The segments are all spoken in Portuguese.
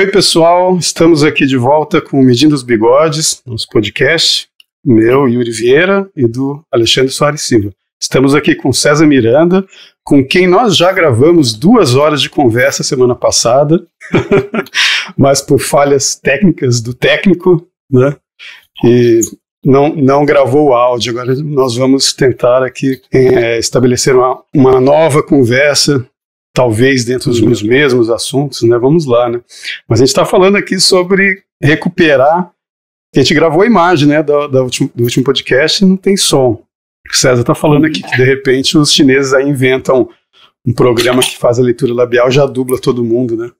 Oi, pessoal, estamos aqui de volta com Medindo os Bigodes, nosso podcast, meu, Yuri Vieira, e do Alexandre Soares Silva. Estamos aqui com César Miranda, com quem nós já gravamos duas horas de conversa semana passada, mas por falhas técnicas do técnico, né? E não, não gravou o áudio. Agora nós vamos tentar aqui é, estabelecer uma, uma nova conversa, talvez dentro dos mesmos assuntos, né? Vamos lá, né? Mas a gente está falando aqui sobre recuperar. A gente gravou a imagem, né, do, do, último, do último podcast e não tem som. O César está falando aqui que de repente os chineses aí inventam um programa que faz a leitura labial já dubla todo mundo, né?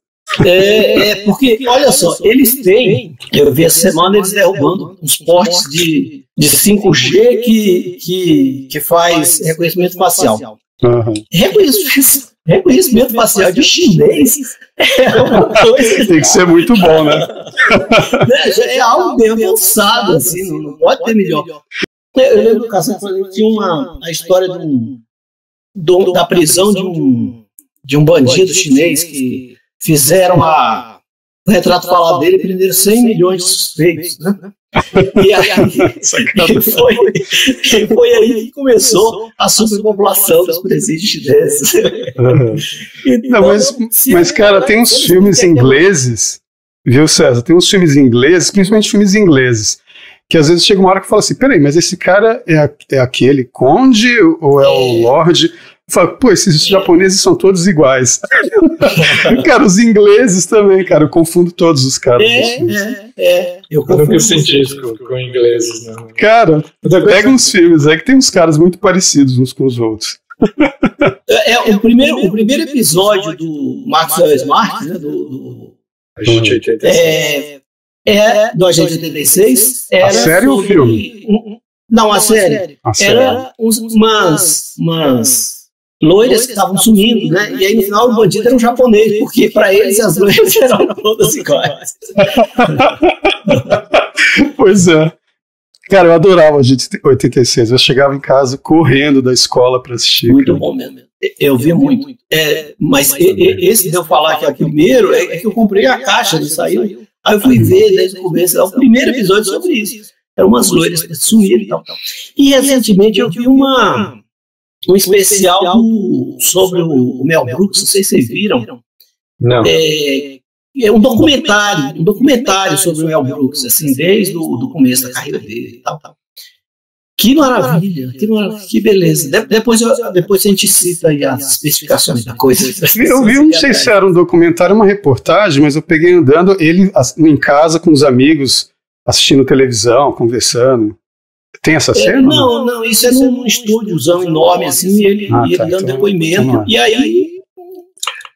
É, é, porque, olha só, eles têm, eu vi essa semana eles derrubando uns portes de, de 5G que, que, que faz reconhecimento facial. Uhum. Reconhecimento, reconhecimento facial de chinês é uma coisa. Tem que ser muito bom, né? É, é algo bem avançado, assim, não pode ter melhor. Eu lembro, Cassio, tinha uma, a história de um, do, da prisão de um, de um bandido chinês que fizeram a, o retrato falado dele e prenderam 100 milhões de suspeitos. Né? E aí e foi, e foi aí que começou a superpopulação dos presídios chineses. Uhum. Então, Não, mas, mas, cara, tem uns filmes ingleses, viu, César? Tem uns filmes ingleses, principalmente filmes ingleses, que às vezes chega uma hora que fala assim: peraí, mas esse cara é, é aquele conde ou é, é. o lord? Fala, pô, esses japoneses são todos iguais. cara, os ingleses também, cara, eu confundo todos os caras. É, é, é. Eu, eu nunca senti isso com, com ingleses, não. Cara, pega uns filmes aí que tem uns caras muito parecidos uns com os outros. é, é o, primeiro, o primeiro episódio do Maxwell Smart, né, do, do Agente 86. É, é, do Agente 86. Era a série ou o filme? Não, a série. A série. Era uns, umas, umas loiras que estavam sumindo, né? E aí no final o bandido era um japonês, porque para eles as loiras eram todas iguais. pois é. Cara, eu adorava a gente 86. Eu chegava em casa correndo da escola para assistir. Muito bom mesmo. Eu vi muito. É, mas esse de eu falar que é o primeiro é que eu comprei a caixa, ele saiu. Aí eu fui ver desde o começo, é o primeiro episódio sobre isso. Eram umas loiras que sumiram e tal. E recentemente eu vi uma um especial do, sobre o, Mel Brooks, não sei se vocês viram. Não. É, é um documentário, um documentário sobre o Mel Brooks, assim, desde o do começo da carreira dele e tal, tal. Que maravilha, que maravilha, que beleza. De, depois, eu, depois a gente cita aí as especificações da coisa. Eu vi, não sei se era um documentário, uma reportagem, mas eu peguei andando ele em casa com os amigos, assistindo televisão, conversando. Tem essa cena? É, não, não, isso é num estúdiozão enorme assim, e ele, ah, ele tá, dando então, depoimento, e aí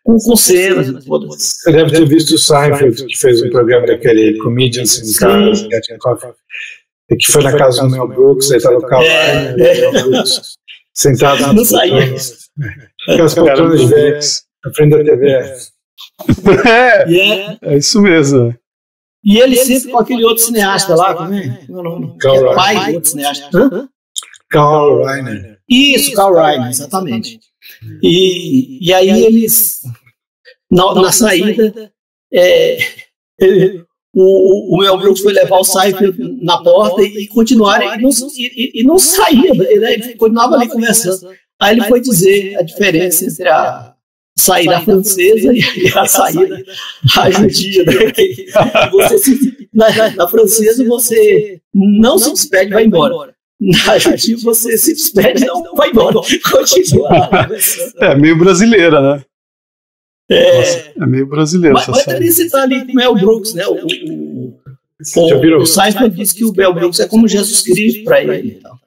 com, com cenas. Você deve ter visto o Seinfeld, que fez um programa daquele Comedians in Cars, que foi na casa do Mel Brooks, aí estava o Carl é, é. sentado nas Não saía. Aquelas poltronas velhas, na frente da TV. É, é isso mesmo. E ele, sempre com aquele outro cineasta lá, como é? Meu nome? Carl é pai do outro cineasta. Hã? Carl Reiner. Isso, Carl Reiner, exatamente. E, e aí eles, na, na saída, é, ele, o, o Mel Brooks foi levar o Seinfeld na porta e, e continuaram, e não, e, e não saía, né? ele continuava ali conversando. Aí ele foi dizer a diferença entre a saída francesa e a saída a judia. Né? Você se, na, na, francesa você não se despede e vai embora. Na judia você se despede e não vai embora. Continua. É meio brasileira, né? É, Nossa, é meio brasileiro. Mas, mas também você está ali com o Mel Brooks, né? O, o, o, o Seinfeld disse que o Mel Brooks é como Jesus Cristo para ele. Então.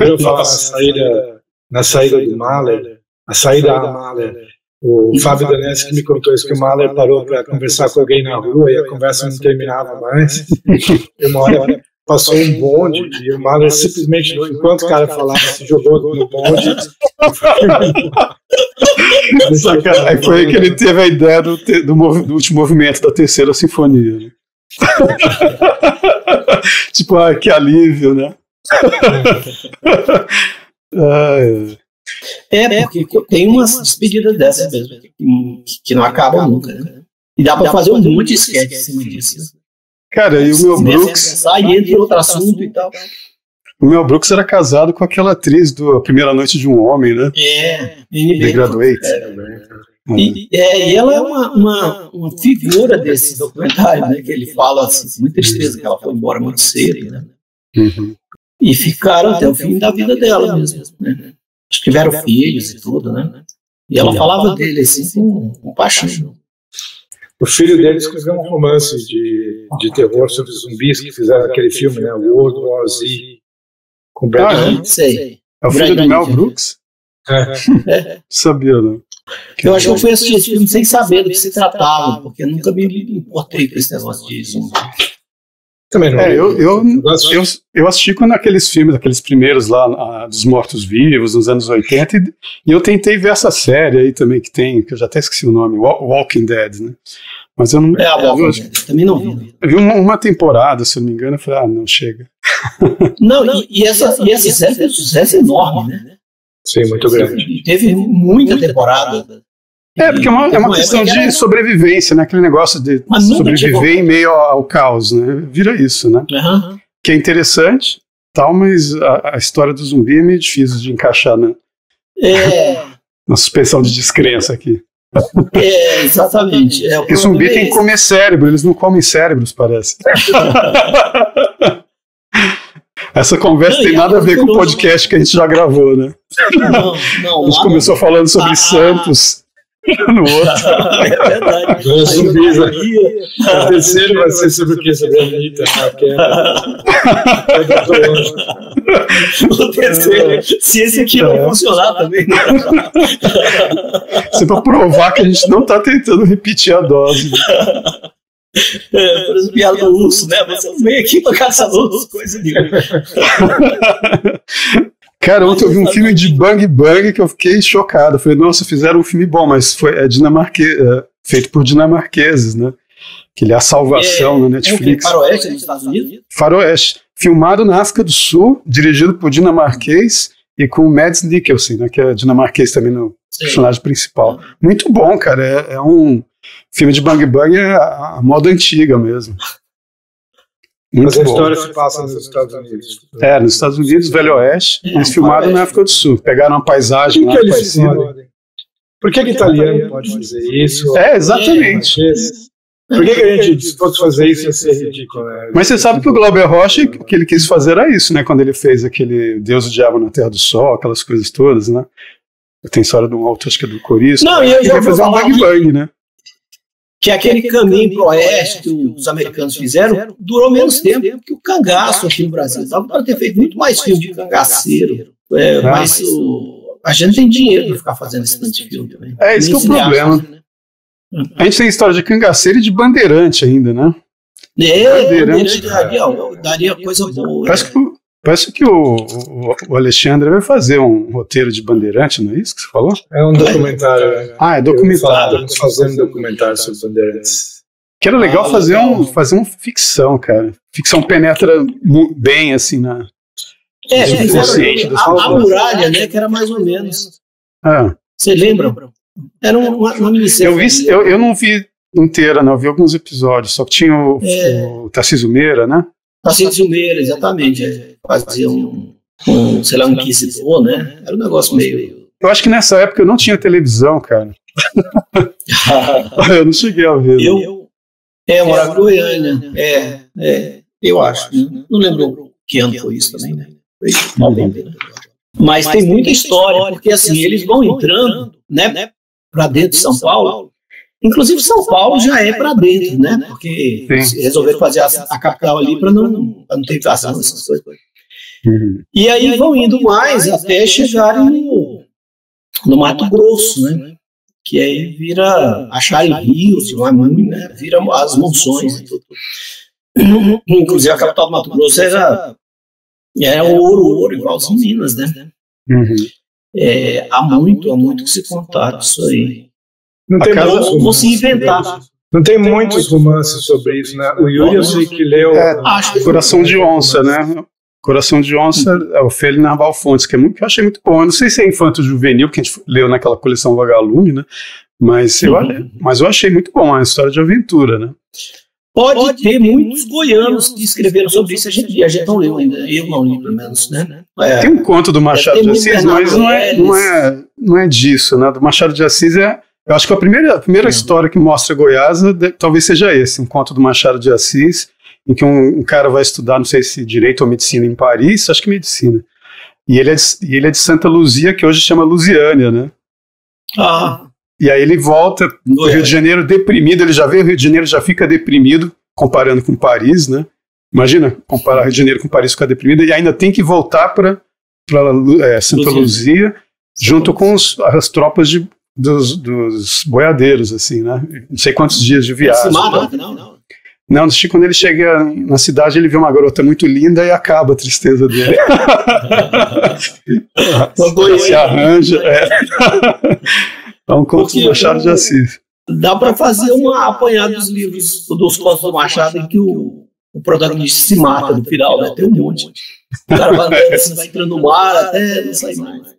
Eu falo na saída, na saída do Mahler, a saída da Mahler. O Fábio Danese que me contou isso, que o Mahler parou para conversar com alguém na rua e a conversa não terminava mais. E uma hora passou um bonde e o Mahler simplesmente, enquanto o cara falava, se jogou no bonde. Aí foi aí que ele teve a ideia do, do, do último movimento da terceira sinfonia. Né? tipo, ah, que alívio, né? ah, é. É, porque tem umas despedidas dessas mesmo, que, que não acabam nunca, né? E dá pra fazer um monte de sketch em cima disso. Né? Cara, e o Mel Brooks. Aí entra outro assunto e tal. O Mel Brooks era casado com aquela atriz do A Primeira Noite de um Homem, né? É, The Graduate. E, é, e ela é uma, uma, uma figura desse documentário, né? Que ele fala assim, com muita tristeza que ela foi embora muito cedo, né? Uhum. E ficaram até o fim da vida dela mesmo, né? Tiveram filhos e tudo, né? E ela falava dele assim com, com paixão. O filho dele escreveu um romance de, de terror sobre zumbis que fizeram aquele filme, né? World War Z, com Brad Ah, é? Pitt. Sei. É o filho do Mel Brooks? É. Sabia, né? Eu acho que eu fui assistir esse filme sem saber do que se tratava, porque eu nunca me importei com esse negócio de zumbi. Também não. É, eu, eu, eu, eu assisti quando aqueles filmes, aqueles primeiros lá, ah, dos mortos-vivos, nos anos 80, e, e eu tentei ver essa série aí também que tem, que eu já até esqueci o nome, Wa- Walking Dead, né? Mas eu não. É a eu, boca, também não vi. eu vi uma, uma temporada, se eu não me engano, eu falei, ah, não, chega. Não, e, e essa, e essa série fez um sucesso enorme, né? Sim, muito grande. E Teve muita temporada. É, porque é uma, é uma Teve questão que de era- sobrevivência, né? Aquele negócio de sobreviver em meio ao, ao caos, né? Vira isso, né? Aham. Que é interessante, tal, mas a, a história do zumbi é meio difícil de encaixar né? É, na suspensão de descrença aqui. é, exatamente. É, o Porque zumbi é tem que comer cérebro, eles não comem cérebros, parece. Essa conversa Não, tem nada a ver com o podcast que a gente já gravou, né? Não, não, A gente começou falando sobre Ah. Santos no outro. É verdade. Eu zumbis, não né? ia. O terceiro vai ser sobre o que? Sobre a Anitta, a queda. Tô longe. O terceiro, se esse aqui não funcionar também. né? Isso é pra provar que a gente não tá tentando repetir a dose. É, por exemplo, piada do urso, né? Você não vem aqui pra caçar urso, coisa nenhuma. Cara, ontem eu vi um filme de Bang Bang que eu fiquei chocado. Eu falei, nossa, fizeram um filme bom, mas foi é dinamarque, é, feito por dinamarqueses, né? Que ele é a salvação na Netflix. É Faroeste dos Estados Unidos? Faroeste. Filmado na África do Sul, dirigido por dinamarquês e com o Mads Mikkelsen, né? Que é dinamarquês também no personagem principal. Muito bom, cara. É, é um filme de Bang Bang é a, a moda antiga mesmo. Mas Muito a bom. história se passa nos Estados Unidos. É, nos Estados Unidos, Velho Oeste, É, eles filmaram na África do Sul. Pegaram uma paisagem Por lá que eles parecida. podem? Por que, que italiano pode fazer isso? É, exatamente. Por que, que a gente, se fosse fazer isso, ia ser ridículo? Né? Mas você sabe que o Glauber Rocha, o que ele quis fazer era isso, né? Quando ele fez aquele Deus e o Diabo na Terra do Sol, aquelas coisas todas, né? Tem história de um autor, acho que é do Corisco. Não, e eu ele ouvi fazer um Bang que- Bang, né? Que aquele caminho pro oeste que os americanos fizeram durou menos tempo que o cangaço aqui no Brasil. Dava para ter feito muito mais filme de cangaceiro. É, mas o- a gente tem dinheiro para ficar fazendo esse tanto de filme também. É, esse que é o problema. né? A gente tem história de cangaceiro e de bandeirante ainda, né? É, Bandeirante, daria, daria coisa boa. Parece que, o- parece que o, o, Alexandre vai fazer um roteiro de bandeirante, não é isso que você falou? É um documentário. né? Ah, é documentário. Estamos fazendo um documentário sobre bandeirantes. Que era legal Ah, fazer, legal. Um, fazer uma ficção, cara. Ficção penetra bem, assim, na. É, consciente das a, a coisas. muralha, né, que era mais ou menos. Ah, Você lembra? Era uma, uma minissérie. eu, vi, eu, eu não vi inteira, não. Eu vi alguns episódios. Só que tinha o, É. o Tarcísio Meira, né? Tarcísio Meira, exatamente. é. Fazia um, um, sei lá, um inquisidor, né? Era um negócio meio... Eu acho que nessa época eu não tinha televisão, cara. eu não cheguei a ver. eu... É, eu morava em Goiânia. É, é, eu acho. né? Não lembro que ano foi isso também, né? Foi 90, né? Mas tem muita história, porque assim, eles vão entrando, né, para dentro de São Paulo. Inclusive São Paulo já é para dentro, né? Porque Sim. resolveram fazer a, a capital ali para não, pra não ter invasão, essas coisas. Uhum. E aí vão indo mais até chegarem no, no Mato Grosso, né? Que aí vira acharem rios, né? vira as monções e tudo. Inclusive a capital do Mato Grosso era, era ouro, ouro, igualzinho Minas, né? Uhum. É, há muito, há muito que se contar disso aí. Não tem, se inventar. isso. Não tem muitos romances sobre isso, né? O Yuri eu sei que leu. É, Coração de Onça, né? Coração de Onça é o Félix Narval Fontes, que, é muito, que eu achei muito bom. Eu não sei se é infanto juvenil, que a gente leu naquela coleção Vagalume, né? Mas eu, uhum. mas eu achei muito bom, é uma história de aventura, né? Pode, Pode ter muitos goianos que escreveram sobre isso, a gente, a gente não leu ainda, eu não li, pelo menos, né? É, Tem um conto do Machado de Assis, mas não é, não, é, não é disso, né? Do Machado de Assis é. Eu acho que a primeira, a primeira história que mostra Goiás talvez seja esse, um conto do Machado de Assis, em que um, um, cara vai estudar, não sei se direito ou medicina em Paris, acho que medicina. E ele é de, ele é de Santa Luzia, que hoje chama Lusiânia, né? Ah. E aí ele volta do Rio de Janeiro deprimido, ele já vê o Rio de Janeiro, já fica deprimido, comparando com Paris, né? Imagina comparar Rio de Janeiro com Paris, ficar deprimido, e ainda tem que voltar para é, Santa Luzia, Luzia junto com os, as tropas de, dos, dos, boiadeiros, assim, né? Não sei quantos dias de viagem. Mata, não, não. Não, quando ele chega na cidade, ele vê uma garota muito linda e acaba a tristeza dele. se arranja. É. é um conto do Machado de Assis. Dá para fazer uma apanhada dos livros dos contos do Machado em que o, o protagonista se mata no final, né? Tem um monte. O cara vai, assim, vai entrando no mar até não sair mais.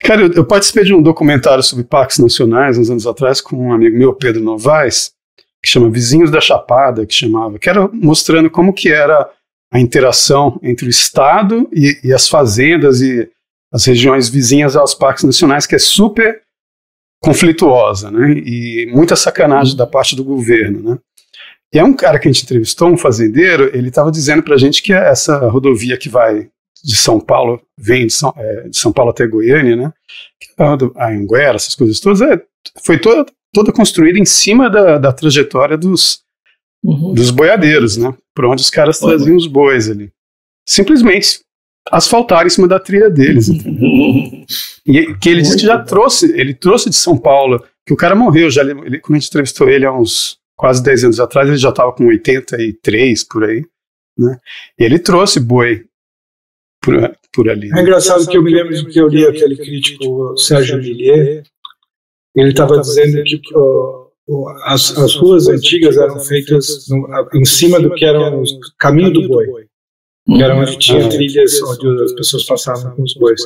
Cara, eu, eu, participei de um documentário sobre parques nacionais uns anos atrás com um amigo meu, Pedro Novaes, que chama Vizinhos da Chapada, que chamava, que era mostrando como que era a interação entre o Estado e, e as fazendas e as regiões vizinhas aos parques nacionais, que é super conflituosa, né? E muita sacanagem da parte do governo, né? E é um cara que a gente entrevistou, um fazendeiro, ele estava dizendo para a gente que essa rodovia que vai de São Paulo, vem de São, é, de São Paulo até Goiânia, né? A Anguera, essas coisas todas, é, foi toda toda construída em cima da, da trajetória dos, uhum. dos boiadeiros, né? Por onde os caras traziam os bois ali. Simplesmente asfaltaram em cima da trilha deles. Uhum. E que ele disse que já trouxe, ele trouxe de São Paulo, que o cara morreu, já ele, quando a gente entrevistou ele há uns quase 10 anos atrás, ele já estava com 83 por aí, né? E ele trouxe boi por, por ali. É engraçado que eu me lembro de que eu li aquele crítico Sérgio Millier, ele estava dizendo que uh, as, as, ruas antigas eram feitas no, em cima do que era o caminho do boi, que era onde tinha trilhas onde as pessoas passavam com os bois.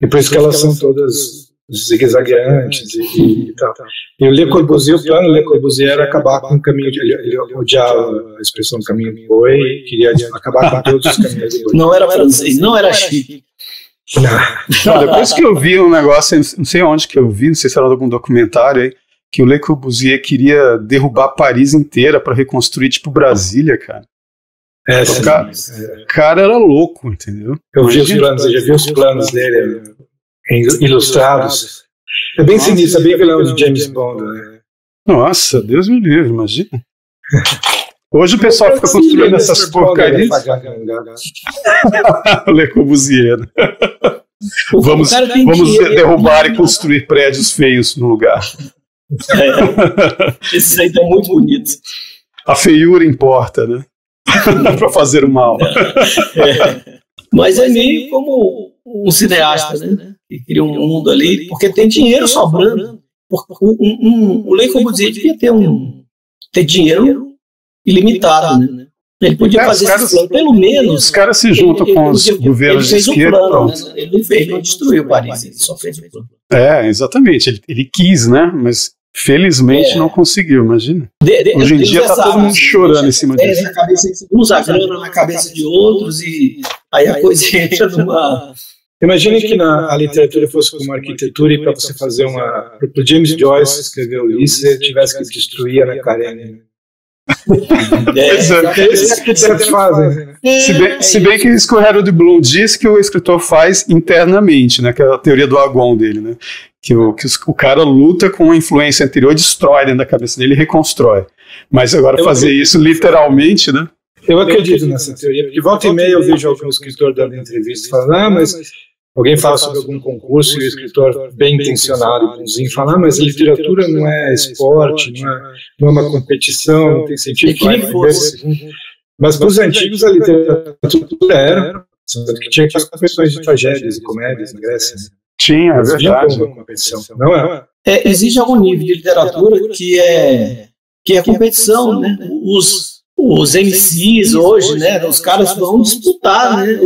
E por isso que elas são todas zigue-zagueantes e, e, tal. E o Le Corbusier, o plano Le Corbusier era acabar com o caminho, de, ele, ele odiava a expressão caminho do boi, queria acabar com todos os caminhos do boi. Não era francês, não era chique. Não, depois que eu vi um negócio, não sei onde que eu vi, não sei se era algum documentário aí, que o Le Corbusier queria derrubar Paris inteira para reconstruir tipo Brasília, cara. É, o cara, é. cara era louco, entendeu? Eu vi os planos, eu já vi os planos dele ilustrados. É bem sinistro, é bem vilão de James Bond. Né? Nossa, Deus me livre, imagina. Hoje o pessoal fica construindo essas porcarias. Le Corbusier. vamos vamos derrubar e construir prédios feios no lugar. É. Esses aí estão muito bonitos. A feiura importa, né? para fazer o mal. É. Mas é meio como um cineasta, né? Que cria um mundo ali, porque tem dinheiro sobrando. Um, um, o Le Corbusier devia ter um ter dinheiro ilimitado, né? Ele podia é, fazer caras, plano, pelo menos. Os caras se juntam com os ele, governos ele de esquerda. Um plano, né? Ele não fez, não destruiu Paris, ele só fez o plano. É, exatamente. Ele, ele quis, né? Mas felizmente é. não conseguiu, imagina. De, de, Hoje em dia está todo mundo chorando em cima disso. Na cabeça, uns a grana na cabeça de outros e aí a coisa entra numa. Imagine que na, a literatura fosse como arquitetura e para você fazer uma. Para James Joyce escrever Ulisses, ele tivesse que destruir a Karen. É, é, isso que arquitetos fazem. Se bem, se bem que isso que o Harold Bloom diz que o escritor faz internamente, né, que é a teoria do Agon dele, né, que, o, que o cara luta com a influência anterior, destrói dentro da cabeça dele e reconstrói. Mas agora eu fazer acredito. isso literalmente, né? Eu acredito nessa teoria, porque volta e meia eu vejo algum escritor dando entrevista falando, ah, mas Alguém fala sobre algum concurso e o escritor bem intencionado e bonzinho fala, ah, mas a literatura não é esporte, não é, não é uma competição, não tem sentido que fosse. Mas para os antigos a literatura era, que tinha aquelas competições de tragédias e comédias na Grécia. Né? Tinha, é verdade. Uma competição, não é? é? Existe algum nível de literatura que é, que é competição, né? Os, os MCs hoje, né? Os caras vão disputar, né?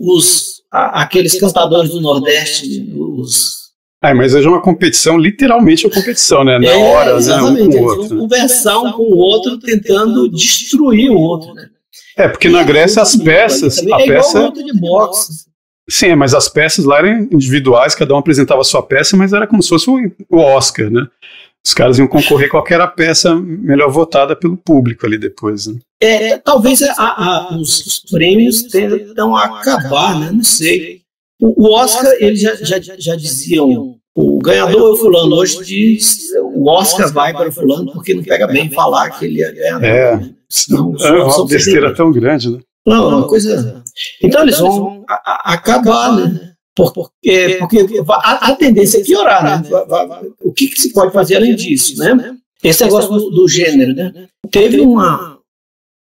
Os, aqueles cantadores do Nordeste, os ah, mas hoje é uma competição, literalmente uma competição, né? Na é, hora, exatamente. né? Um com o outro. conversar um com o outro, tentando destruir o outro, né? É, porque e na Grécia as peças. A é peça... igual de boxe. Sim, mas as peças lá eram individuais, cada um apresentava a sua peça, mas era como se fosse o Oscar, né? Os caras iam concorrer qual era a peça melhor votada pelo público ali depois. Né? É, talvez a, a, os, os, prêmios tentam acabar, né? Não sei. O, o Oscar, eles já, já, já diziam, o ganhador é o fulano, hoje diz, o Oscar vai para o fulano porque não pega bem falar que ele é ganhador. É, né? Senão, é uma besteira tão grande, né? Não, é uma coisa... Então eles vão a, acabar, né? Porque, porque a, a tendência é piorar, né? O que, que, se pode fazer além disso, né? Esse negócio do, do gênero, né? Teve uma,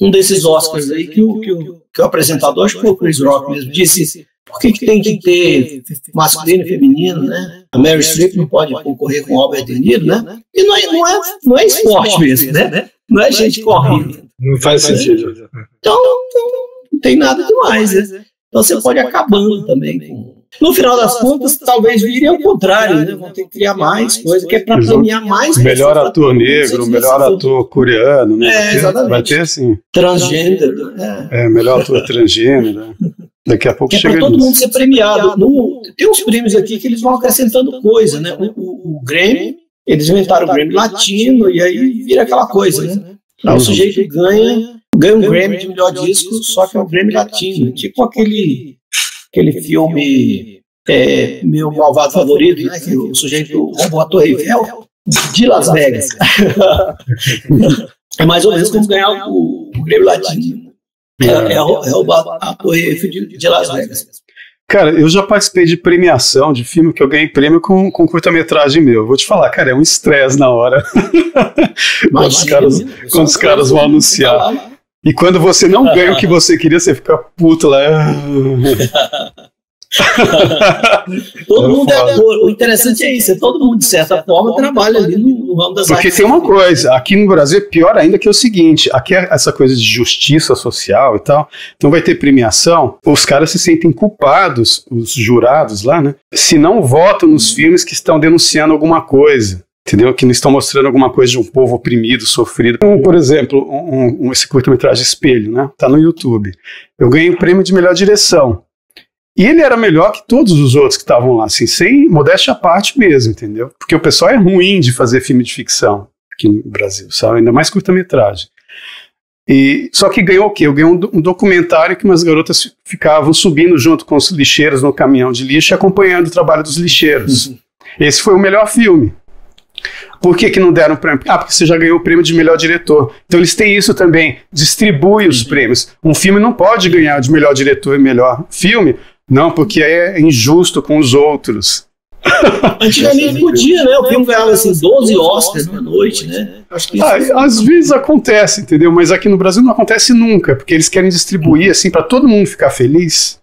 um desses Oscars aí que o, que o, que o apresentador, acho que foi o Chris Rock mesmo, disse por que, que tem que ter masculino e feminino, né? A Mary Streep não pode concorrer com o Albert De Niro, né? E não é, não é, não é esporte mesmo, né? Não é gente correndo. Não faz sentido. Então, então não tem nada demais, né? Então você pode ir acabando também com no final das contas, talvez vire ao contrário, né? Vão ter que criar mais coisa, que é para premiar mais Melhor ator negro, melhor ator coreano, né? É, exatamente. Vai ter assim. Transgênero. Né? É, melhor ator transgênero. Né? Daqui a pouco que é para todo mundo ser premiado. No, tem uns prêmios aqui que eles vão acrescentando coisa, né? O, o, o Grammy, eles inventaram o Grammy Latino e aí vira aquela coisa, né? o sujeito ganha, ganha um Grammy de melhor disco, só que é o Grammy Latino. Tipo aquele, aquele filme é, Meu Malvado Favorito, né? Que o sujeito roubou a Torre Eiffel de Las Vegas. é mais ou menos como ganhar o, o Grammy Latino. É, é, é roubar a Torre de, de Las Vegas. Cara, eu já participei de premiação de filme que eu ganhei prêmio com, com curta-metragem meu. Vou te falar, cara, é um estresse na hora. quando os caras, quando os caras vão anunciar. E quando você não ganha o que você queria, você fica puto lá. todo mundo é. O interessante é isso, é todo mundo, de certa forma, trabalha ali no, no ramo das Porque tem uma coisa, aqui no Brasil é pior ainda que é o seguinte: aqui é essa coisa de justiça social e tal. Então vai ter premiação, os caras se sentem culpados, os jurados lá, né? Se não votam nos filmes que estão denunciando alguma coisa entendeu? Que não estão mostrando alguma coisa de um povo oprimido, sofrido. Como, por exemplo, um, um, esse curta-metragem Espelho, né? Tá no YouTube. Eu ganhei o prêmio de melhor direção. E ele era melhor que todos os outros que estavam lá, assim, sem modéstia à parte mesmo, entendeu? Porque o pessoal é ruim de fazer filme de ficção aqui no Brasil, sabe? Ainda mais curta-metragem. E só que ganhou o quê? Eu ganhei um, um, documentário que umas garotas ficavam subindo junto com os lixeiros no caminhão de lixo, acompanhando o trabalho dos lixeiros. Uhum. Esse foi o melhor filme. Por que, que não deram prêmio? Ah, porque você já ganhou o prêmio de melhor diretor. Então eles têm isso também, distribui os prêmios. Um filme não pode ganhar de melhor diretor e melhor filme, não, porque é injusto com os outros. Antigamente podia, né? O filme ganhava assim 12 Oscars na noite, né? Acho que ah, às vezes acontece, entendeu? Mas aqui no Brasil não acontece nunca, porque eles querem distribuir assim para todo mundo ficar feliz,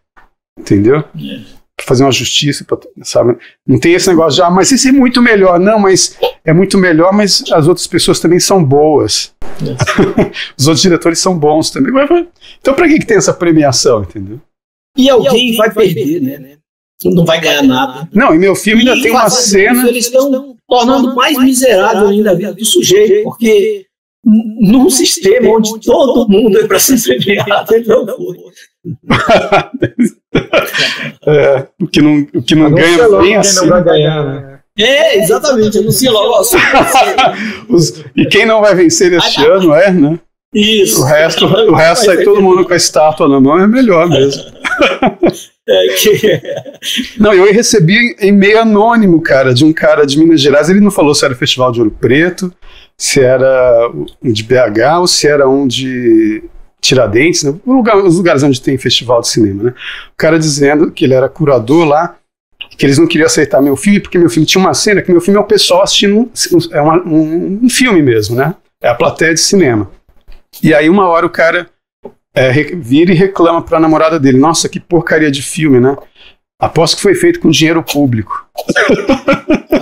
entendeu? É. Fazer uma justiça, sabe? Não tem esse negócio de, ah, mas esse é muito melhor. Não, mas é muito melhor, mas as outras pessoas também são boas. Os outros diretores são bons também. Então, para que, que tem essa premiação, entendeu? E alguém vai perder, né? Não vai ganhar nada. Não, e meu filme ainda tem uma cena. Eles estão tornando mais miserável ainda a vida do sujeito, porque num sistema onde todo mundo é para ser premiado, ele não foi. é, o que não, o que não ganha bem assim. Não vai ganhar, né? É, exatamente, anuncia logo Os, E quem não vai vencer este ano é, né? Isso. O resto, o resto sai todo mundo com a estátua na mão, é melhor mesmo. É. Não, eu recebi e-mail anônimo, cara, de um cara de Minas Gerais. Ele não falou se era Festival de Ouro Preto, se era um de BH ou se era um de Tiradentes, né? lugar, os lugares onde tem festival de cinema, né? O cara dizendo que ele era curador lá, que eles não queriam aceitar meu filme, porque meu filme tinha uma cena que meu filme é o pessoal assistindo um, é uma, um, um filme mesmo, né? É a plateia de cinema. E aí, uma hora, o cara é, vira e reclama para a namorada dele: Nossa, que porcaria de filme, né? Aposto que foi feito com dinheiro público.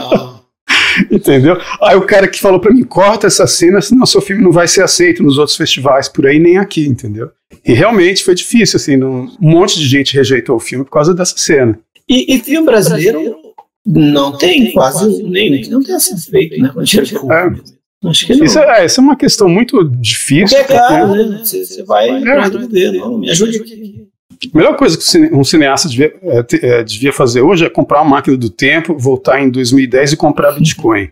Entendeu? Aí o cara que falou para mim, corta essa cena, senão seu filme não vai ser aceito nos outros festivais por aí, nem aqui, entendeu? E realmente foi difícil, assim, um monte de gente rejeitou o filme por causa dessa cena. E, e filme brasileiro não tem quase nem, não tem sido feito, né? Com dinheiro é. Acho que não. Isso é, isso é uma questão muito difícil. Porque é caro, né? Você, você vai é. atrás do governo, me ajude aqui. A melhor coisa que um cineasta devia, é, é, devia fazer hoje é comprar uma máquina do tempo, voltar em 2010 e comprar Bitcoin.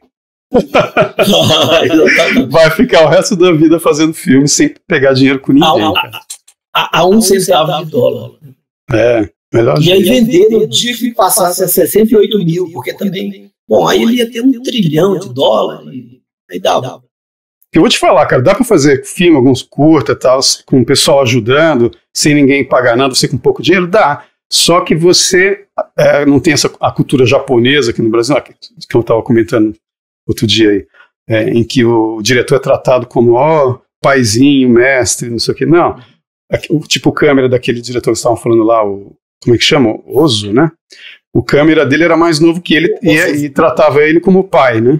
Vai ficar o resto da vida fazendo filme sem pegar dinheiro com ninguém. A, a, a um centavo de dólar. É, melhor E aí vender dia que passasse a 68 mil, porque também. Bom, aí ele ia ter um trilhão de dólares, aí dava. Eu vou te falar, cara, dá para fazer filme, alguns curta tal, com o pessoal ajudando, sem ninguém pagar nada, você com pouco dinheiro? Dá. Só que você é, não tem essa a cultura japonesa aqui no Brasil, que eu estava comentando outro dia aí, é, em que o diretor é tratado como, ó, paizinho, mestre, não sei o que. Não. O tipo câmera daquele diretor que estavam falando lá, o, como é que chama? Ozo, né? O câmera dele era mais novo que ele e, e tratava ele como pai, né?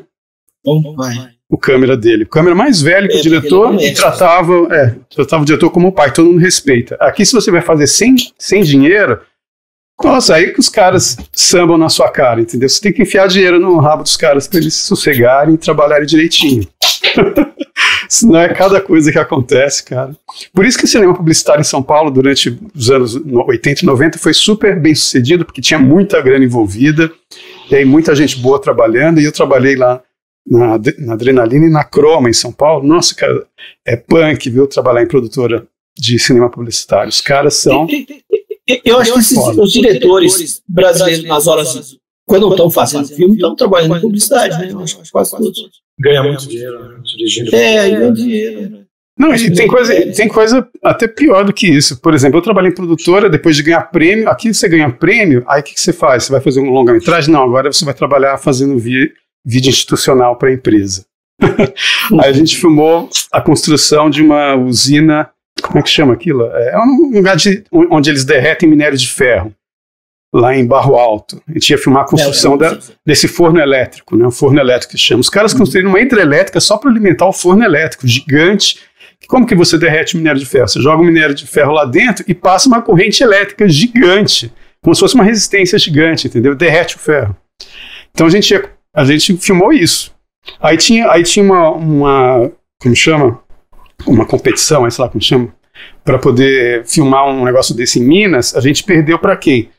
Como pai o câmera dele. O câmera mais velho que é, o diretor e tratava, é, tratava o diretor como pai, todo mundo respeita. Aqui, se você vai fazer sem, sem dinheiro, nossa, aí que os caras sambam na sua cara, entendeu? Você tem que enfiar dinheiro no rabo dos caras para eles se sossegarem e trabalharem direitinho. Senão é cada coisa que acontece, cara. Por isso que o cinema publicitário em São Paulo, durante os anos 80 e 90, foi super bem sucedido, porque tinha muita grana envolvida, e aí muita gente boa trabalhando, e eu trabalhei lá na, na Adrenalina e na Croma, em São Paulo. Nossa, cara, é punk, viu? Trabalhar em produtora de cinema publicitário. Os caras são. Eu acho que esses, os diretores brasileiros, nas horas, quando estão fazendo filme, estão trabalhando em publicidade, né? Eu acho que quase todos. Ganha muito dinheiro, né? Dirigindo. É, ganha dinheiro. Não, e tem coisa, tem coisa até pior do que isso. Por exemplo, eu trabalhei em produtora, depois de ganhar prêmio, aqui você ganha prêmio, aí o que, que, você faz? Você vai fazer um longa-metragem? Não, agora você vai trabalhar fazendo vi, vídeo institucional para a empresa. Aí a gente filmou a construção de uma usina, como é que chama aquilo? É um lugar de, onde eles derretem minério de ferro, lá em Barro Alto. A gente ia filmar a construção é, da, desse forno elétrico, né, um forno elétrico que chama. Os caras uhum. construíram uma hidrelétrica só para alimentar o forno elétrico, gigante. Como que você derrete minério de ferro? Você joga o minério de ferro lá dentro e passa uma corrente elétrica gigante, como se fosse uma resistência gigante, entendeu? Derrete o ferro. Então a gente ia a gente filmou isso. Aí tinha, aí tinha uma, uma como chama? Uma competição, aí sei lá como chama, para poder filmar um negócio desse em Minas, a gente perdeu para quem?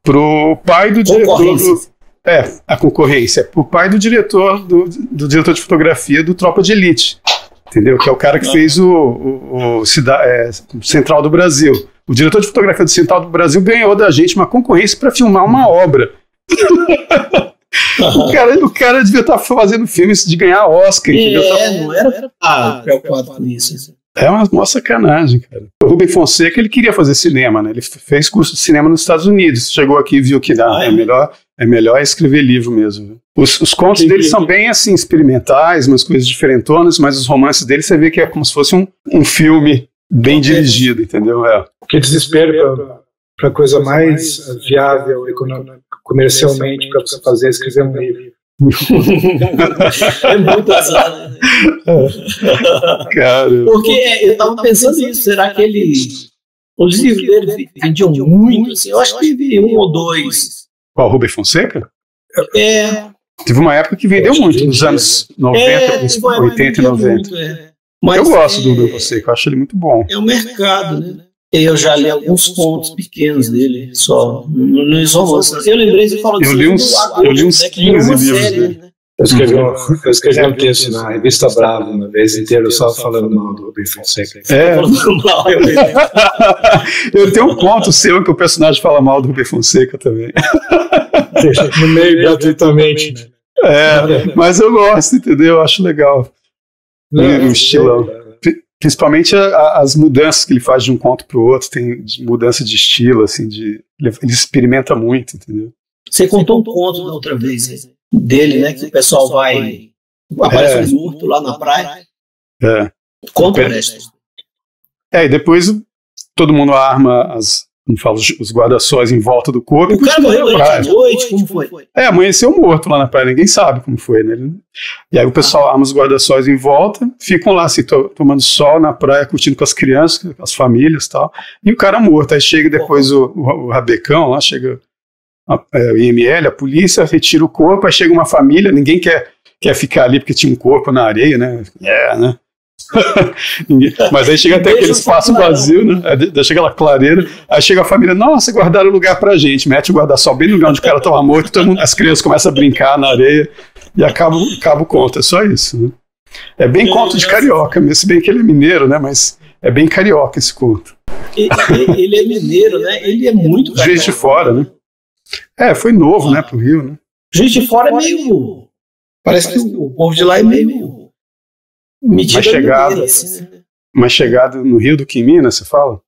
Pro pai do diretor. Do, é, a concorrência. Pro pai do diretor, do, do diretor de fotografia do Tropa de Elite. Entendeu? Que é o cara que fez o, o, o Cida, é, Central do Brasil. O diretor de fotografia do Central do Brasil ganhou da gente uma concorrência para filmar uma obra. O cara, o cara devia estar tá fazendo filmes de ganhar Oscar. É, não era preocupado com isso. É uma, uma sacanagem, cara. O Rubem Fonseca, ele queria fazer cinema, né? Ele fez curso de cinema nos Estados Unidos. Chegou aqui e viu que dá, ah, é? é? melhor, é melhor escrever livro mesmo. Os, os contos dele são bem, assim, experimentais, umas coisas diferentonas, mas os romances dele você vê que é como se fosse um, um filme bem dirigido, entendeu? É. Que desespero para a coisa mais viável econômica comercialmente para você fazer escrever um livro. é muito azar, né? Cara. Porque eu estava pensando nisso, será que ele. Os livros dele vendiam muito? Assim, eu acho que teve um ou dois. Qual, Rubem Fonseca? É. Teve uma época que vendeu muito, nos anos 90, é, 80 e 90. Muito, é. Mas eu gosto é, do Rubem Fonseca, eu acho ele muito bom. É o mercado, né? Eu já li alguns contos pequenos dele, só nos romances. Eu lembrei, você falou Eu li uns, eu li uns 15 livros dele. Né? Eu escrevi, um, eu escrevi um texto na revista Bravo uma vez inteira só falando mal do Rubem Fonseca. É. eu tenho um conto seu que o personagem fala mal do Rubem Fonseca também. No meio gratuitamente. Né? É, mas eu gosto, entendeu? Eu acho legal. Não, o estilão. Principalmente a, as mudanças que ele faz de um conto para o outro, tem mudança de estilo, assim, de ele, ele, experimenta muito, entendeu? Você contou um conto da outra vez dele, né, que o pessoal vai aparece é. um urto lá na praia. É. Conta o resto. É, e depois todo mundo arma as, como fala, os, os guarda-sóis em volta do corpo. O cara morreu durante a noite, como foi? É, amanheceu morto lá na praia, ninguém sabe como foi, né? E aí o pessoal arma os guarda-sóis em volta, ficam lá assim, to, tomando sol na praia, curtindo com as crianças, com as famílias e tal, e o cara morto. Aí chega depois o, o, o rabecão lá, chega a, é, o IML, a polícia, retira o corpo, aí chega uma família, ninguém quer, quer ficar ali porque tinha um corpo na areia, né? É, né? Mas aí chega até aquele espaço vazio, né? Aí chega aquela clareira, aí chega a família, nossa, guardaram lugar pra gente, mete o guarda-sol bem no lugar onde o cara estava morto, todo mundo, as crianças começam a brincar na areia e acaba, acaba o conto, é só isso. Né? É bem conto de carioca, mesmo, se bem que ele é mineiro, né? Mas é bem carioca esse conto. Ele é mineiro, né? Ele é muito carioca. Juiz de fora, né? É, foi novo, né, pro Rio, né? Juiz de fora é meio. Parece que o povo de lá é meio Medida mais chegado, assim, né? mais chegado no Rio do que em Minas, você fala?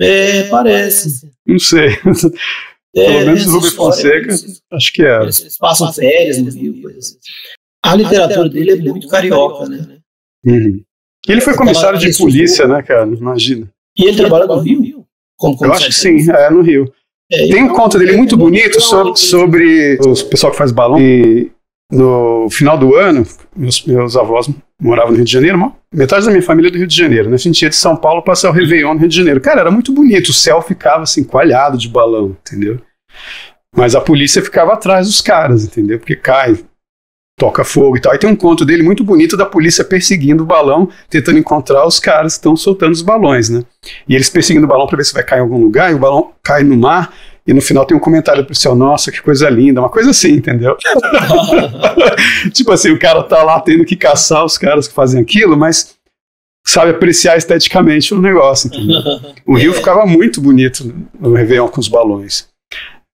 É, parece. Não sei. É, Pelo menos o Rubens Fonseca, acho que é. Eles passam férias no Rio, coisa assim. A literatura dele é muito carioca, né? Uhum. Ele foi comissário de polícia, né, cara? Imagina. E ele trabalha no Rio? Como Eu acho que sim, é no Rio. É, Tem um conto dele muito bonito sobre, sobre o pessoal que faz balão. E no final do ano, meus, meus avós moravam no Rio de Janeiro, metade da minha família é do Rio de Janeiro, né? A gente ia de São Paulo passar o Réveillon no Rio de Janeiro. Cara, era muito bonito, o céu ficava assim, coalhado de balão, entendeu? Mas a polícia ficava atrás dos caras, entendeu? Porque cai, toca fogo e tal. E tem um conto dele muito bonito da polícia perseguindo o balão, tentando encontrar os caras que estão soltando os balões, né? E eles perseguindo o balão para ver se vai cair em algum lugar, e o balão cai no mar, e no final tem um comentário pro céu, nossa, que coisa linda, uma coisa assim, entendeu? tipo assim, o cara tá lá tendo que caçar os caras que fazem aquilo, mas sabe apreciar esteticamente o negócio, entendeu? O Rio ficava muito bonito no Réveillon com os balões.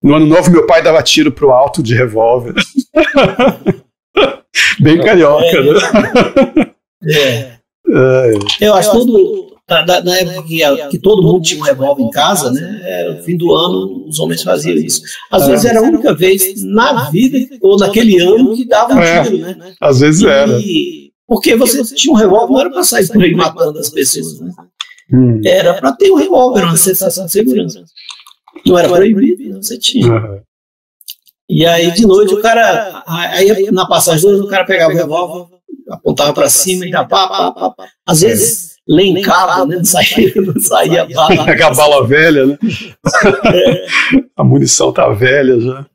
No ano novo, meu pai dava tiro pro alto de revólver. Bem carioca, é, né? É. é. Eu acho que todo, na, na época que, que, todo mundo tinha um revólver em casa, né? Era no fim do ano, os homens faziam isso. Às vezes era a única vez na vida, ou naquele ano, que dava um é, tiro, né? Às vezes era. Porque você tinha um revólver, não era para sair por aí matando as pessoas, né? Hum. Era para ter um revólver, uma sensação de segurança. Não era proibido, né? você tinha. Uhum. E aí, de noite, o cara. Aí, na passagem do o cara pegava o revólver, apontava para cima e dava pá, pá, pá, pá. Às vezes lencava, né? Não saía, não saía bala. a bala velha, né? É. A munição tá velha já.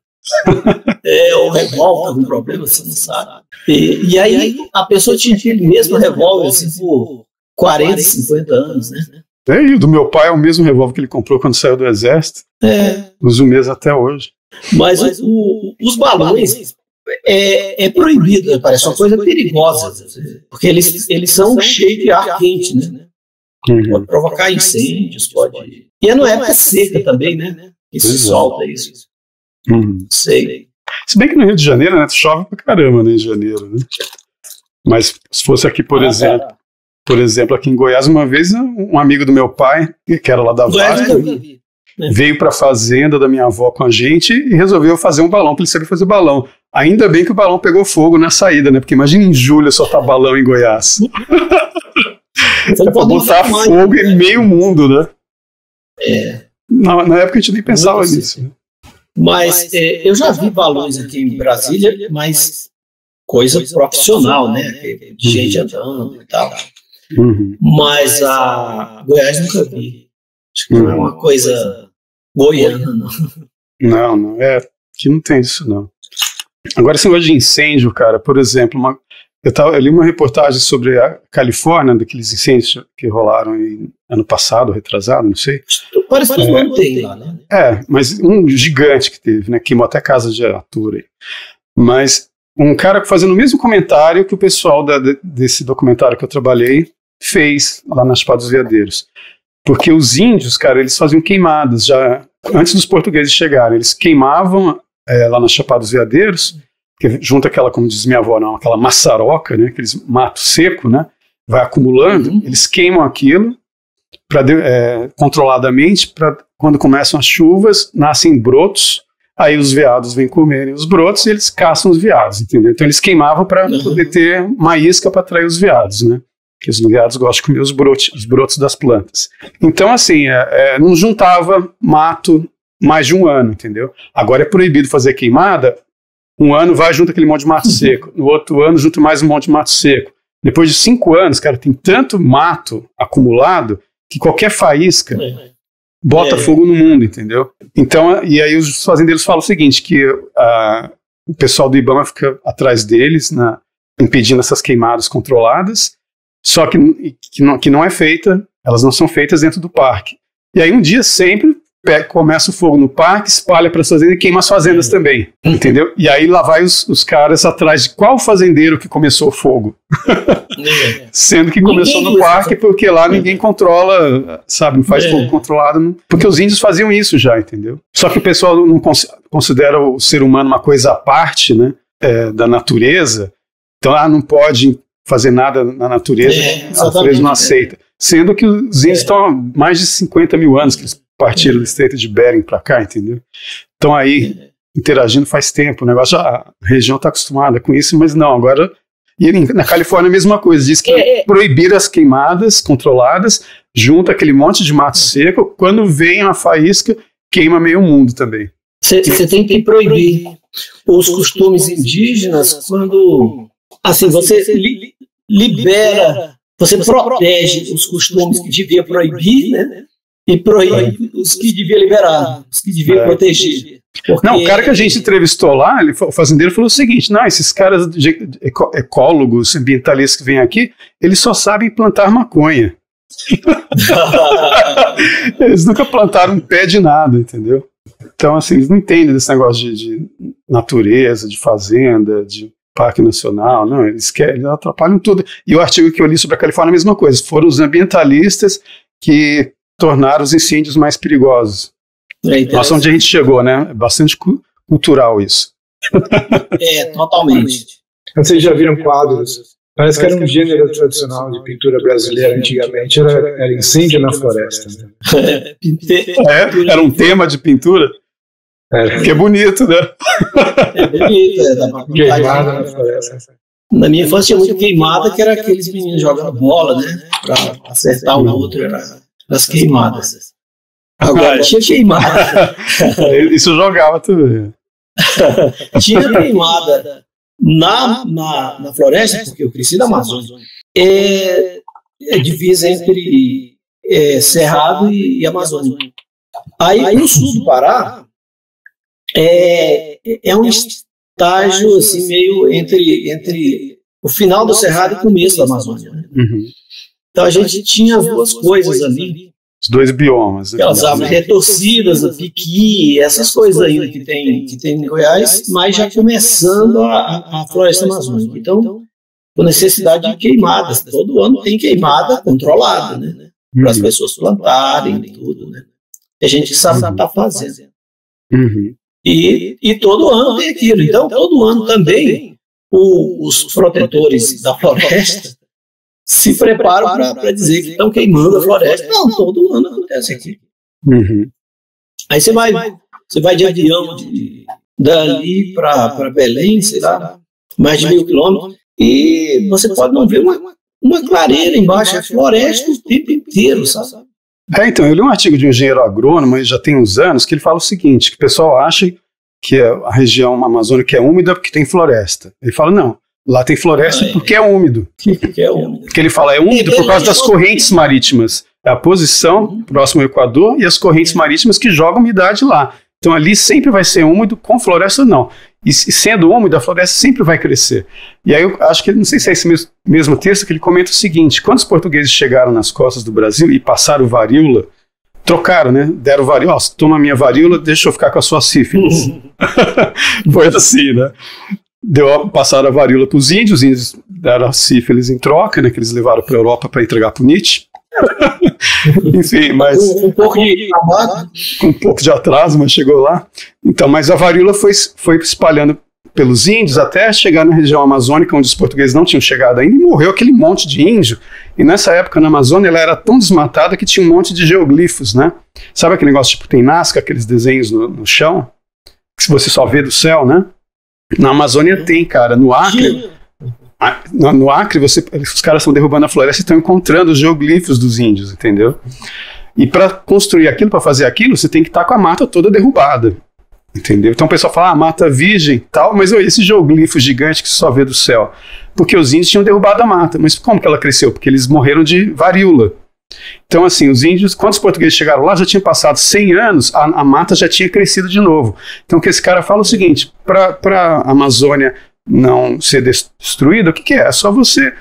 É, o revólver com problema, você não sabe. E, e aí a pessoa tinha aquele mesmo revólver assim, por 40, 50 anos, né? É, e do meu pai é o mesmo revólver que ele comprou quando saiu do exército. É. Usa o mesmo até hoje. Mas o, os balões, é, é proibido, parece uma coisa perigosa, porque eles, eles são cheios de ar quente, né? Uhum. Pode provocar incêndios, pode. E é no época seca também, né? Que se solta isso. Uhum. Sei. Se bem que no Rio de Janeiro, né? Chove pra caramba, né? Em janeiro, né? Mas se fosse aqui, por ah, exemplo, cara. por exemplo, aqui em Goiás, uma vez, um amigo do meu pai, que era lá da Vale, veio para a fazenda da minha avó com a gente e resolveu fazer um balão, para ele saber fazer balão. Ainda bem que o balão pegou fogo na saída, né? Porque imagina em julho soltar balão em Goiás. Pode botar fogo em meio mundo, né? É. Na, na, época a gente nem pensava nisso. Né? Mas é, eu já vi balões aqui em Brasília, mas coisa profissional, né? De gente andando e tal. Uhum. Mas a Goiás nunca vi. Acho que não é uma uhum. coisa goiana, não. Não, não. É, que não tem isso, não. Agora, esse negócio de incêndio, cara, por exemplo, uma, eu, tava, eu li uma reportagem sobre a Califórnia, daqueles incêndios que rolaram em, ano passado, retrasado, não sei. Parece que não tem lá, né? É, mas um gigante que teve, né? Queimou até casa de ator aí. Mas um cara fazendo o mesmo comentário que o pessoal da, desse documentário que eu trabalhei fez lá nas Chapada dos Veadeiros. Porque os índios, cara, eles faziam queimadas já antes dos portugueses chegarem. Eles queimavam é, lá na Chapada dos Veadeiros, que junta aquela, como diz minha avó, não, aquela maçaroca, né, aqueles mato seco, né, vai acumulando, uhum. eles queimam aquilo pra, é, controladamente para quando começam as chuvas, nascem brotos, aí os veados vêm comerem os brotos e eles caçam os veados, entendeu? Então eles queimavam para uhum. poder ter uma isca para atrair os veados, né? Que os ligados gostam de comer os brotos, os brotos das plantas. Então, assim, é, é, não juntava mato mais de um ano, entendeu? Agora é proibido fazer queimada, um ano vai junto aquele monte de mato seco, no outro ano junto mais um monte de mato seco. Depois de cinco anos, cara, tem tanto mato acumulado que qualquer faísca é. bota é. fogo no mundo, entendeu? Então, e aí os fazendeiros falam o seguinte, que uh, o pessoal do IBAMA fica atrás deles, na, impedindo essas queimadas controladas, só que, que, não, que não é feita, elas não são feitas dentro do parque. E aí um dia sempre começa o fogo no parque, espalha para as fazendas e queima as fazendas também, entendeu? E aí lá vai os, os caras atrás de qual fazendeiro que começou o fogo. É. Sendo que começou no parque porque lá ninguém controla, sabe, não faz é. fogo controlado, porque os índios faziam isso já, entendeu? Só que o pessoal não considera o ser humano uma coisa à parte, né, é, da natureza, então ah, não pode fazer nada na natureza, é, a natureza não aceita. Sendo que os índios estão há mais de 50 mil anos que eles partiram do estreito de Bering para cá, entendeu? Estão aí interagindo faz tempo, o negócio, a região está acostumada com isso, mas não, agora. E na Califórnia a mesma coisa, diz que é, é. proibir as queimadas controladas, junta aquele monte de mato seco, quando vem a faísca, queima meio mundo também. Você tem que proibir os costumes indígenas quando, assim, você libera, você protege os costumes que devia proibir, né? e proíbe os que devia liberar, os que devia é. proteger. Porque... Não, o cara que a gente entrevistou lá, ele, o fazendeiro falou o seguinte: não, esses caras ecólogos, ambientalistas que vêm aqui, eles só sabem plantar maconha. eles nunca plantaram um pé de nada, entendeu? Então, assim, eles não entendem desse negócio de, de natureza, de fazenda, de parque nacional, não, eles querem, eles atrapalham tudo. E o artigo que eu li sobre a Califórnia é a mesma coisa, foram os ambientalistas que tornar os incêndios mais perigosos. É Nossa, onde a gente chegou, né? É bastante cu cultural isso. É, totalmente. Vocês já viram quadros? Parece que era um gênero tradicional de pintura brasileira antigamente, era, era incêndio na floresta. Né? É, era um tema de pintura? Que é bonito, né? É bonito, é, dá pra Queimada na floresta. Na minha infância tinha muito queimada, que era aqueles meninos jogando bola, né? Pra acertar o outro, era das queimadas. Agora, tinha queimada. Isso jogava também. tinha queimada na, na, na floresta, porque eu cresci na Amazônia. É, é divisa entre é, Cerrado e, e Amazônia. Aí, aí o sul do Pará é, é um estágio assim, meio entre, entre o final do Cerrado e o começo da Amazônia. Né? Uhum. Então a gente tinha as duas coisas ali. Os dois biomas. Né? Aquelas árvores retorcidas, a piqui, essas coisas ainda que tem, que tem em Goiás, mas já começando a, a floresta amazônica. Então, com necessidade de queimadas. Todo ano tem queimada controlada, né? Para as uhum. pessoas plantarem e tudo, né? A gente sabe o que está fazendo. Uhum. E, e todo ano tem aquilo. Então, todo ano também o, os protetores da floresta se preparam para dizer que estão queimando a floresta. Não, todo ano acontece aqui. Uhum. Aí você vai, você vai de avião de, dali para Belém, sei lá, mais de mil quilômetros, e você pode não ver uma, uma clareira embaixo, é floresta o tempo inteiro, sabe? É, então, eu li um artigo de um engenheiro agrônomo, já tem uns anos, que ele fala o seguinte, que o pessoal acha que a região amazônica é úmida porque tem floresta. Ele fala, não, Lá tem floresta ah, é. porque é úmido. Porque é úmido. Que ele fala é úmido por causa das correntes marítimas. É a posição uhum. próximo ao Equador e as correntes marítimas que jogam umidade lá. Então ali sempre vai ser úmido, com floresta não. E sendo úmido, a floresta sempre vai crescer. E aí eu acho que, não sei se é esse mesmo, mesmo texto que ele comenta o seguinte: quando os portugueses chegaram nas costas do Brasil e passaram varíola, trocaram, né? Deram varíola, ó, toma a minha varíola, deixa eu ficar com a sua sífilis. Foi assim, né? deu, passaram a varíola para os índios, os índios deram a sífilis em troca, né, que eles levaram para a Europa para entregar para o Nietzsche. Enfim, mas. Um, um pouco de um pouco de atraso, mas chegou lá. Então, mas a varíola foi, foi espalhando pelos índios até chegar na região amazônica, onde os portugueses não tinham chegado ainda, e morreu aquele monte de índio. E nessa época, na Amazônia, ela era tão desmatada que tinha um monte de geoglifos, né? Sabe aquele negócio tipo tem Nazca, aqueles desenhos no, no chão? Que você só vê do céu, né? Na Amazônia tem, cara. No Acre, no Acre, você, os caras estão derrubando a floresta e estão encontrando os geoglifos dos índios, entendeu? E para construir aquilo, para fazer aquilo, você tem que estar tá com a mata toda derrubada. Entendeu? Então o pessoal fala, ah, mata virgem tal, mas esse geoglifo gigante que só vê do céu. Porque os índios tinham derrubado a mata. Mas como que ela cresceu? Porque eles morreram de varíola. Então, assim, os índios, quando os portugueses chegaram lá, já tinha passado 100 anos, a, a mata já tinha crescido de novo. Então, o que esse cara fala é o seguinte: para a Amazônia não ser destruída, o que, que é? É só você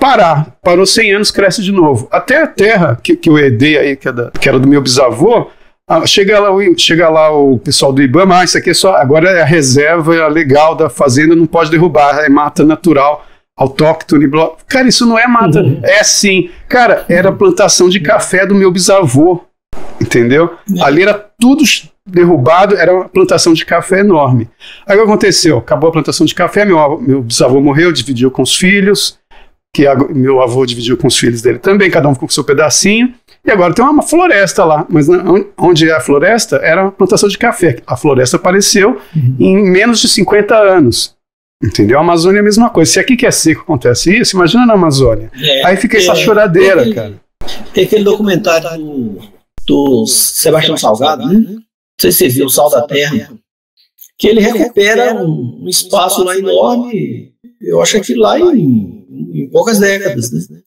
parar. Parou 100 anos, cresce de novo. Até a terra que, que eu herdei aí, que, é da, que era do meu bisavô, ah, chega, lá, chega lá o pessoal do Ibama, ah, isso aqui é só, agora é a reserva legal da fazenda, não pode derrubar, é mata natural, autóctone, blá. cara, isso não é mata, uhum. é sim, cara, era plantação de café do meu bisavô, entendeu? Uhum. Ali era tudo derrubado, era uma plantação de café enorme. Aí o que aconteceu? Acabou a plantação de café, meu, meu bisavô morreu, dividiu com os filhos, que a, meu avô dividiu com os filhos dele também, cada um ficou com seu pedacinho. E agora tem uma floresta lá, mas onde é a floresta era uma plantação de café. A floresta apareceu uhum. em menos de 50 anos. Entendeu? A Amazônia é a mesma coisa. Se aqui que é seco acontece isso, imagina na Amazônia. É, Aí fica essa é, choradeira, tem cara. Tem aquele documentário do, do Sebastião Salgado, né? Não sei se você viu, O Sal da Terra, que ele recupera um, um espaço lá enorme, eu acho que lá em, em poucas décadas, né?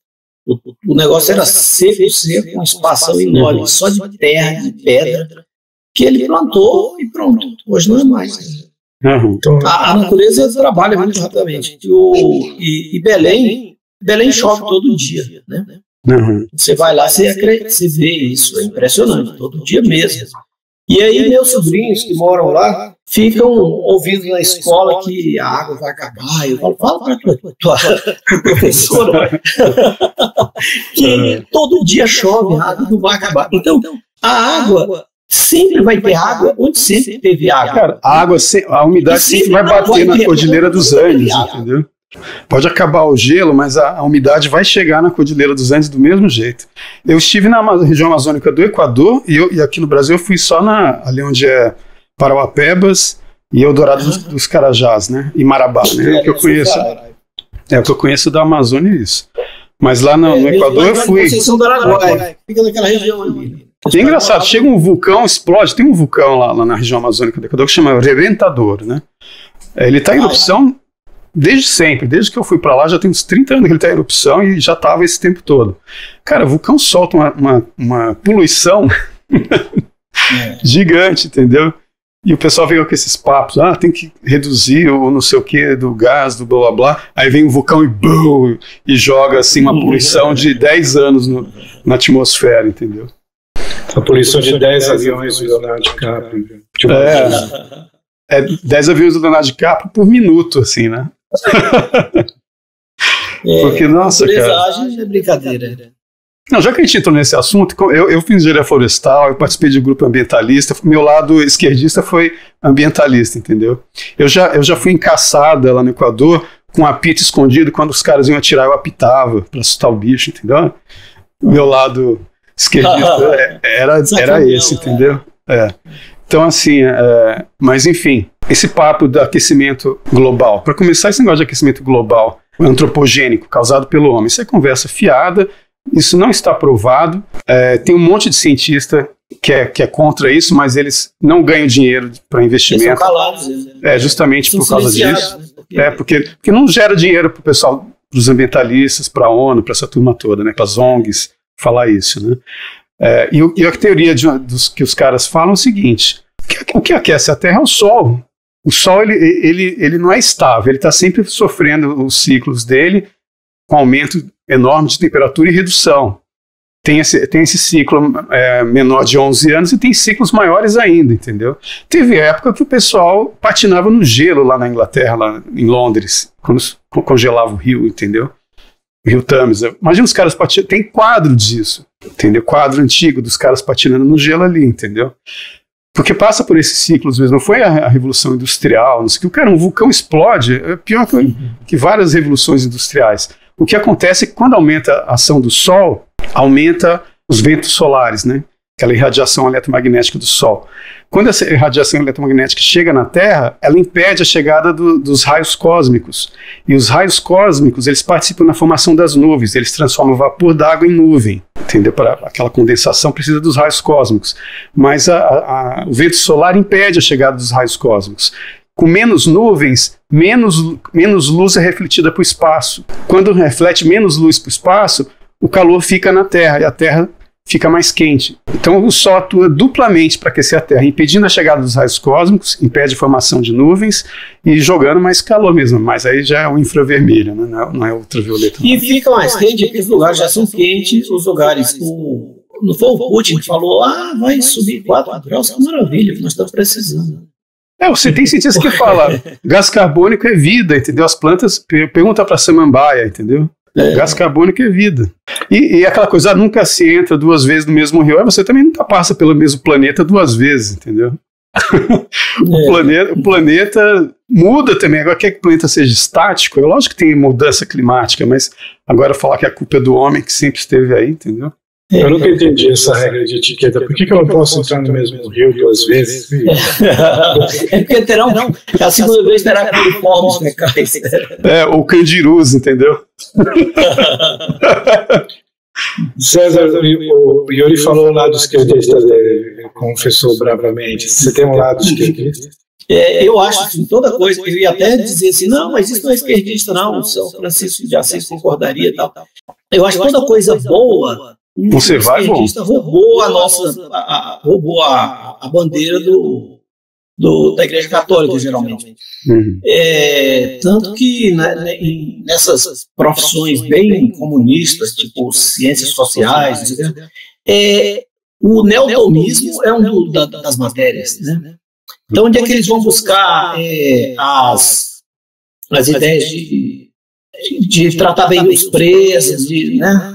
O, o negócio era seco, seco, um espaço enorme, só de terra, de pedra, que ele plantou e pronto. Hoje não é mais. Uhum. A, a, natureza trabalha muito rapidamente. E, o, e, e Belém, Belém chove todo dia, né? Uhum. Você vai lá, você, você vê isso, é impressionante, todo dia mesmo. E aí meus sobrinhos que moram lá ficam ouvindo na escola que a água vai acabar. Eu falo, fala para tua, tua professora que todo dia chove, a água não vai acabar. Então, a água sempre vai ter água onde sempre teve água. Cara, a água, a umidade sempre vai bater na Cordilheira dos Andes, entendeu? Pode acabar o gelo, mas a, a, umidade vai chegar na Cordilheira dos Andes do mesmo jeito. Eu estive na região amazônica do Equador e, eu, e aqui no Brasil eu fui só na, ali onde é Parauapebas e Eldorado dos, dos Carajás, né? E Marabá, né? É o que eu conheço. É o que eu conheço da Amazônia é isso. Mas lá no, no é, Equador eu fui. Araguaia, fica naquela região ali. É engraçado, chega um vulcão, explode, tem um vulcão lá, lá na região amazônica do Equador que chama Reventador, né? Ele está em erupção desde sempre, desde que eu fui para lá, já tem uns 30 anos que ele está em erupção e já estava esse tempo todo. Cara, o vulcão solta uma, uma, uma poluição é. gigante, entendeu? E o pessoal vem com esses papos, ah, tem que reduzir o não sei o que do gás, do blá blá blá. Aí vem um vulcão e boom, e joga assim uma poluição de 10 anos no, na atmosfera, entendeu? A poluição de 10 aviões do Leonardo DiCaprio. É, é 10 aviões do Leonardo DiCaprio por minuto, assim, né? É, Porque, nossa, cara. é brincadeira. Não, já que a gente entrou nesse assunto, eu, eu fiz engenharia florestal, eu participei de grupo ambientalista, meu lado esquerdista foi ambientalista, entendeu? Eu já, eu já fui encaçada lá no Equador com apito escondido, quando os caras iam atirar, eu apitava para assustar o bicho, entendeu? Meu lado esquerdista é, era, era esse, entendeu? É. Então, assim, é, mas enfim, esse papo do aquecimento global. Para começar, esse negócio de aquecimento global antropogênico causado pelo homem, isso é conversa fiada, isso não está provado. É, tem um monte de cientista que é, que é contra isso, mas eles não ganham dinheiro para investimento. Eles são calados. Né? É, justamente por causa disso. Né? Porque... É, porque, porque não gera dinheiro para o pessoal, para os ambientalistas, para a ONU, para essa turma toda, né, para as ONGs, falar isso. Né? É, e, e, a teoria de, dos, que os caras falam é o seguinte: o que aquece a Terra é o Sol. O Sol ele, ele, ele não é estável, ele está sempre sofrendo os ciclos dele com aumento enorme de temperatura e redução. Tem esse, tem esse ciclo é, menor de 11 anos e tem ciclos maiores ainda, entendeu? Teve época que o pessoal patinava no gelo lá na Inglaterra, lá em Londres, quando congelava o rio, entendeu? O rio Thames. Imagina os caras patinando. Tem quadro disso, entendeu? Quadro antigo dos caras patinando no gelo ali, entendeu? Porque passa por esses ciclos mesmo. Não foi a, a Revolução Industrial, não sei o que. Cara, um vulcão explode. É pior que, que várias revoluções industriais. O que acontece é que quando aumenta a ação do Sol, aumenta os ventos solares, né? Aquela irradiação eletromagnética do Sol. Quando essa irradiação eletromagnética chega na Terra, ela impede a chegada do, dos raios cósmicos. E os raios cósmicos, eles participam na formação das nuvens, eles transformam vapor d'água em nuvem. Entendeu? Para aquela condensação precisa dos raios cósmicos. Mas a, a, o vento solar impede a chegada dos raios cósmicos. Com menos nuvens, menos, menos luz é refletida para o espaço. Quando reflete menos luz para o espaço, o calor fica na Terra e a Terra fica mais quente. Então o Sol atua duplamente para aquecer a Terra, impedindo a chegada dos raios cósmicos, impede a formação de nuvens e jogando mais calor mesmo. Mas aí já é o infravermelho, né? não, é, não é ultravioleta. E fica mais quente, porque os lugares já são quentes, os lugares. O, não foi o Putin que falou, ah, vai subir 4 graus, que maravilha, nós estamos precisando. É, você tem cientistas que falam, gás carbônico é vida, entendeu? As plantas, pergunta para a samambaia, entendeu? É. Gás carbônico é vida. E, e, aquela coisa, ah, nunca se entra duas vezes no mesmo rio, você também nunca passa pelo mesmo planeta duas vezes, entendeu? o, é. planeta, o planeta muda também. Agora, quer que o planeta seja estático? É lógico que tem mudança climática, mas agora falar que a culpa é do homem que sempre esteve aí, entendeu? Eu nunca entendi essa regra de etiqueta. Por que, que eu não posso entrar no mesmo rio duas vezes? é porque terão. A segunda vez terá coliformes fecais. É, ou candirus, entendeu? César, o Yuri falou o lado esquerdista, confessou bravamente. Você tem um lado esquerdista? É, eu acho que toda coisa, eu ia até dizer assim, não, mas isso não é esquerdista, não, o São Francisco de Assis concordaria e tal. Eu acho que toda coisa boa você vai, bom. roubou a nossa, a, a, roubou a, a bandeira do, do, da Igreja Católica, geralmente. Uhum. É, tanto que né, né nessas profissões bem comunistas, tipo ciências sociais, é, o neotomismo é um do, da, das matérias. Né? Então, onde é que eles vão buscar é, as, as ideias de, de tratar bem os presos, de, né?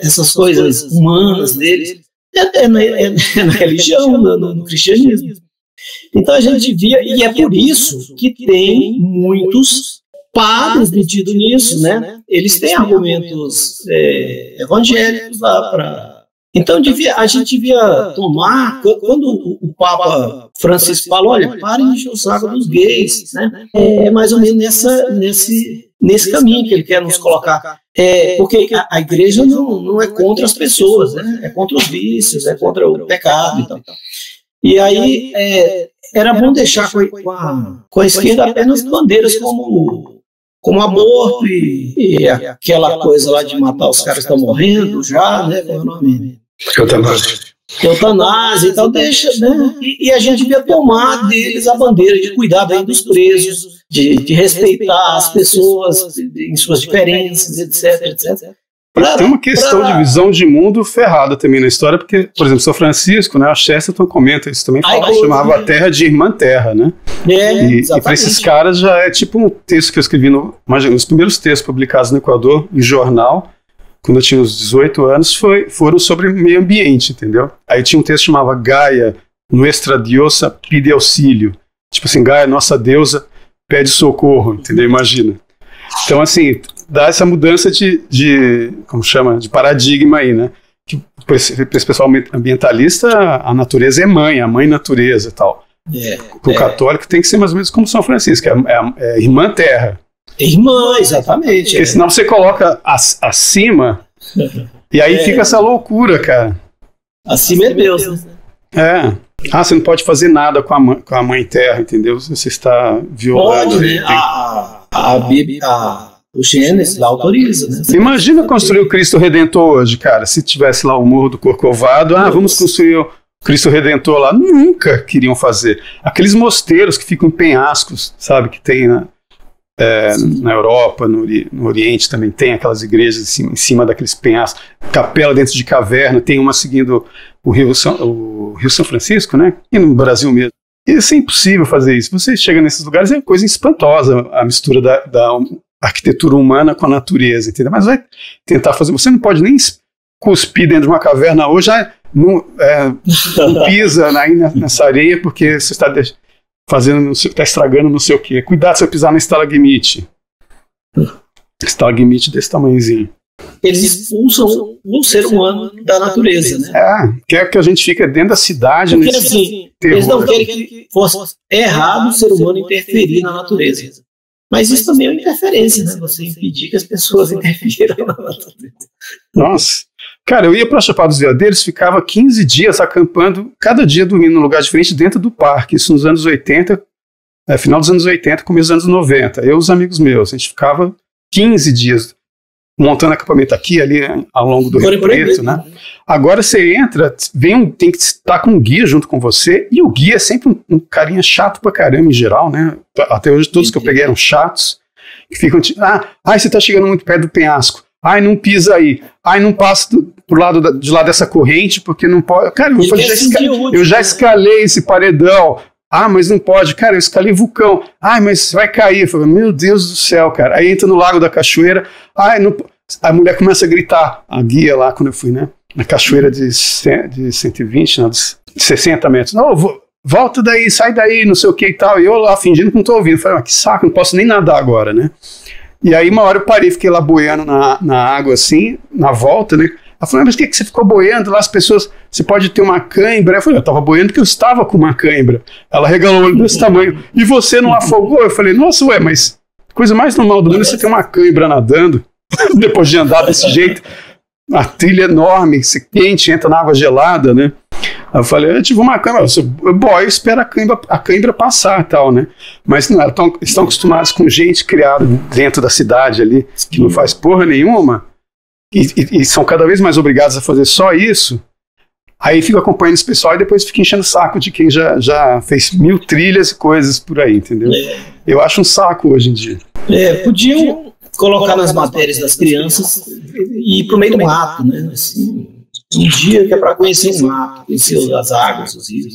Essas coisas humanas deles, é, é, na, é, na religião, no, no, cristianismo. Então a gente via, e é por isso que tem muitos padres metidos nisso, né? Eles têm argumentos é, evangélicos lá para então devia, a gente devia tomar, quando o Papa Francisco falou, olha, parem de encher o saco dos gays, né? É mais ou menos nessa, nesse, nesse caminho que ele quer nos colocar. É, porque a, a igreja não, não é contra as pessoas, né? é contra os vícios, é contra o pecado e tal. E aí é, era bom deixar com a, com a esquerda apenas bandeiras como, como aborto e, e aquela coisa lá de matar os caras que estão morrendo já, né? Qual é o nome? Eutanásia. Eutanásia, então deixa, né? E, e, a gente devia tomar deles a bandeira de cuidar bem dos presos, de, de respeitar as pessoas em suas diferenças, etc, etc. Pra, tem uma questão pra... de visão de mundo ferrada também na história, porque, por exemplo, São Francisco, né, a Chesterton comenta isso também, fala, chamava a Terra de Irmã Terra, né? É, e, e para esses caras já é tipo um texto que eu escrevi, no, imagina, os primeiros textos publicados no Equador, em jornal, quando eu tinha uns 18 anos, foi, foram sobre meio ambiente, entendeu? Aí tinha um texto que chamava Gaia, Nuestra Diosa pide auxílio. Tipo assim, Gaia, nossa deusa, pede socorro, entendeu? Imagina. Então, assim, dá essa mudança de, de como chama, de paradigma aí, né? Que para esse, esse, pessoal ambientalista, a natureza é mãe, a mãe natureza e tal. É, o é. católico tem que ser mais ou menos como São Francisco, é, é, é irmã terra. Irmã, exatamente. Porque senão você coloca acima e aí é. fica essa loucura, cara. Acima é Deus, né? É. Ah, você não pode fazer nada com a, mãe, com a mãe terra, entendeu? Você está violando. Pode, né? A, a, a Bíblia, o Gênesis lá autoriza, né? Imagina construir o Cristo Redentor hoje, cara. Se tivesse lá o Morro do Corcovado, ah, vamos construir o Cristo Redentor lá. Nunca queriam fazer. Aqueles mosteiros que ficam em penhascos, sabe, que tem, né? É, na Europa, no, no, Oriente também tem aquelas igrejas em cima, daqueles penhascos, capela dentro de caverna, tem uma seguindo o Rio São, o Rio São Francisco, né? E no Brasil mesmo. Isso é impossível fazer isso. Você chega nesses lugares, é uma coisa espantosa a mistura da, da arquitetura humana com a natureza, entendeu? Mas vai tentar fazer. Você não pode nem cuspir dentro de uma caverna hoje, já não, é, não pisa aí nessa areia porque você está fazendo, está estragando não sei o quê. Cuidado se eu pisar na estalagmite. Estalagmite desse tamanhozinho. Eles expulsam o ser humano da natureza, né? É, quer que a gente fique dentro da cidade, Porque assim, terror. eles não querem que fosse errado o ser humano interferir na natureza. Mas isso também é uma interferência, né? Você impedir que as pessoas interfiram na natureza. Nossa. Cara, eu ia para Chapada dos Veadeiros, ficava 15 dias acampando, cada dia dormindo num lugar diferente dentro do parque. Isso nos anos 80, é, final dos anos 80, começo dos anos 90. Eu e os amigos meus, a gente ficava 15 dias montando acampamento aqui, ali, ao longo do Rio Preto, né? Agora você entra, vem um, tem que estar com um guia junto com você, e o guia é sempre um, um carinha chato pra caramba em geral, né? Até hoje todos que eu peguei eram chatos, que ficam, ah, ai, você tá chegando muito perto do penhasco, ai, não pisa aí, ai, não passa do, pro lado da, de lá dessa corrente, porque não pode. Cara, eu, já, esca... eu já escalei esse paredão. Ah, mas não pode. Cara, eu escalei vulcão. Ah, mas vai cair. Eu falei, meu Deus do céu, cara. Aí entra no Lago da Cachoeira. Ah, não... a mulher começa a gritar. A guia lá, quando eu fui, né? Na cachoeira de, de 120, não, de 60 metros. Não, vou... volta daí, sai daí, não sei o que e tal. E eu lá fingindo que não tô ouvindo. Falei, ah, que saco, não posso nem nadar agora, né? E aí, uma hora eu parei, fiquei lá boiando na, na água assim, na volta, né? Ela falou, mas por que, que você ficou boiando lá? As pessoas, você pode ter uma cãibra. Eu falei, eu estava boiando porque eu estava com uma cãibra. Ela regalou o olho desse tamanho. E você não afogou? Eu falei, nossa, ué, mas coisa mais normal do mundo é você ter uma cãibra nadando, depois de andar desse jeito. A trilha enorme, se quente, entra na água gelada, né? eu falei, eu tive uma câimbra, boy, espera a cãibra, a cãibra passar tal, né? Mas não, tão, estão acostumados com gente criada dentro da cidade ali, que não faz porra nenhuma e, e, e, são cada vez mais obrigados a fazer só isso, aí fica acompanhando esse pessoal e depois fica enchendo o saco de quem já, já fez mil trilhas e coisas por aí, entendeu? É. Eu acho um saco hoje em dia. É, podiam colocar nas matérias das crianças e ir para o meio do mato, né? Assim, um dia que é para conhecer o mato, conhecer as águas, os rios.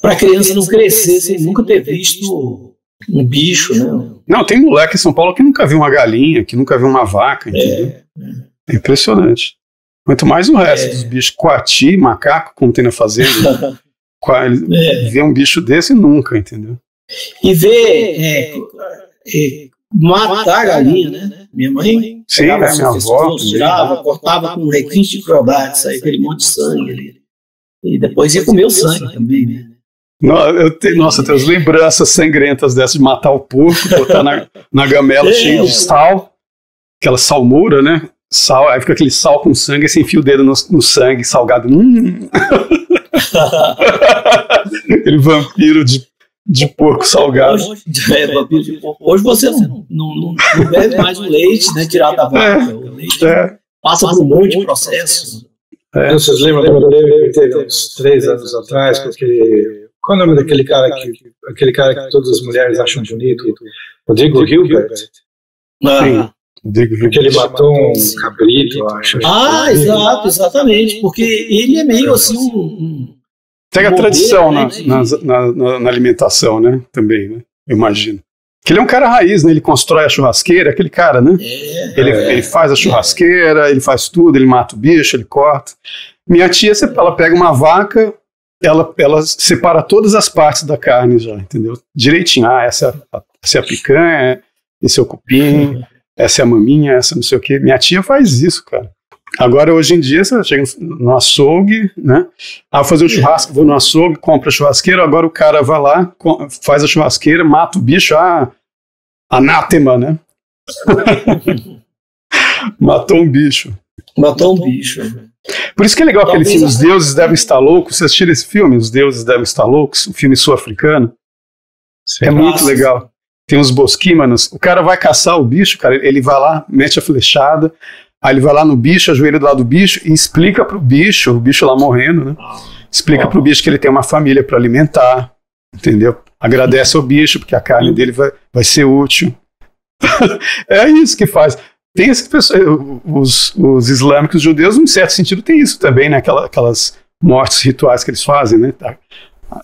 Para a criança não crescer sem nunca ter visto um bicho, né? Não, tem moleque em São Paulo que nunca viu uma galinha, que nunca viu uma vaca, entendeu? É, é. É impressionante. Quanto mais o resto é. dos bichos, coati, macaco, como tem na fazenda. é. Ver um bicho desse nunca, entendeu? E ver é, é, matar a galinha, né? Minha mãe Sim, né, minha avó tirava, cortava com requinte de crueldade, saía aquele monte de sangue ali. E depois ia comer o sangue também, né? eu nossa, eu tenho as lembranças sangrentas dessas de matar o porco, botar na, na gamela é, cheio de sal, aquela salmoura, né? Sal, aí fica aquele sal com sangue, você enfia o dedo no, no sangue, salgado. Hum. aquele vampiro de, de porco salgado. Hoje, é, vampiro de porco. Hoje você não, não, não, não bebe mais o leite, né? Tirado da vaca. É, o leite é. passa por um monte de processo. É. Vocês lembram que teve uns três anos atrás, porque qual é o nome daquele cara que aquele cara que todas as mulheres acham bonito? Rodrigo Hilbert. Ah. Porque ele matou um cabrito, eu acho. Ah, exato, exatamente. Porque ele é meio assim um. Tem a tradição né? na, na, na, na, alimentação, né? Também, né? Eu imagino. Que ele é um cara raiz, né? Ele constrói a churrasqueira, aquele cara, né? É, ele, é, ele faz a churrasqueira, ele faz tudo, ele mata o bicho, ele corta. Minha tia, ela pega uma vaca, ela, ela separa todas as partes da carne já, entendeu? Direitinho. Ah, essa, é essa é a picanha, esse é o cupim, essa é a maminha, essa não sei o que. Minha tia faz isso, cara. Agora, hoje em dia, você chega no açougue, né? Ah, vou fazer um churrasco, vou no açougue, compra a churrasqueira, agora o cara vai lá, faz a churrasqueira, mata o bicho, ah, anátema, né? Matou um bicho. Matou um bicho. Por isso que é legal Talvez aquele filme Os Deuses Devem Estar Loucos. Vocês assistiram esse filme, Os Deuses Devem Estar Loucos? Um filme sul-africano. É muito legal tem os bosquímanos, o cara vai caçar o bicho, cara, ele vai lá, mete a flechada, aí ele vai lá no bicho, ajoelha do lado do bicho e explica pro bicho, o bicho lá morrendo, né? Explica pro bicho que ele tem uma família para alimentar, entendeu? Agradece ao bicho, porque a carne dele vai, vai ser útil. é isso que faz. Tem esse os, os islâmicos, os judeus, em certo sentido, tem isso também, né? Aquela, aquelas mortes rituais que eles fazem, né? Tá.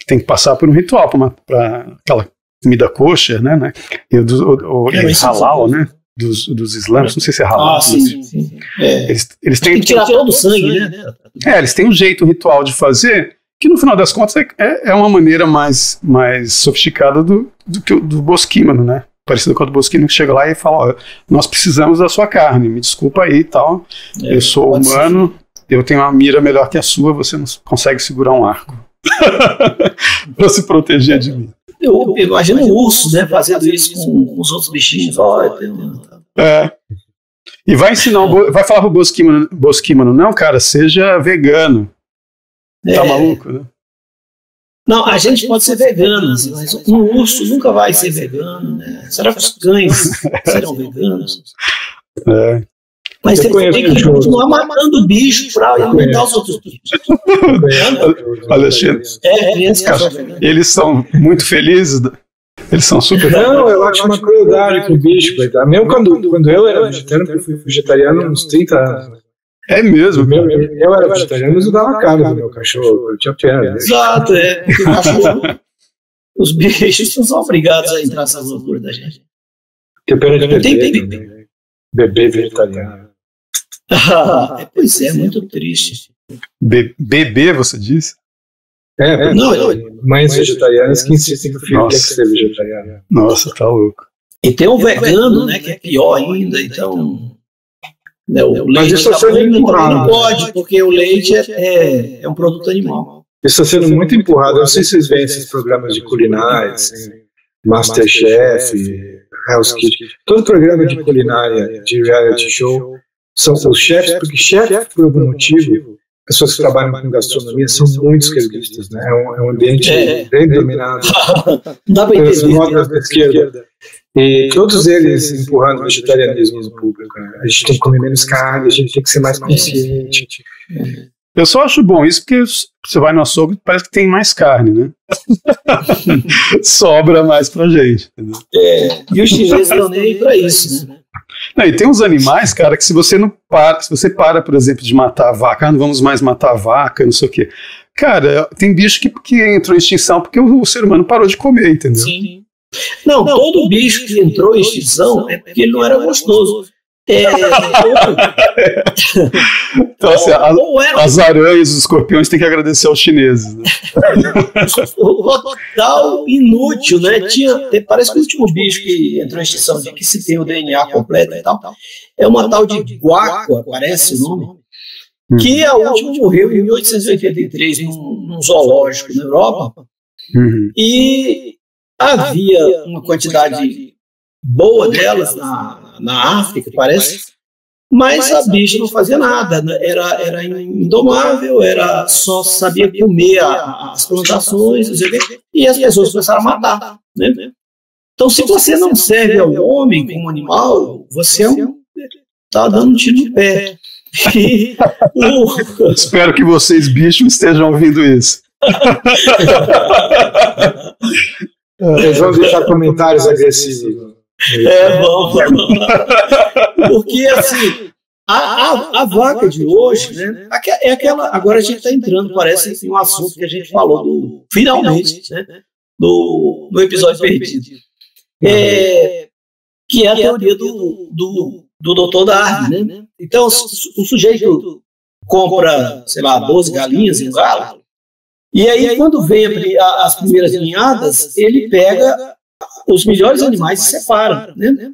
Tem que passar por um ritual para aquela comida kosher, né? né? E o, o, o é, halal, né? Dos, dos islâmicos, não sei se é halal. Ah, sim, sim. É. Eles, eles têm tem que tirar todo o sangue, né? É, eles têm um jeito, ritual de fazer que no final das contas é, é, é uma maneira mais, mais sofisticada do, do que o do bosquímano, né? parecido com a do Bosquino, que chega lá e fala: ó, nós precisamos da sua carne, me desculpa aí e tal. É, eu sou humano, eu tenho uma mira melhor que a sua, você não consegue segurar um arco. para se proteger de mim. Eu, eu imagino o urso, né, fazendo isso com, com os outros bichinhos. Ó, eu tenho- É. E vai ensinar, o vai falar pro Bosquímano, Bosquímano, não, cara, seja vegano. Tá É, maluco, né? Não, a gente pode ser vegano, mas um urso nunca vai ser vegano. Né? Será que os cães serão veganos? É. Mas Eu tem, tem que continuar matando bicho para alimentar os outros bichos. Alexandre. É, crianças que são veganas. Eles são muito felizes, eles são super Não, eu acho uma crueldade com o bicho, coitado. Mesmo quando, quando eu era vegetariano, porque eu fui vegetariano uns 30 anos. É mesmo, Meu- cara. eu, eu era vegetariano, mas eu dava cabo do meu cachorro. Eu tinha pena. Exato, é. cachorro- os bichos não são obrigados a entrar nessas loucuras da gente. Tinha pena de Tem- bebê. tem-. Bebê vegetariano. É, pois é, muito triste. Be- bebê, você disse? É, Não, tem mães vegetarianas que insistem que o filho tem que ser vegetariano. Nossa, tá louco. E tem o vegano, né, que é pior ainda, então. Né, o Mas leite isso da é sendo empurrado. não pode, porque o leite é, é, é um produto animal. Isso está sendo muito empurrado. Eu não sei se vocês veem esses programas de culinária, assim, Masterchef, Hell's Kitchen. Todo programa de culinária, de reality show, são os chefes, porque chefe, por algum motivo, pessoas que trabalham com gastronomia são muito esquerdistas, né? É um, é um ambiente É. bem dominado Não dá para pelas entender. modas da esquerda. E todos eles empurrando o vegetarianismo no público. Né? A gente tem que comer menos carne, a gente tem que ser mais consciente. Eu só acho bom isso porque você vai no açougue e parece que tem mais carne, né? Sobra mais pra gente. entendeu? É, e os chineses estão nem aí para isso, né? Não, e tem uns animais, cara, que se você não para, se você para, por exemplo, de matar a vaca, ah, não vamos mais matar a vaca, não sei o quê. Cara, tem bicho que, que entrou em extinção porque o, o ser humano parou de comer, entendeu? Sim. Não, todo bicho que entrou em extinção é porque ele não era gostoso. É, Então, assim, a- era as aranhas, os escorpiões têm que agradecer aos chineses. Né? total inútil, né? Tinha, parece que o último bicho que entrou em extinção, de que se tem o DNA completo e tal, é uma tal de guacua, parece o nome, que a última morreu em 1883 num, num zoológico na Europa Uhum. e havia uma quantidade boa delas na, na África, parece, mas a bicha não fazia nada, né? era, era indomável, era só sabia comer a- as plantações, e as pessoas começaram a matar. Né? Então, se você não serve ao homem como animal, você está dando um tiro no pé. E o- Espero que vocês, bichos, estejam ouvindo isso. Eles vão deixar comentários agressivos. É bom. Porque assim, a, a, a vaca de hoje, né? É aquela. Agora a gente está entrando, parece, em um assunto que a gente falou do, finalmente, né? Do, no episódio perdido. É, que é a teoria do, do, do doutor Darwin, né? Então, o, su- o sujeito compra, sei lá, 12 galinhas em galo, e aí, quando vem as primeiras ninhadas, ele pega os melhores animais e separa, né?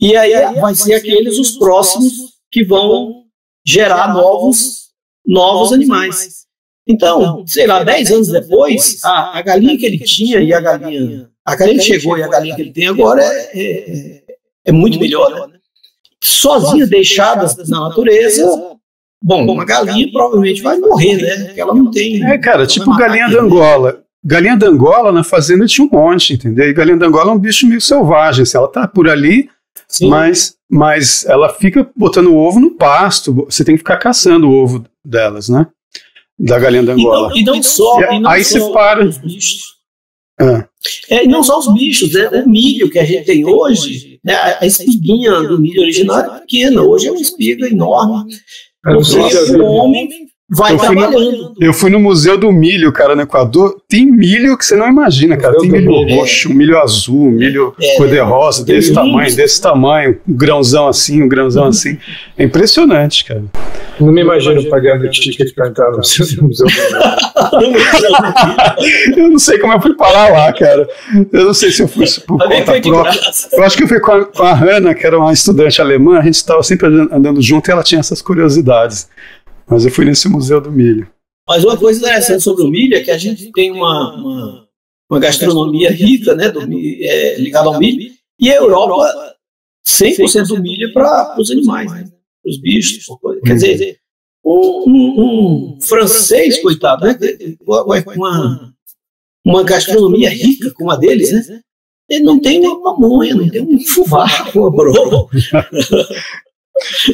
E aí vai ser aqueles os próximos que vão gerar novos, novos animais. Então, sei lá, 10 anos depois, a, a galinha que ele tinha e a galinha. A galinha que chegou e a galinha que ele tem agora é, é, é muito melhor, né? Sozinha, deixadas na natureza, bom, uma galinha provavelmente vai morrer, né? Porque ela não tem. É, cara, tipo galinha da Angola. Galinha da Angola, na fazenda tinha um monte, entendeu? E galinha da Angola é um bicho meio selvagem. Assim, ela tá por ali, Sim. mas, mas ela fica botando o ovo no pasto. Você tem que ficar caçando o ovo delas, né? Da galinha da E e não só. E e não aí só você para. Os bichos. Ah, É, e não só os bichos, né? O milho que a gente tem hoje, né? a espiguinha do milho original é pequena, hoje é uma espiga enorme. Eu não eu vai eu fui, no, eu fui no Museu do Milho, cara, no Equador. Tem milho que você não imagina, cara. Tem milho roxo, milho azul, milho é, cor-de-rosa, desse tamanho, desse tamanho, um grãozão assim, um grãozão assim. É impressionante, cara. Não me imagino pagando ticket para entrar no Museu do Milho. eu não sei como eu fui parar lá, cara. Eu não sei se eu fui por conta própria. Eu acho que eu fui com a, com a Hannah, que era uma estudante alemã, a gente estava sempre andando junto e ela tinha essas curiosidades. Mas eu fui nesse Museu do Milho. Mas uma coisa interessante sobre o milho é que a gente tem uma, uma, uma gastronomia rica, né, do, é, ligada ao milho, e a Europa, 100% do milho é para os animais, né, para os bichos. Quer dizer, um, um, um francês, coitado, né, uma, uma gastronomia rica como a deles, né, ele não tem uma pamonha, não tem um fubá, uma bro.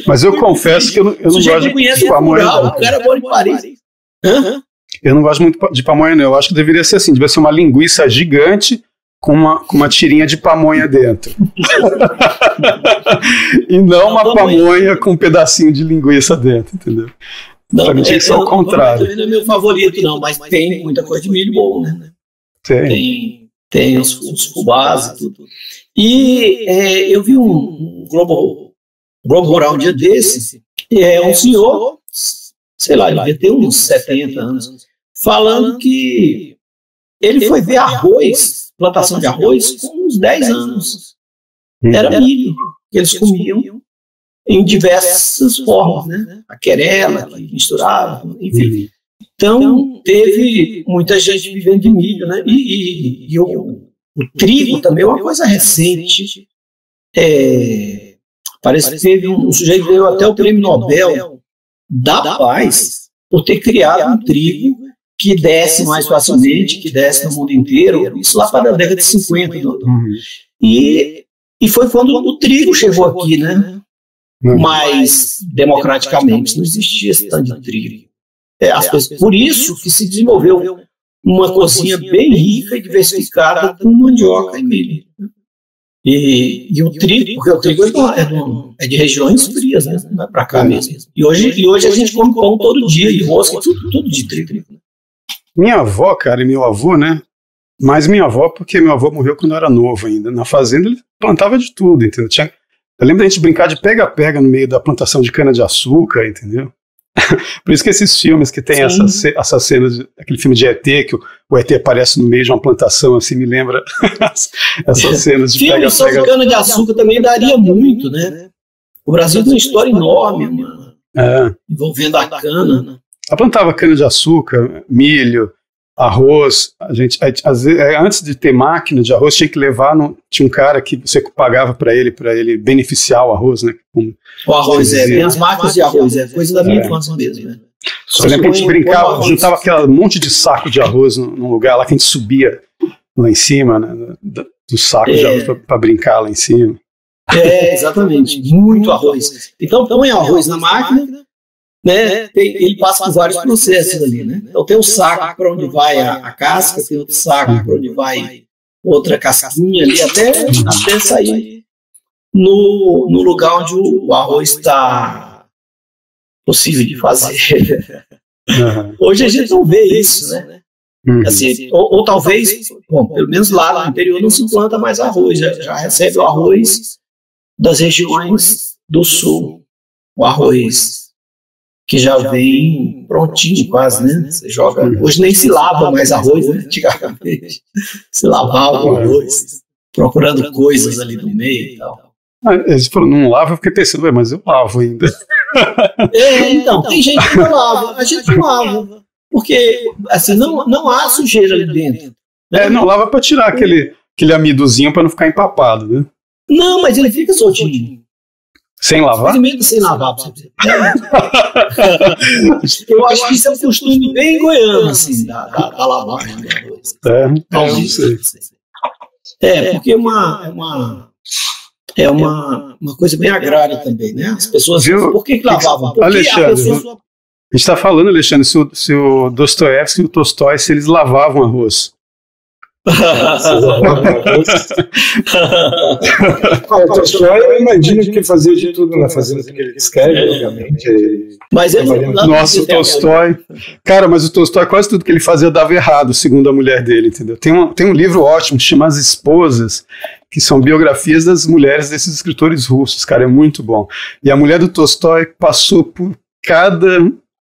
Mas eu confesso que eu não, eu não gosto de pamonha. Rural, o cara mora em Paris. Hã? Eu não gosto muito de pamonha, não. Eu acho que deveria ser assim: deveria ser uma linguiça gigante com uma, com uma tirinha de pamonha dentro. e não uma pamonha com um pedacinho de linguiça dentro, entendeu? Não, pra mim tinha que ser ao contrário. Não é meu favorito, não, mas tem muita coisa de milho bom, né? Tem. Tem, tem os, os fubás e tudo. E é, eu vi um, um Globo Globo Rural um dia desse, é um senhor, sei lá, ele devia ter uns 70 anos, falando que ele foi ver arroz, plantação de arroz, com uns 10 anos. Era milho que eles comiam em diversas formas, né? A querela, que misturava, enfim. Então, teve muita gente vivendo de milho, né? E, e, e o, o, trigo também é uma coisa recente. É, Parece que teve um, um sujeito que ganhou até o prêmio Nobel da Paz por ter criado um trigo que desce mais facilmente, que desce no mundo inteiro, isso lá para a década de 50. Uhum. E, e foi quando o trigo chegou aqui, né? Uhum. Mas, democraticamente, não existia esse tanto de trigo. É, as pessoas, por isso que se desenvolveu uma cozinha bem rica e diversificada com mandioca e milho. E, e o trigo, porque o trigo é, do, é, do, é de regiões frias, né? Não é para cá mesmo. E hoje, e hoje a gente come pão todo dia, e rosca, tudo, tudo de trigo. Minha avó, cara, e meu avô, né? Mas minha avó, porque meu avô morreu quando eu era novo ainda. Na fazenda ele plantava de tudo, entendeu? Tinha, eu lembro da gente brincar de pega-pega no meio da plantação de cana-de-açúcar, entendeu? Por isso que esses filmes que tem essas, essas cenas, aquele filme de ET, que o, o, ET aparece no meio de uma plantação, assim, me lembra essas cenas de Filme pega, sobre pega... cana-de-açúcar também daria muito, né? O Brasil tem uma história enorme, é. envolvendo a cana. Ela plantava cana-de-açúcar, milho, arroz, a gente, às vezes, é, antes de ter máquina de arroz, tinha que levar, no, tinha um cara que você pagava para ele, para ele beneficiar o arroz, né? Com, o arroz, é, tem as máquinas de arroz, é coisa da minha é. infância mesmo, né? Por exemplo, a gente brincava, juntava aquele monte de saco de arroz num lugar lá que a gente subia lá em cima, né? Do saco é. de arroz para brincar lá em cima. É, exatamente, muito arroz. Então põe arroz na máquina, né, tem, ele passa por vários processos ali, né? Então tem o saco para onde vai a, a, casca, tem outro saco para onde vai outra casquinha ali, até, até sair no, no lugar onde o arroz está possível de fazer. Uhum. Hoje a gente não vê isso, né? Uhum. Assim, ou, ou, talvez, bom, pelo menos lá no interior não se planta mais arroz, já, já recebe o arroz das regiões do sul, o arroz que já vem prontinho quase, né? Você joga. Hoje nem se lava mais arroz, né? Antigamente se lavava o arroz, procurando coisas ali no meio e tal. Ah, eles falaram, não lava, eu fiquei pensando, mas eu lavo ainda. É, então, tem gente que não lava, a gente não lava. Porque, assim, não, não há sujeira ali dentro. Né? É, não lava para tirar aquele, aquele amidozinho para não ficar empapado, né? Não, mas ele fica soltinho. Sem lavar? sem lavar. eu acho que isso é um costume bem goiano, assim, da, da, da lavagem do arroz. É, não sei. É, porque é uma, é uma, é uma, uma coisa bem agrária também, né? As pessoas. Viu? Por que, que lavavam? Porque Alexandre, a pessoa. A gente está falando, Alexandre, se o, se o Dostoiévski e o Tolstói, se eles lavavam arroz. O Tolstói, eu imagino que ele fazia de tudo na fazenda que ele escreve, obviamente. Mas ele, Nossa, o Tolstói. Cara, mas o Tolstói, quase tudo que ele fazia dava errado, segundo a mulher dele, entendeu? Tem um, tem um livro ótimo que chama As Esposas, que são biografias das mulheres desses escritores russos, cara, é muito bom. E a mulher do Tolstói passou por cada.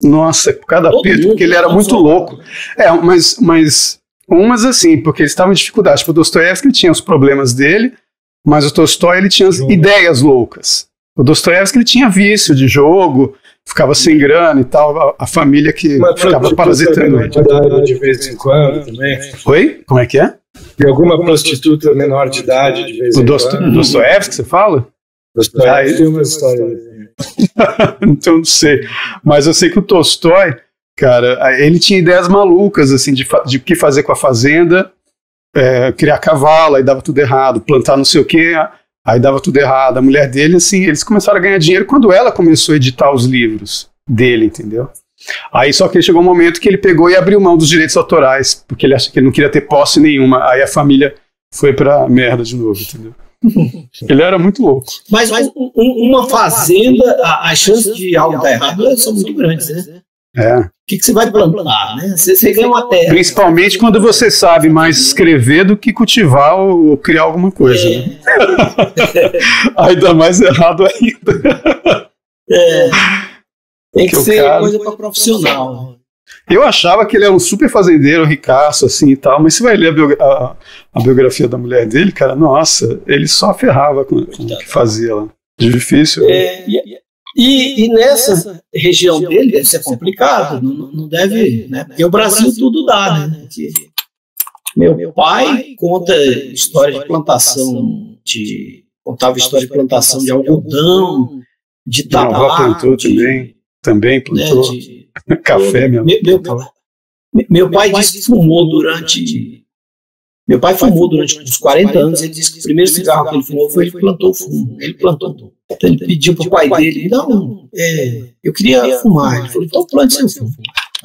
Nossa, por cada aperto, porque ele era muito louco. É, mas, mas Umas assim, porque eles estavam em dificuldade. Tipo, o Dostoiévski tinha os problemas dele, mas o Tolstói ele tinha jogo. ideias loucas. O Dostoiévski ele tinha vício de jogo, ficava sem grana e tal, a, a família que mas, ficava parasitando ele. De vez em quando também. Oi? Como é que é? E alguma prostituta menor de idade de vez o em Dosto, quando. O Dostoiévski, você fala? Dostoiévski tem uma história. então não sei. Mas eu sei que o Tolstói cara, ele tinha ideias malucas, assim, de, de o que fazer com a fazenda, é, criar cavalo, aí dava tudo errado, plantar não sei o quê, aí dava tudo errado. A mulher dele, assim, eles começaram a ganhar dinheiro quando ela começou a editar os livros dele, entendeu? Aí só que chegou um momento que ele pegou e abriu mão dos direitos autorais, porque ele acha que ele não queria ter posse nenhuma. Aí a família foi pra merda de novo, entendeu? ele era muito louco. Mas, mas um, uma fazenda, as chances de algo dar errado são muito grandes, né? É. O que, que você vai plantar, né? Você, você ganha uma terra. Principalmente quando você sabe mais escrever do que cultivar ou, ou criar alguma coisa. É. Né? Aí dá mais errado ainda. É. Tem que, que ser cara... coisa para profissional. Eu achava que ele era um super fazendeiro, ricaço, assim e tal, mas você vai ler a, bio, a, a biografia da mulher dele, cara, nossa, ele só ferrava com, com o que fazia lá. Difícil. É, e, e, e, nessa região dele deve ser complicado, não, não deve, né? Porque o Brasil tudo dá, né? Que meu, meu pai conta história de plantação de contava história de plantação de algodão, de tabaco. plantou de, também, também né, plantou né, de, café, meu, meu, meu, meu pai disse que fumou durante meu pai fumou durante uns 40 anos. Ele disse que o primeiro cigarro que ele fumou foi ele plantou fumo. Ele plantou. Então ele pediu para o pai dele: Não, é, eu queria fumar. Ele falou: Então plante seu fumo.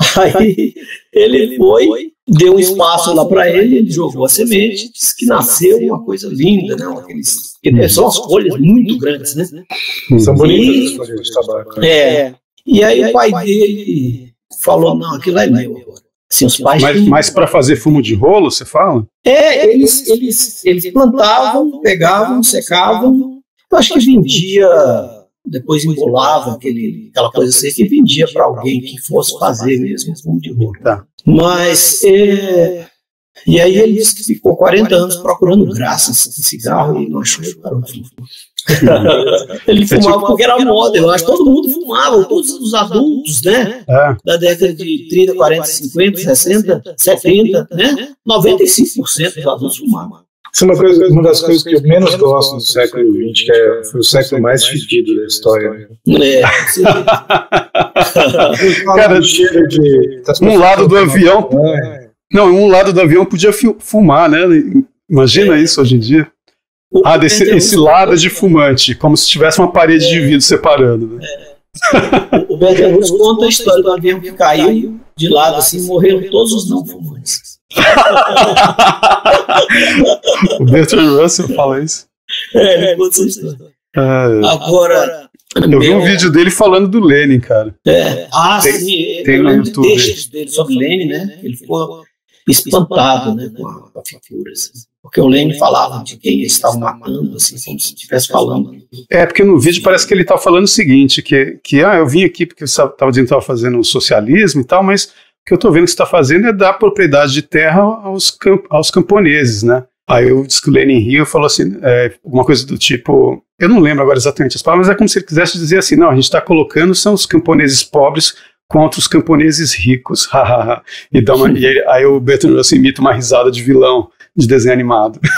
Aí ele foi, deu um espaço lá para ele, ele jogou a semente, disse que nasceu uma coisa linda, né? Aqueles, são as folhas muito grandes, né? São bonitas as folhas de tabaco. Né? É. E aí o pai dele falou: Não, aquilo é meu agora. Assim, os pais mas, mas para fazer fumo de rolo, você fala? É, eles, eles, eles plantavam, pegavam, secavam. Eu acho que vendia, depois embolava aquele, aquela coisa assim, que vendia para alguém que fosse fazer mesmo fumo de rolo. Tá. Mas, é, e aí ele disse que ficou 40 anos procurando graças de cigarro e não achou garoto. Ele fumava porque era moda, eu acho que todo mundo fumava, todos os adultos, né? É. Da década de 30, 40, 50, 60, 70, né? 95% dos adultos fumavam. Isso é uma, coisa, uma das coisas que eu menos gosto do século XX, que é, foi o século mais fedido da história. É. Cara, de, um lado do avião. É. Não, um lado do avião podia fumar, né? Imagina é. isso hoje em dia. Ah, desse, esse lado de fumante, como se tivesse uma parede de vidro separando. Né? É. O Bertrand Russell conta a história do avião que caiu de lado assim, morreram todos os não fumantes. o Bertrand Russell fala isso? É, ele conta essa história. É. Agora. Eu vi um vídeo dele falando do Lenin, cara. É. Ah, tem, sim. Tem no YouTube. Dele sobre Lenin, né? Ele ficou espantado né, com a, com a figura. Assim. Porque o Lenin falava de quem eles estavam matando, assim, como se estivesse falando. É, porque no vídeo parece que ele está falando o seguinte, que, que ah, eu vim aqui porque você estava dizendo que estava fazendo socialismo e tal, mas o que eu estou vendo que você está fazendo é dar propriedade de terra aos, camp aos camponeses, né? Aí eu disse que o Lenin Rio falou assim, é, alguma coisa do tipo, eu não lembro agora exatamente as palavras, mas é como se ele quisesse dizer assim, não, a gente está colocando são os camponeses pobres contra os camponeses ricos. e, dá uma, e aí o Bertrand Russell imita uma risada de vilão de desenho animado.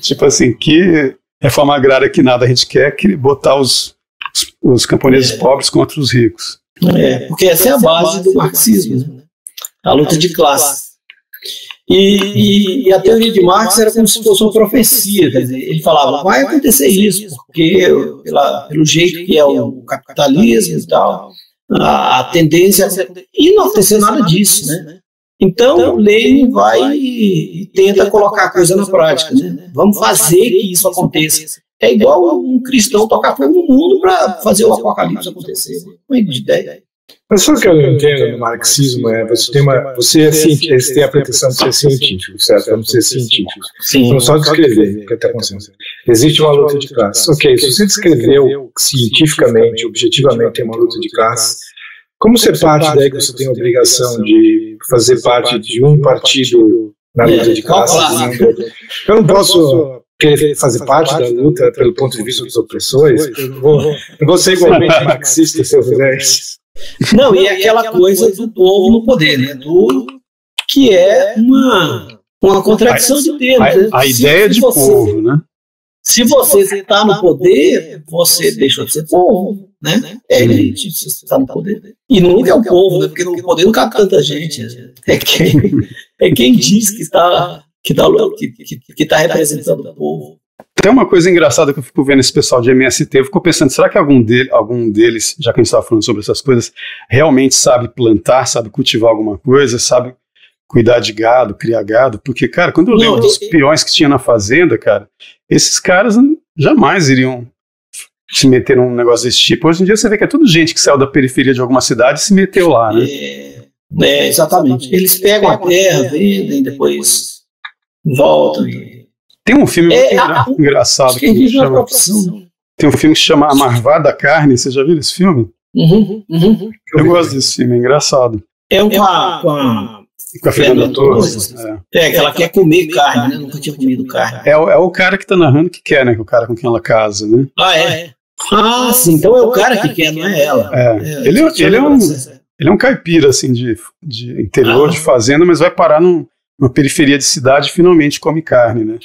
tipo assim, que reforma agrária que nada a gente quer, que botar os, os, os camponeses é. pobres contra os ricos. É, porque essa é a base do marxismo, né? a luta de classe. E, e, e, a teoria de Marx era como se fosse uma profecia, quer dizer, ele falava, vai acontecer isso, porque pela, pelo jeito que é o capitalismo e tal, a, a tendência... E não aconteceu nada disso, né? Então, Lenin vai e tenta colocar a coisa na prática. Né? Vamos fazer que isso aconteça. É igual um cristão tocar fogo no mundo para fazer o apocalipse acontecer. Não é de ideia. Mas só que eu entendo no marxismo é você tem uma você é cientista, você tem a pretensão de ser científico, certo? Vamos ser científicos. Sim. Não só descrever o que está acontecendo. Existe uma luta de classes. Ok, se você descreveu cientificamente, objetivamente, tem uma luta de classes, como ser parte daí que você tem a obrigação de fazer parte de um partido na luta de classes? Eu não posso querer fazer parte da luta pelo ponto de vista dos opressores. Eu vou, vou ser igualmente marxista se eu fizer isso. Não, e é aquela coisa do povo no poder, né? Do, que é uma, uma contradição de termos. A, né? a ideia de você, povo, né? Se você está no poder, você deixou de ser povo, né? É elite, você está no poder. E nunca é o povo, né? Porque no poder não cabe tanta gente. É quem, é quem diz que está que está que, que, que tá representando o povo. Tem uma coisa engraçada que eu fico vendo esse pessoal de MST, eu fico pensando, será que algum, dele, algum deles, já que a gente estava falando sobre essas coisas, realmente sabe plantar, sabe cultivar alguma coisa, sabe cuidar de gado, criar gado? Porque, cara, quando eu lembro Não, dos peões que tinha na fazenda, cara, esses caras jamais iriam se meter num negócio desse tipo. Hoje em dia você vê que é tudo gente que saiu da periferia de alguma cidade e se meteu lá, né? É, é exatamente. Eles pegam a terra, vendem, depois voltam e tem um filme é, muito a, engraçado que, que chama, Tem um filme que chama A Marvada Carne, você já viu esse filme? Uhum, uhum. Eu gosto desse filme, é engraçado. É um com a, com a, com a Fernanda Torres. É. é, que ela quer comer carne, né? Nunca tinha comido carne. É, é o cara que tá narrando que quer, né? O cara com quem ela casa, né? Ah, é? Ah, sim, então é o cara que quer, não é ela. É, é ele, ele, é um, ele é um caipira, assim, de, de interior, ah. de fazenda, mas vai parar num, numa periferia de cidade e finalmente come carne, né?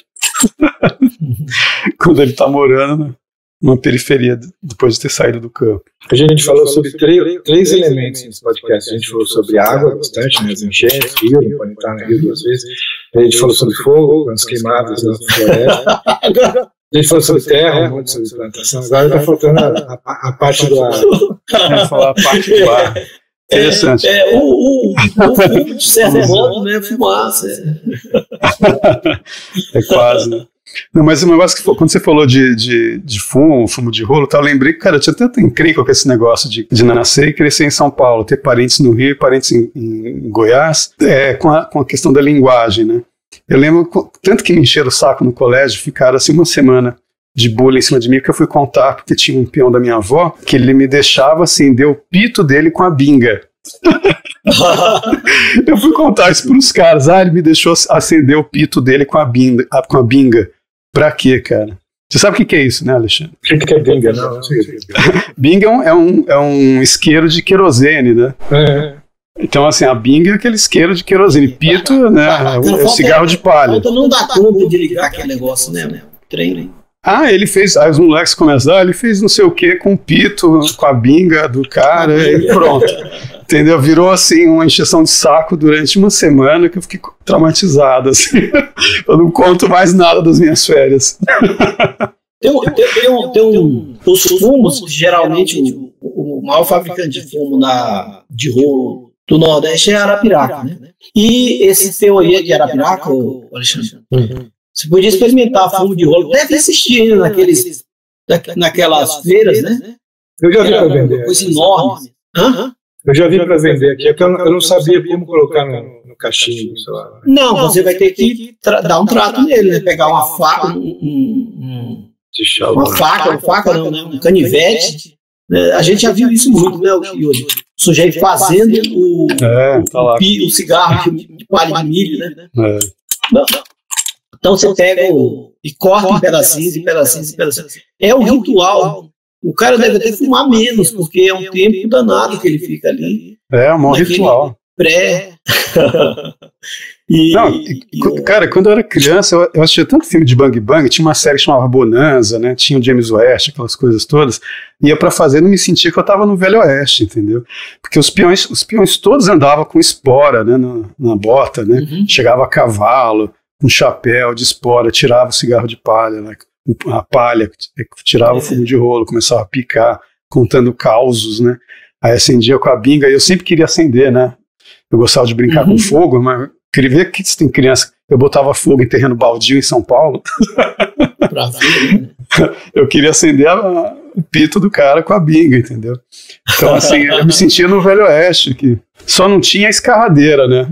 Quando ele está morando numa periferia depois de ter saído do campo. A gente falou sobre três, três elementos nesse podcast. A gente falou sobre água bastante, né, as enchentes, rio, não pode entrar no rio duas vezes. A gente falou sobre fogo, as queimadas na floresta. A gente falou sobre terra, um monte sobre plantação. Agora está faltando a, a, a, parte do ar. Vamos falar a parte do ar. Interessante. É, é, o, o, o fumo, de certo modo, né? Fumaça. É quase, né? Não, mas o negócio que quando você falou de, de, de fumo, fumo de rolo, tá, eu lembrei que, cara, eu tinha tanto encrenca com esse negócio de, de nascer e crescer em São Paulo, ter parentes no Rio e parentes em, em Goiás, é, com, a, com a questão da linguagem, né? Eu lembro tanto que me encheram o saco no colégio, ficaram assim uma semana de bullying em cima de mim, porque eu fui contar, porque tinha um peão da minha avó, que ele me deixava acender o pito dele com a binga. eu fui contar isso para os caras. Ah, ele me deixou acender o pito dele com a binga. Com a binga. Pra quê, cara? Você sabe o que, que é isso, né, Alexandre? O que, que é binga? Não, o que é binga. é um, é um isqueiro de querosene, né? É. Então, assim, a binga é aquele isqueiro de querosene. Pito, né? é o cigarro de palha. Não dá conta de ligar aquele negócio, né? Treino. Ah, ele fez. Aí os moleques começaram, ah, ele fez não sei o que com o pito, com a binga do cara, e pronto. Entendeu? Virou assim uma encheção de saco durante uma semana que eu fiquei traumatizado. Assim. eu não conto mais nada das minhas férias. Tem, tem, tem, tem um, os fumos, geralmente o, o maior fabricante de fumo na, de rolo do Nordeste é Arapiraca, né? E esse aí de Arapiraca, Alexandre, uhum. Você podia experimentar fumo de rolo. Deve existir ainda naqueles, naquelas feiras, né? Eu já vi. Uma coisa enorme. Hã? Eu já vi para vender aqui, é que eu, eu não sabia como colocar no, no cachimbo, sei lá. Não, você vai ter que dar um trato nele, né? Pegar uma faca, um, um, uma faca, uma faca não, né? Um canivete. É, a gente já viu isso muito, né? O, o sujeito fazendo o, é, tá o, o, cigarro de palha de milho, né? É. Não, não. Então você pega o, e corta em pedacinhos, em pedacinhos, em pedacinhos. É o ritual. O cara deve até fumar menos, porque é um tempo danado que ele fica ali. É, um ritual. Pré. e, Não, e, cara, quando eu era criança, eu, eu, assistia tanto filme de Bang Bang, tinha uma série que chamava Bonanza, né? Tinha o James West, aquelas coisas todas. Ia para fazer, não me sentia que eu tava no Velho Oeste, entendeu? Porque os peões, os peões todos andavam com espora, né? Na, na bota, né? Uhum. Chegava a cavalo um chapéu de espora, tirava o cigarro de palha, né? A palha, tirava o fumo de rolo, começava a picar, contando causos, né? Aí acendia com a binga e eu sempre queria acender, né? Eu gostava de brincar uhum. com fogo, mas queria ver que tem criança. Eu botava fogo em terreno baldio em São Paulo. né? Eu queria acender a, o pito do cara com a binga, entendeu? Então, assim, eu me sentia no Velho Oeste, que só não tinha escarradeira, né?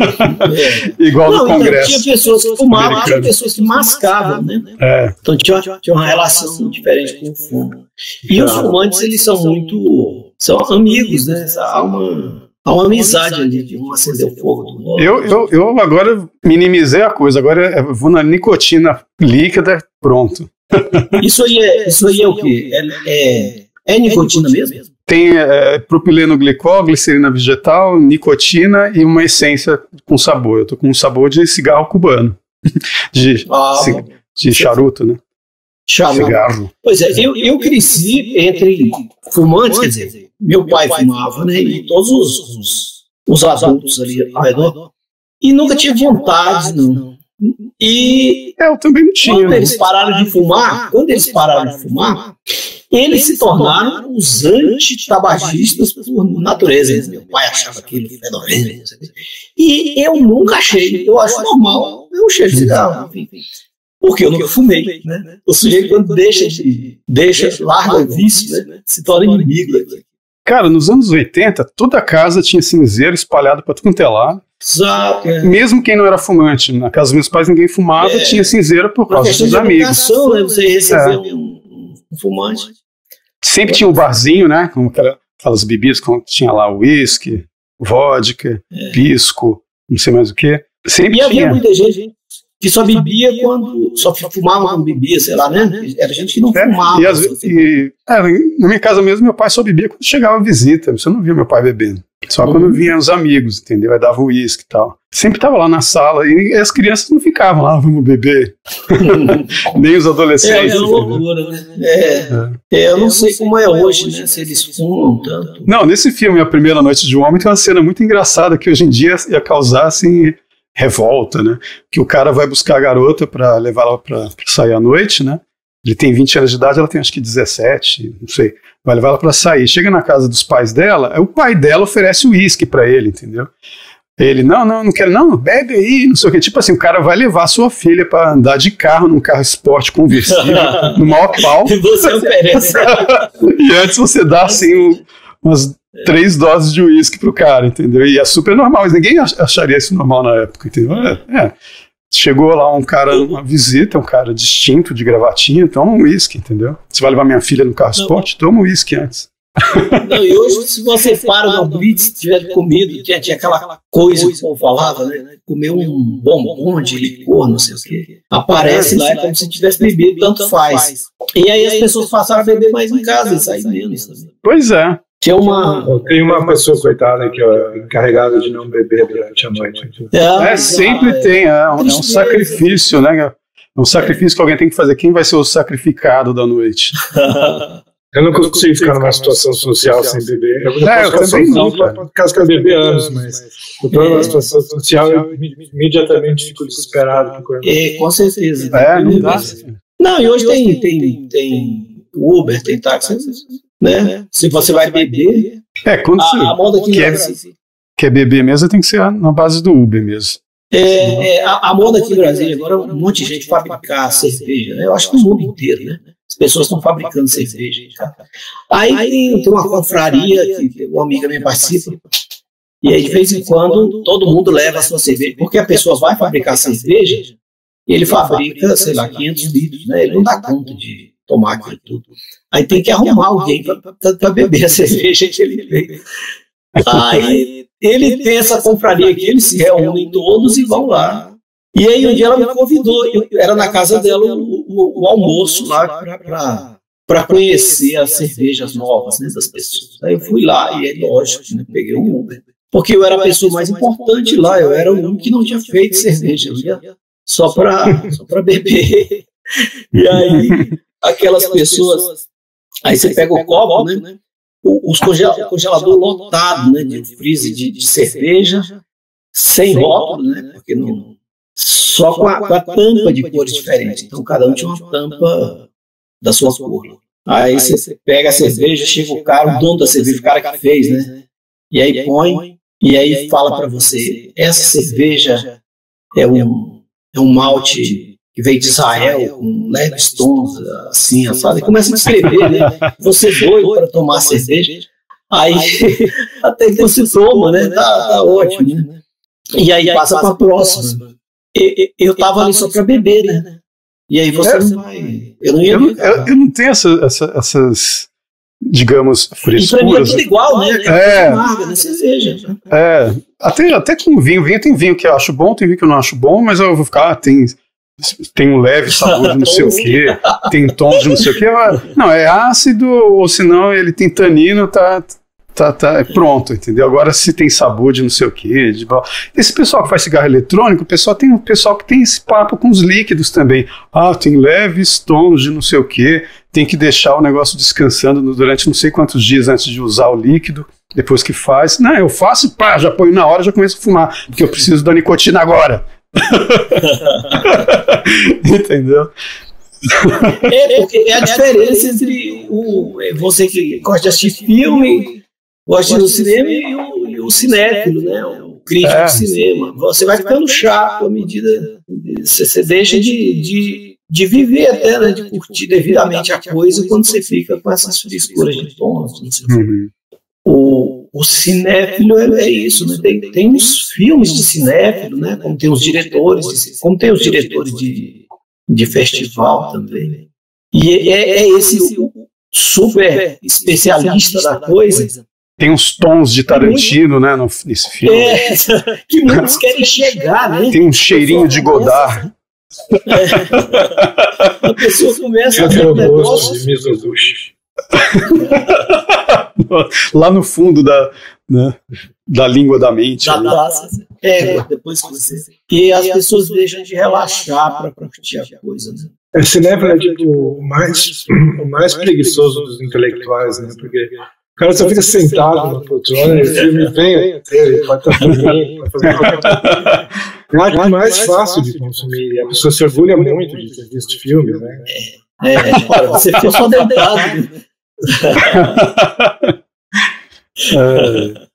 É. Igual não, no então, Congresso. Tinha pessoas que fumavam, tinha pessoas que mascavam, né? É. Então tinha, tinha uma relação diferente com o fumo. E os fumantes, eles são muito. são amigos, né? Há uma, há uma amizade ali de um acender o fogo do outro. Eu, eu, eu agora minimizei a coisa, agora eu vou na nicotina líquida, pronto. Isso aí é, isso aí é o quê? É, é, é nicotina mesmo? Tem é, propileno glicol, glicerina vegetal, nicotina e uma essência com sabor. Eu tô com um sabor de cigarro cubano. de, ah, de charuto, né? Charuto. Cigarro. Pois é, eu, eu cresci entre fumantes, quer dizer, meu pai fumava, né? E todos os, os, os adultos ali ao redor. E nunca tive vontade, não. E é, eu também não tinha. Quando né? eles pararam de fumar, quando eles pararam de fumar, eles se tornaram os anti-tabagistas por natureza. Meu pai achava aquilo fedorento. E eu nunca achei. Eu acho normal eu cheiro de cigarro, enfim. Porque eu nunca fumei. Né? O sujeito, quando deixa de. deixa, larga o vício, né? se torna inimigo daquilo. Cara, nos anos 80, toda casa tinha cinzeiro espalhado para tudo quanto é lado. Exato. É. Mesmo quem não era fumante. Na casa dos meus pais ninguém fumava, é. tinha cinzeiro por causa dos amigos. Né? Você recebeu é. um, um, fumante. Sempre tinha um barzinho, né? Com aquelas bebidas, como tinha lá whisky, vodka, é. pisco, não sei mais o que. Sempre e tinha. havia muita gente que só bebia quando. só fumava quando bebia, sei lá, né? Era gente que não é, fumava. E, as, e é, na minha casa mesmo, meu pai só bebia quando chegava a visita. Você não via meu pai bebendo. Só uhum. quando vinham os amigos, entendeu? Aí dava uísque e tal. Sempre tava lá na sala e as crianças não ficavam lá, vamos beber. Nem os adolescentes. É, é loucura, né? É, é. é, eu não sei como é hoje, né? Se eles fumam tanto. Não, nesse filme, A Primeira Noite de um Homem, tem uma cena muito engraçada que hoje em dia ia causar, assim, revolta, né? Que o cara vai buscar a garota para levar ela para sair à noite, né? Ele tem 20 anos de idade, ela tem acho que 17, não sei. Vai levar ela para sair. Chega na casa dos pais dela, o pai dela oferece uísque para ele, entendeu? Ele, não, não, não quero, não, bebe aí, não sei o que. Tipo assim, o cara vai levar sua filha para andar de carro, num carro esporte conversível, no maior pau. E você oferece. e antes você dá, assim, um, umas três doses de uísque pro cara, entendeu? E é super normal, mas ninguém acharia isso normal na época, entendeu? É, é. Chegou lá um cara, uma visita, um cara distinto de gravatinha, toma um uísque, entendeu? Você vai levar minha filha no carro esporte, toma um uísque antes. Não, e hoje, se você para no Blitz, tiver comido, tinha, tinha aquela coisa que o povo falava, né? Comer um bombom de licor, não sei o quê. Aparece lá, é como se tivesse bebido, tanto faz. E aí as pessoas passaram a beber mais em casa e sair menos também. Pois é. Tinha uma. Tem uma pessoa, coitada, que é encarregada de não beber durante a noite. É, é sempre é, tem, é um, é um sacrifício, né? É um sacrifício que alguém tem que fazer. Quem vai ser o sacrificado da noite? Eu não consigo ficar numa situação social sem beber. Eu, é, eu também não, por causa que eu bebi anos, mas eu estou numa situação social eu imediatamente fico desesperado. É, com certeza. É, não dá. Não, e hoje tem, tem, tem Uber, tem táxi né? Se você vai beber. É, quando a, você a moda aqui quer, quer beber mesmo, tem que ser na base do Uber mesmo. É, é, a, a, moda aqui no Brasil agora um monte de gente fabricar cerveja, né? Eu acho que no mundo inteiro, né? As pessoas estão fabricando cerveja. Tá? Aí tem, tem uma confraria que uma amiga minha participa, e aí de vez em quando todo mundo leva a sua cerveja, porque a pessoa vai fabricar cerveja, e ele fabrica, sei lá, 500 litros, né? Ele não dá conta de tomar aquilo tudo. Aí tem que arrumar alguém para beber a cerveja que ele tem. Aí ele tem essa confraria aqui, eles se reúnem todos e vão lá. E aí um dia ela me convidou, eu, era na casa dela o, o, o almoço lá para conhecer as cervejas novas né, das pessoas. Aí eu fui lá e é lógico, né, peguei um Uber. Porque eu era a pessoa mais importante lá, eu era o único que não tinha feito cerveja, eu ia só para só beber. E aí aquelas pessoas. Aí você pega o copo, né? Os congel, congelador lotado, né? De freezer de, de cerveja, sem rótulo, né? Porque não, só com a, com a tampa de cores diferentes. Então cada um tinha uma tampa da sua cor. Aí você pega a cerveja, chega o cara, o dono da cerveja, o cara que fez, né? E aí põe e aí fala para você, essa cerveja é um, é um malte que veio de Israel com leves tons, assim, sabe? E começa a descrever, né? Você é doido para tomar cerveja. Aí, até que você toma, né? Tá, tá ótimo, né? E aí passa para a próxima. Eu tava ali só para beber, né? E aí você não vai. Eu não ia. Eu, eu, eu não tenho essa, essa, essas digamos, frescuras. E pra mim é tudo igual, né? É. Amarga, né? Cerveja. É. Até, até com vinho. Vinho tem vinho que eu acho bom, tem vinho que eu não acho bom, mas eu vou ficar, ah, tem, tem um leve sabor de não sei o quê, tem tons de não sei o quê. Não, é ácido, ou senão ele tem tanino, tá, tá, tá é pronto, entendeu? Agora se tem sabor de não sei o quê. De... Esse pessoal que faz cigarro eletrônico, o pessoal tem o pessoal que tem esse papo com os líquidos também. Ah, tem leves tons de não sei o quê, tem que deixar o negócio descansando durante não sei quantos dias antes de usar o líquido. Depois que faz, não, eu faço, pá, já ponho na hora, já começo a fumar, porque eu preciso da nicotina agora. Entendeu? É, porque é a diferença entre o, você que gosta de assistir filme, gosta do cinema e o, e o cinéfilo, né? O crítico é. de cinema. Você vai ficando chato à medida você, você deixa de, de, de viver até, né? De curtir devidamente a coisa quando você fica com essas frescuras de tons. Uhum. O, o cinéfilo é, é isso, né? Tem, tem uns filmes de cinéfilo, né? Como tem os diretores, de, como tem os diretores de, de festival também. E é, é esse super especialista da coisa tem uns tons de Tarantino, né, no, nesse filme. É, que muitos querem chegar, né? Tem um cheirinho de Godard. É. A pessoa começa a ver um negócio... Lá no fundo da, né, da língua da mente. Da taça. É, depois que você... E as pessoas deixam de relaxar para curtir a coisa, né? Leva é tipo o mais, o mais preguiçoso dos intelectuais, né? Porque o cara só fica sentado na poltrona e o filme vem ele pode estar dormindo, pode fazer qualquer coisa. É a arte mais fácil de consumir. A pessoa se orgulha muito de ter visto filmes, né? É, é você ficou só deitado. É.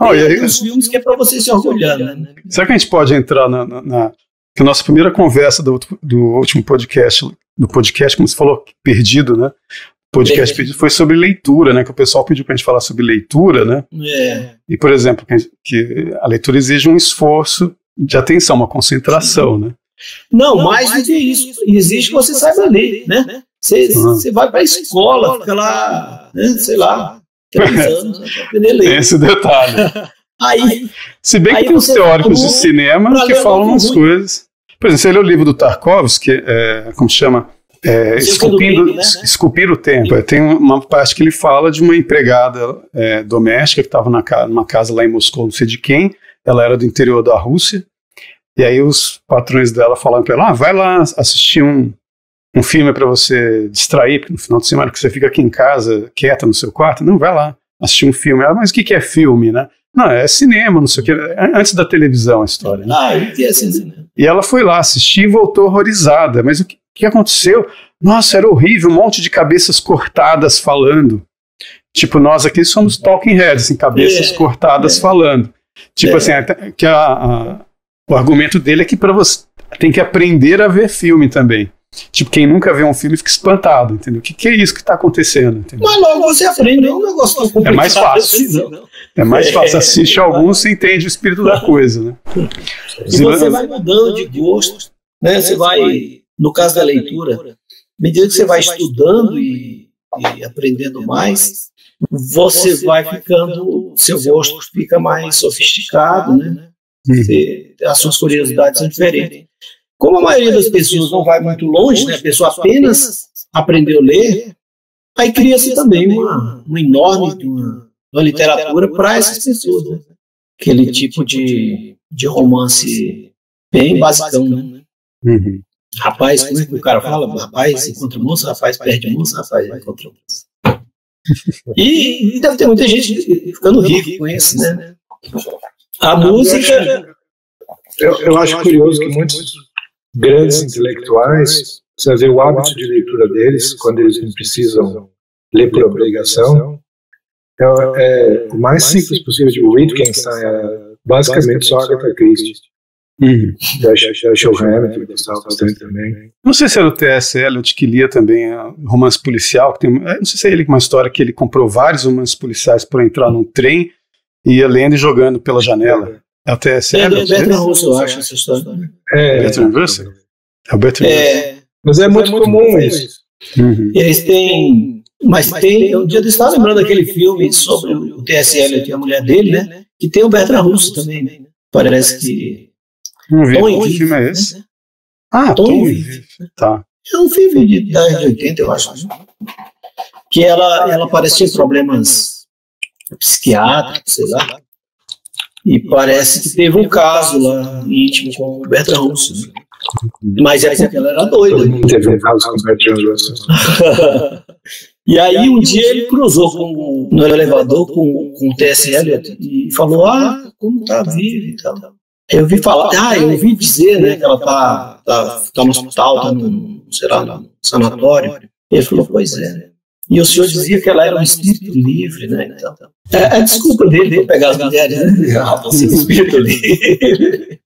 Oh, e aí, os filmes que é para você se orgulhar, né? Será que a gente pode entrar na, na, na que a nossa primeira conversa do, do último podcast, do podcast, como você falou, perdido, né? podcast pedido foi sobre leitura, né? Que o pessoal pediu para a gente falar sobre leitura, né? É. E, por exemplo, que, que, a leitura exige um esforço de atenção, uma concentração, né? Não, Não mais do que isso. Exige que você saiba ler, né? Você, você vai para a escola, fica lá, né? sei lá, três anos, aprender a ler. Esse detalhe. aí, Se bem que tem os teóricos de cinema que falam umas coisas. Por exemplo, você lê o livro do Tarkovsky, é, como se chama? É, esculpindo, né? esculpir o tempo. Tem uma parte que ele fala de uma empregada é, doméstica que estava numa casa lá em Moscou, não sei de quem, ela era do interior da Rússia, e aí os patrões dela falaram para ela, ah, vai lá assistir um, um filme para você distrair, porque no final de semana que você fica aqui em casa, quieta no seu quarto, não, vai lá assistir um filme. Ela, mas o que, que é filme, né? Não, é cinema, não sei o que. Antes da televisão a história. Né? Ah, o que é cinema? E ela foi lá assistir e voltou horrorizada. Mas o que, que aconteceu? Nossa, era horrível, um monte de cabeças cortadas falando. Tipo, nós aqui somos talking heads, assim, cabeças é, cortadas é, falando. Tipo é. assim, que a, a, o argumento dele é que para você tem que aprender a ver filme também. Tipo, quem nunca vê um filme fica espantado, entendeu? O que, que é isso que está acontecendo? Entendeu? Mas logo você aprende, é um negócio tão complicado. É mais fácil. Assim, é mais fácil. Assiste alguns, você entende o espírito da coisa, né? E você vai mudando de gosto, né? Você vai, no caso da leitura, à medida que você vai estudando e, e aprendendo mais, você vai ficando, seu gosto fica mais sofisticado, né? Você, as suas curiosidades são diferentes. Como a maioria das pessoas não vai muito longe, né? a pessoa apenas aprendeu a ler, aí cria-se também uma, uma enorme uma, uma literatura para essas pessoas. Né? Aquele tipo de, de romance bem basicão, né? Uhum. Rapaz, como é que o cara fala? Rapaz encontra moça, rapaz perde moça, rapaz encontra moça. E, e deve ter muita gente ficando rico com isso, né? A música. Eu, eu acho curioso que muitos grandes intelectuais, você ver o hábito de leitura deles, quando eles não precisam ler por obrigação, É, é o mais simples possível. O Wittgenstein é basicamente só Agatha Christie. Uhum. Hammett, eu gostava bastante também. Não sei se era o T.S. Eliot que lia também uh, romance policial. Que tem, não sei se é ele com uma história que ele comprou vários romances policiais para entrar num trem e ia lendo e jogando pela janela. É o T.S. É? É, Bertrand Russell, eu acho, essa história. É, Bertrand Russell? É o Bertrand é, Mas é muito, muito comum isso. Uhum. Eles têm... Mas tem... Um dia eu estava lembrando daquele filme sobre o T.S. Eliot e a mulher dele, né? Que tem o Bertrand Russell também, né? Parece que não vi. Tom que filme é esse? Né? Ah, Tom, Tom Vive. Tá. É um filme de, da de 80, eu acho. Que ela, ela parece ter problemas psiquiátricos, sei lá. E parece que teve um caso lá íntimo com o Bertrand Russell. Mas é porque ela era doida. Teve um caso com o Bertrand Russell. E aí um dia ele cruzou com, no elevador com, com o T.S. Eliot e falou, ah, como tá vivo e tal. Eu ouvi falar, ah, eu ouvi dizer, né, que ela tá, tá, tá no hospital, tá no, sei lá, no sanatório. Ele falou, pois é. E o senhor dizia que ela era um espírito livre, né? Então, é, a desculpa dele de pegar as mulheres, né? Ah, você é um espírito livre.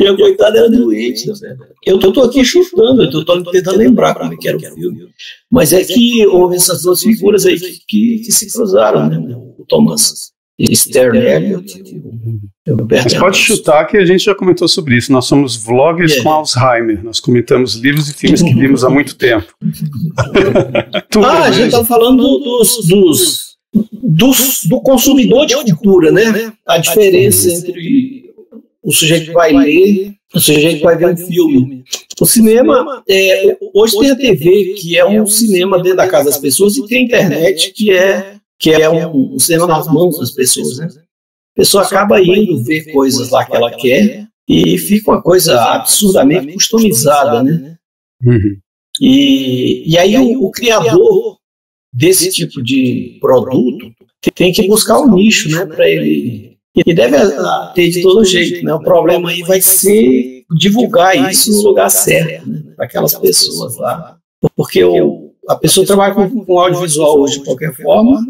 E a coitada era doente, né? Eu tô aqui chutando, eu tô, tentando lembrar como é que era o filme. Mas é que houve essas duas figuras aí que, que, que se cruzaram, né? O Thomas Stern Elliott mas pode chutar que a gente já comentou sobre isso. Nós somos vloggers é. com Alzheimer. Nós comentamos livros e filmes que vimos há muito tempo. ah, a gente está falando dos, dos, dos, do consumidor de cultura, né? A diferença entre o sujeito que vai ler o sujeito que vai ver um filme. O cinema, é, hoje tem a TV, que é um cinema dentro da casa das pessoas, e tem a internet, que é, que é um, um cinema nas mãos das pessoas, né? A pessoa acaba indo ver coisas lá que ela quer e fica uma coisa absurdamente customizada, né? Uhum. E, e aí o, o criador desse tipo de produto tem que buscar um nicho, né, para ele e deve ter de todo jeito, né? O problema aí vai ser divulgar isso no lugar certo, né? para aquelas pessoas lá, porque o, a pessoa trabalha com, com audiovisual hoje de qualquer forma,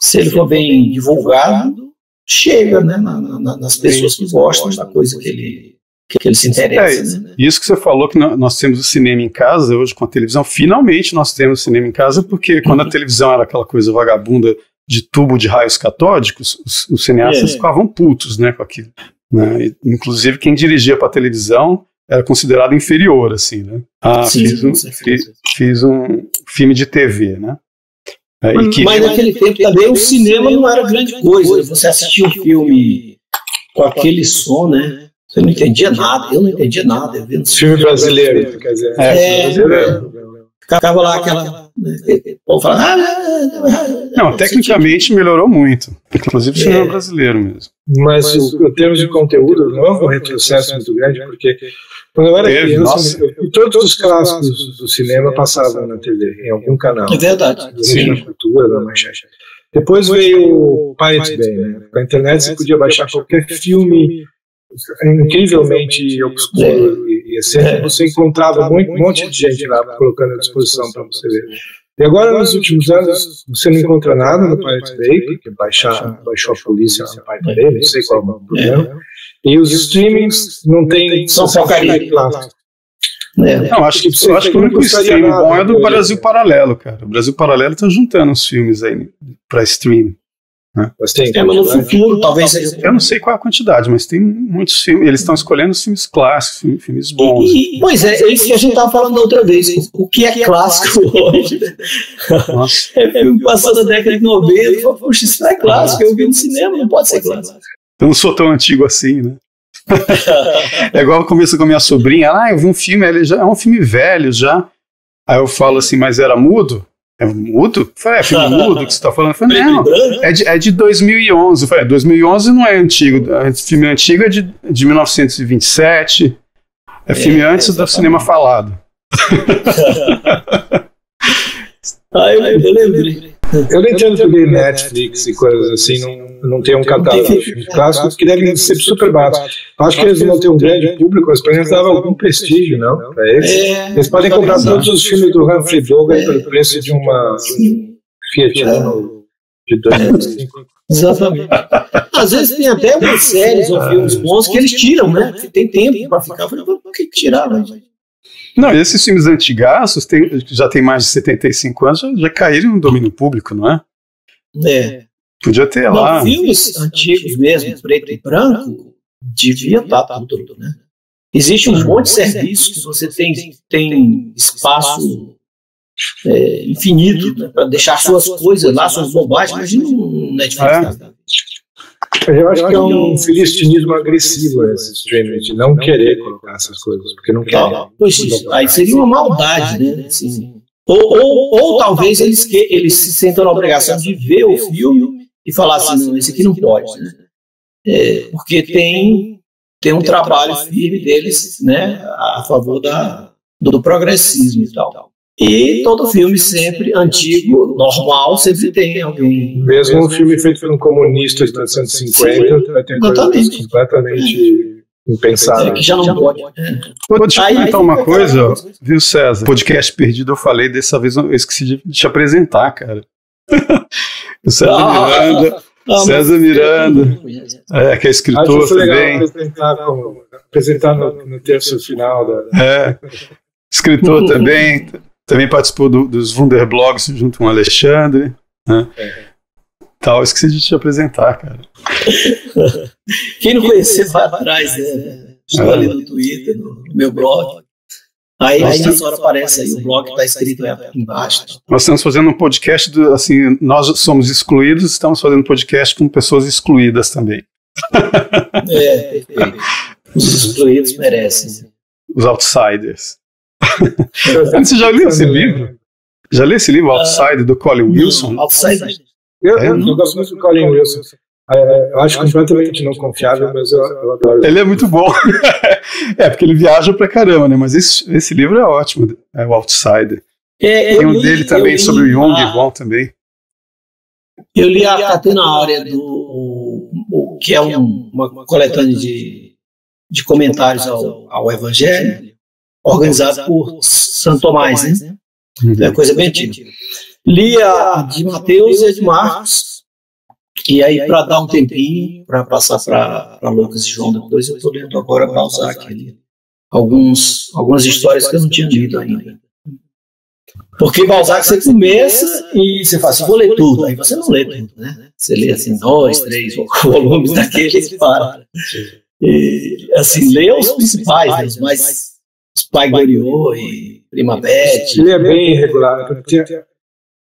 se ele for bem divulgado, chega né, na, na, nas pessoas que gostam da coisa que ele, que ele se interessa. É, né? Isso que você falou que nós temos o cinema em casa hoje com a televisão, finalmente nós temos o cinema em casa, porque quando a uhum. televisão era aquela coisa vagabunda de tubo de raios catódicos, os, os cineastas é. ficavam putos né, com aquilo. Né? inclusive quem dirigia para a televisão era considerado inferior, assim, né? Ah, Sim, fiz, um, fiz, fiz um filme de TV, né? É, mas, mas naquele tempo também o cinema não era grande coisa. Você assistia um filme com aquele som, né? Você não entendia nada, eu não entendia nada. Eu vendo filme brasileiro, quer dizer. É, é, é, ficava lá aquela. Falar, ah, não, tecnicamente melhorou muito. Inclusive o cinema é. brasileiro mesmo. Mas, em termos de conteúdo, não houve um retrocesso muito grande, porque quando eu era Teve, criança, eu, todos os clássicos do cinema passavam na TV, em algum canal. É verdade. Sim. Na cultura, da manchete. Depois veio o Pirate Bay, né? Com a internet você podia baixar qualquer filme incrivelmente obscuro e excêntrico, você encontrava muito, um monte de gente lá colocando à disposição para você ver. E agora, nos últimos anos, você não encontra nada no Pirate Bay, porque baixar, baixou a polícia no Pirate Bay, não sei qual é o problema. E os streamings não tem são porcaria clássico. É. Não, acho que, eu acho que o único stream bom é do Brasil Paralelo, cara. O Brasil Paralelo está juntando os filmes aí para stream. Né? Mas tem, é, mas no futuro, talvez. Eu não sei qual é a quantidade, mas tem muitos filmes. Eles estão escolhendo filmes clássicos, filmes bons. E, pois é, é isso que a gente estava falando da outra vez. O que é clássico hoje? Nossa. É filme passando a década de 90. Poxa, isso não é clássico. Eu vi no cinema, não pode ser clássico. Eu não sou tão antigo assim, né? é igual começo com a minha sobrinha. Ah, eu vi um filme, ele já é um filme velho já. Aí eu falo assim, mas era mudo? É mudo? Eu falei, é filme mudo que você está falando? Eu falei, não, é de, é de 2011. Eu falei, 2011 é, não é antigo. O filme antigo é de, de 1927. É filme é, antes do cinema falado. ah, eu, eu lembrei. Eu não entendo porque Netflix e coisas assim não, não tem um catálogo de filmes clássicos que devem ser super baratos. Acho que eles vão ter um grande público, mas pelo menos dava algum prestígio, não? Para eles. É, eles podem comprar todos os filmes do Humphrey Bogart pelo preço de uma Fiat Uno de 2005. Exatamente. Às vezes tem até umas séries ou filmes bons que eles tiram, né? Tem tempo para ficar. Por que tirar, né? Não, e esses filmes antigaços, tem, já tem mais de 75 anos, já, já caíram no domínio público, não é? É. Podia ter Não, lá. filmes antigos mesmo, preto e branco, devia estar tudo, né? Existe um monte de serviço que você tem, tem espaço é, infinito né, para deixar suas coisas lá, suas bobagens. Imagina um Netflix. É. Eu acho que é um filistinismo agressivo esse streaming, de não querer colocar essas coisas, porque não querem. Então, pois isso, aí seria uma maldade, né? Assim, ou, ou, ou talvez eles, que, eles se sentam na obrigação de ver o filme e falar assim, não, esse aqui não pode, né? É, porque tem, tem um trabalho firme deles, né, a favor da, do progressismo e tal. E todo filme sempre antigo, normal, sempre tem alguém. Mesmo um filme feito por um comunista de 1950, vai ter coisas completamente É, impensáveis. que já não pode. É. Vou te comentar uma coisa, viu, César? Podcast perdido eu falei, dessa vez eu esqueci de te apresentar, cara. o César Ah, Miranda, ah, César Miranda, é, que é Acho escritor legal também. apresentar, apresentar no, no terço final da. É, escritor também, também participou do- dos Wunderblogs junto com o Alexandre. Né? Tal, esqueci de te apresentar, cara. Quem não conhecer, vai atrás, né? Estou ali no Twitter, no no meu blog. Aí, nessa hora aparece aí, o blog está escrito aí embaixo. Nós estamos fazendo um podcast, do, assim, nós somos excluídos, estamos fazendo um podcast com pessoas excluídas também. É, perfeito. Os excluídos merecem. Os outsiders. Você já leu esse livro? Já leu esse livro, Outsider, do Colin Wilson? Outsider. Eu, É, eu, eu gosto muito do Colin Wilson. É, eu acho completamente não confiável, mas eu, eu adoro. Ele é muito bom. é, porque ele viaja pra caramba, né? Mas esse, esse livro é ótimo, é o Outsider. É, eu Tem um li- dele também li sobre o Jung, a- bom também. Eu li a Catena Áurea, do, o- o- que é um- uma coletânea de, de comentários ao, ao Evangelho, organizado por Santo Tomás, né? É coisa bem antiga. Li a de Mateus e a de Marcos, e aí para dar um tempinho, para passar para Lucas e João depois, eu estou lendo agora Balzac ali. Alguns, algumas histórias que eu não tinha lido ainda. Porque Balzac você começa e você fala assim, vou ler tudo. Aí você não lê tudo, né? Você lê assim, dois, três volumes daqueles e para. E, assim, lê os principais, né? os mais. Os Pai Goriot e Primavete. Ele é bem irregular. Eu tinha-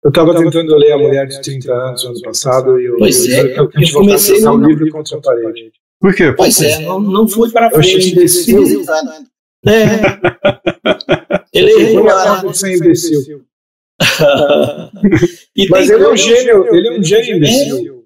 Eu estava tentando ler A Mulher de 30 anos ano passado e eu, Pois é, eu, eu, eu comecei a no- um livro contra a parede. Por quê? Pois é, não, não foi para Eu achei frente. imbecil. É. Ele é Ele irregular. de ser imbecil. E Mas tem ele é um gênio, ele é um gênio imbecil.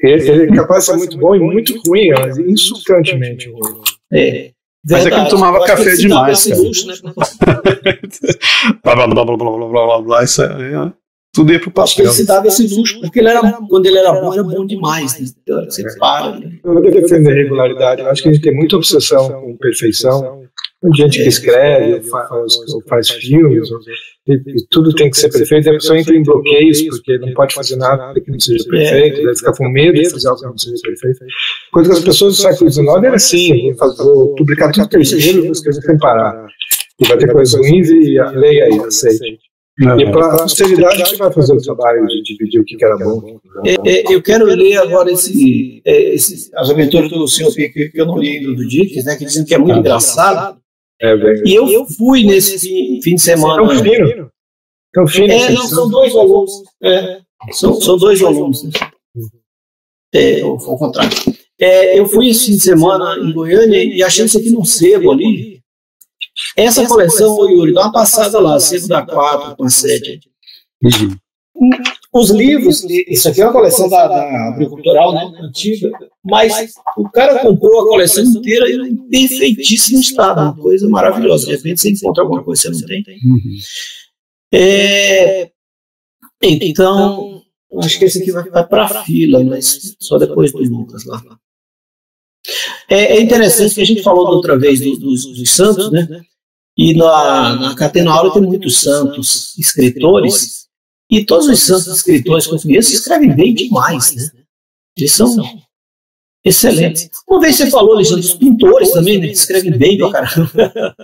Ele, ele é capaz de ser muito bom e muito ruim, mas insultantemente ruim. É. Mas é que tomava Eu que café demais, cara. luxo, né? blá, blá, blá, blá, blá, blá, blá, isso aí, ó, tudo ia pro Acho que ele papel. se dava esse luxo, porque ele era, quando ele era bom, era bom demais. Né? Então, você para. Né? Eu não vou defender regularidade, eu acho que a gente tem muita obsessão com perfeição. Gente que escreve, ou fa- ou faz filmes, ou- e, e tudo tem que ser perfeito. A pessoa entra em bloqueios porque não pode fazer nada que não seja perfeito, deve ficar com medo de fazer algo que não seja perfeito. Quando as pessoas do século XIX era assim: vou, publicar tudo que eu escrevo, vou escrever sem parar. E vai ter coisas ruins e a- leia aí, aceite. Não, E para a posteridade que vai fazer o trabalho de dividir o que que era bom. É, é, eu quero ler agora esse, é, esse- as aventuras do Sr. Pico, que eu não li ainda do Dickens, né, que dizem que é muito engraçado. É. E eu fui nesse fim, fim de semana. Tão fino. Tão fino. É, não, são dois volumes. É, são, são dois volumes. É, ou ao contrário. É, eu fui esse fim de semana em Goiânia e achei isso aqui num sebo ali. Essa coleção, ô Yuri, dá uma passada lá, sebo da 4 com a 7. Uhum. Os livros, isso aqui é uma coleção da, da agricultural, né, antiga, mas o cara comprou a coleção inteira em perfeitíssimo estado, uma coisa maravilhosa. De repente você encontra alguma coisa que você não tem. Uhum. É, então, acho que esse aqui vai, para a fila, mas só depois do Lucas lá. É, é interessante que a gente falou da outra vez do- dos, dos santos, né? E na, na Catena Aula tem muitos santos escritores, E todos os santos escritores que eu conheço escrevem bem demais, né? Eles são excelentes. Uma vez você falou, Alexandre, dos pintores também, né? Escrevem bem pra caramba.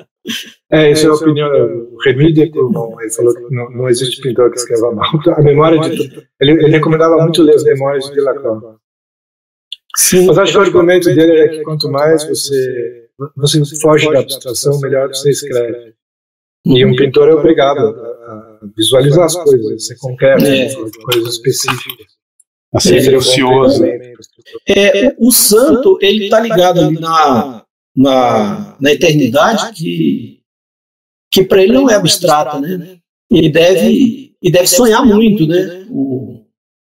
É, essa é a opinião do Remy de Courmont. Ele falou que não, não existe pintor que escreva mal. A memória de. Ele, ele recomendava muito ler as memórias de Delacroix. Sim. Mas acho que o argumento dele é que quanto mais você, você foge da abstração, melhor você escreve. E um pintor é obrigado a visualizar as coisas, ser concreto, é. coisas específicas. A ser minucioso. É, o santo, ele está ligado ali na, na, na eternidade que, que para ele não é abstrata, né? Ele deve, e deve sonhar muito, né? O,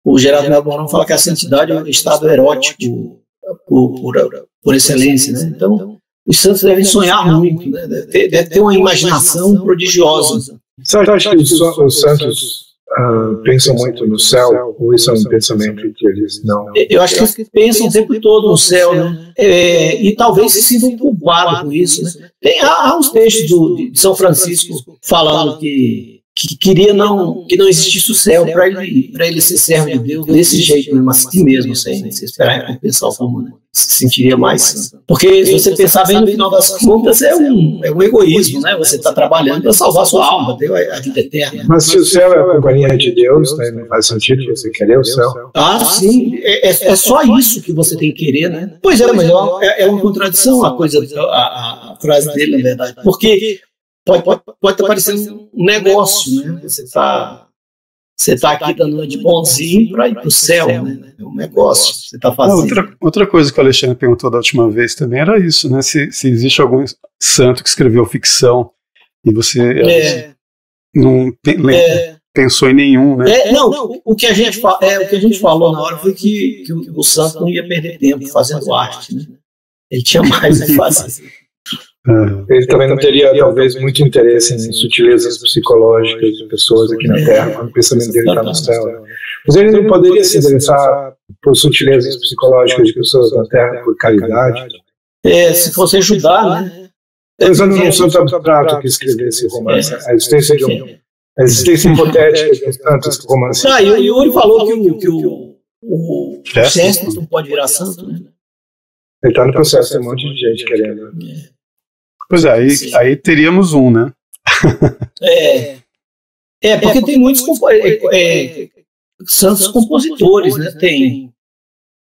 o Gerardo Melborão fala que a santidade é um estado erótico por, por, por excelência, né? Então, os santos devem sonhar muito, né? deve, ter, deve ter uma imaginação prodigiosa. Você acha que os, os santos uh, pensam muito no céu, ou isso é um pensamento que eles não. Eu acho que eles pensam o tempo todo no céu, né? É, e talvez se sintam culpados com isso. Né? Tem, há, há uns textos do, de São Francisco falando que que queria não, que não existisse o céu para ele, ele ser servo de Deus desse jeito mesmo, assim mesmo, sem, sem esperar recompensar alguma, né? se sentiria mais. Porque se você pensar bem no final das contas, é um, é um egoísmo, né? Você está trabalhando para salvar sua alma, a vida eterna. Mas se o céu é a companhia de Deus, né, não faz sentido você querer o céu. Ah, sim, é, é, é só isso que você tem que querer, né? Pois é, mas é, é uma contradição a coisa, a, a frase dele, na verdade. Porque pode, pode, pode estar parecendo um negócio, né? Você está você tá aqui dando de bonzinho para ir para o céu, né? É um negócio que você está fazendo. Outra, outra coisa que o Alexandre perguntou da última vez também era isso, né? Se, se existe algum santo que escreveu ficção e você é, não é, pensou em nenhum, né? É, não, o, o, que a gente, é, o que a gente falou na hora foi que, que o, o santo não ia perder tempo fazendo arte, né? Ele tinha mais o que fazer. É. Ele também não teria, talvez, muito interesse em sutilezas psicológicas de pessoas aqui na Terra, quando o pensamento dele está no céu. Mas ele não poderia se interessar por sutilezas psicológicas de pessoas na Terra por caridade. É, se fosse ajudar, né? Pensando num santo abstrato que escrevesse romance, a existência de um, a existência hipotética de tantos romances. Ah, e o Yuri falou que o, que o, o, o não pode virar santo, né? Ele está no processo, tem um monte de gente querendo. É. Pois é, aí, aí teríamos um, né? é. É, porque tem muitos é, é, santos compositores, né? Tem.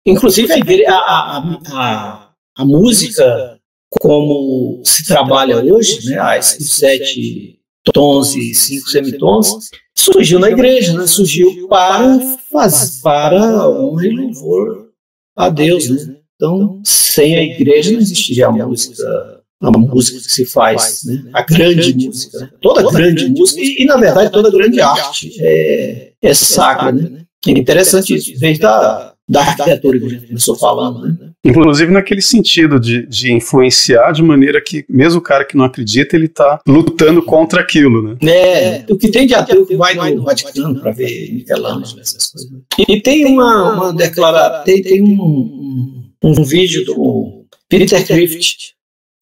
Inclusive a, a, a, a, música, como se trabalha hoje, né? As sete tons e cinco semitons, surgiu na igreja, né? Surgiu para fazer, para honra e louvor a Deus, né? Então, sem a igreja não existiria a música a música que se faz, né? a grande música, né? toda grande música, e, e, na verdade toda grande arte é, é sacra. Né? É interessante isso, desde da, da arquitetura que a gente começou falando. Né? Inclusive naquele sentido de, de influenciar de maneira que, mesmo o cara que não acredita, ele está lutando contra aquilo. Né? É, o que tem de ateu que vai no Vaticano para ver Michelangelo, essas coisas. E, e tem uma, uma declaração, tem, tem um, um, um vídeo do Peter Griffith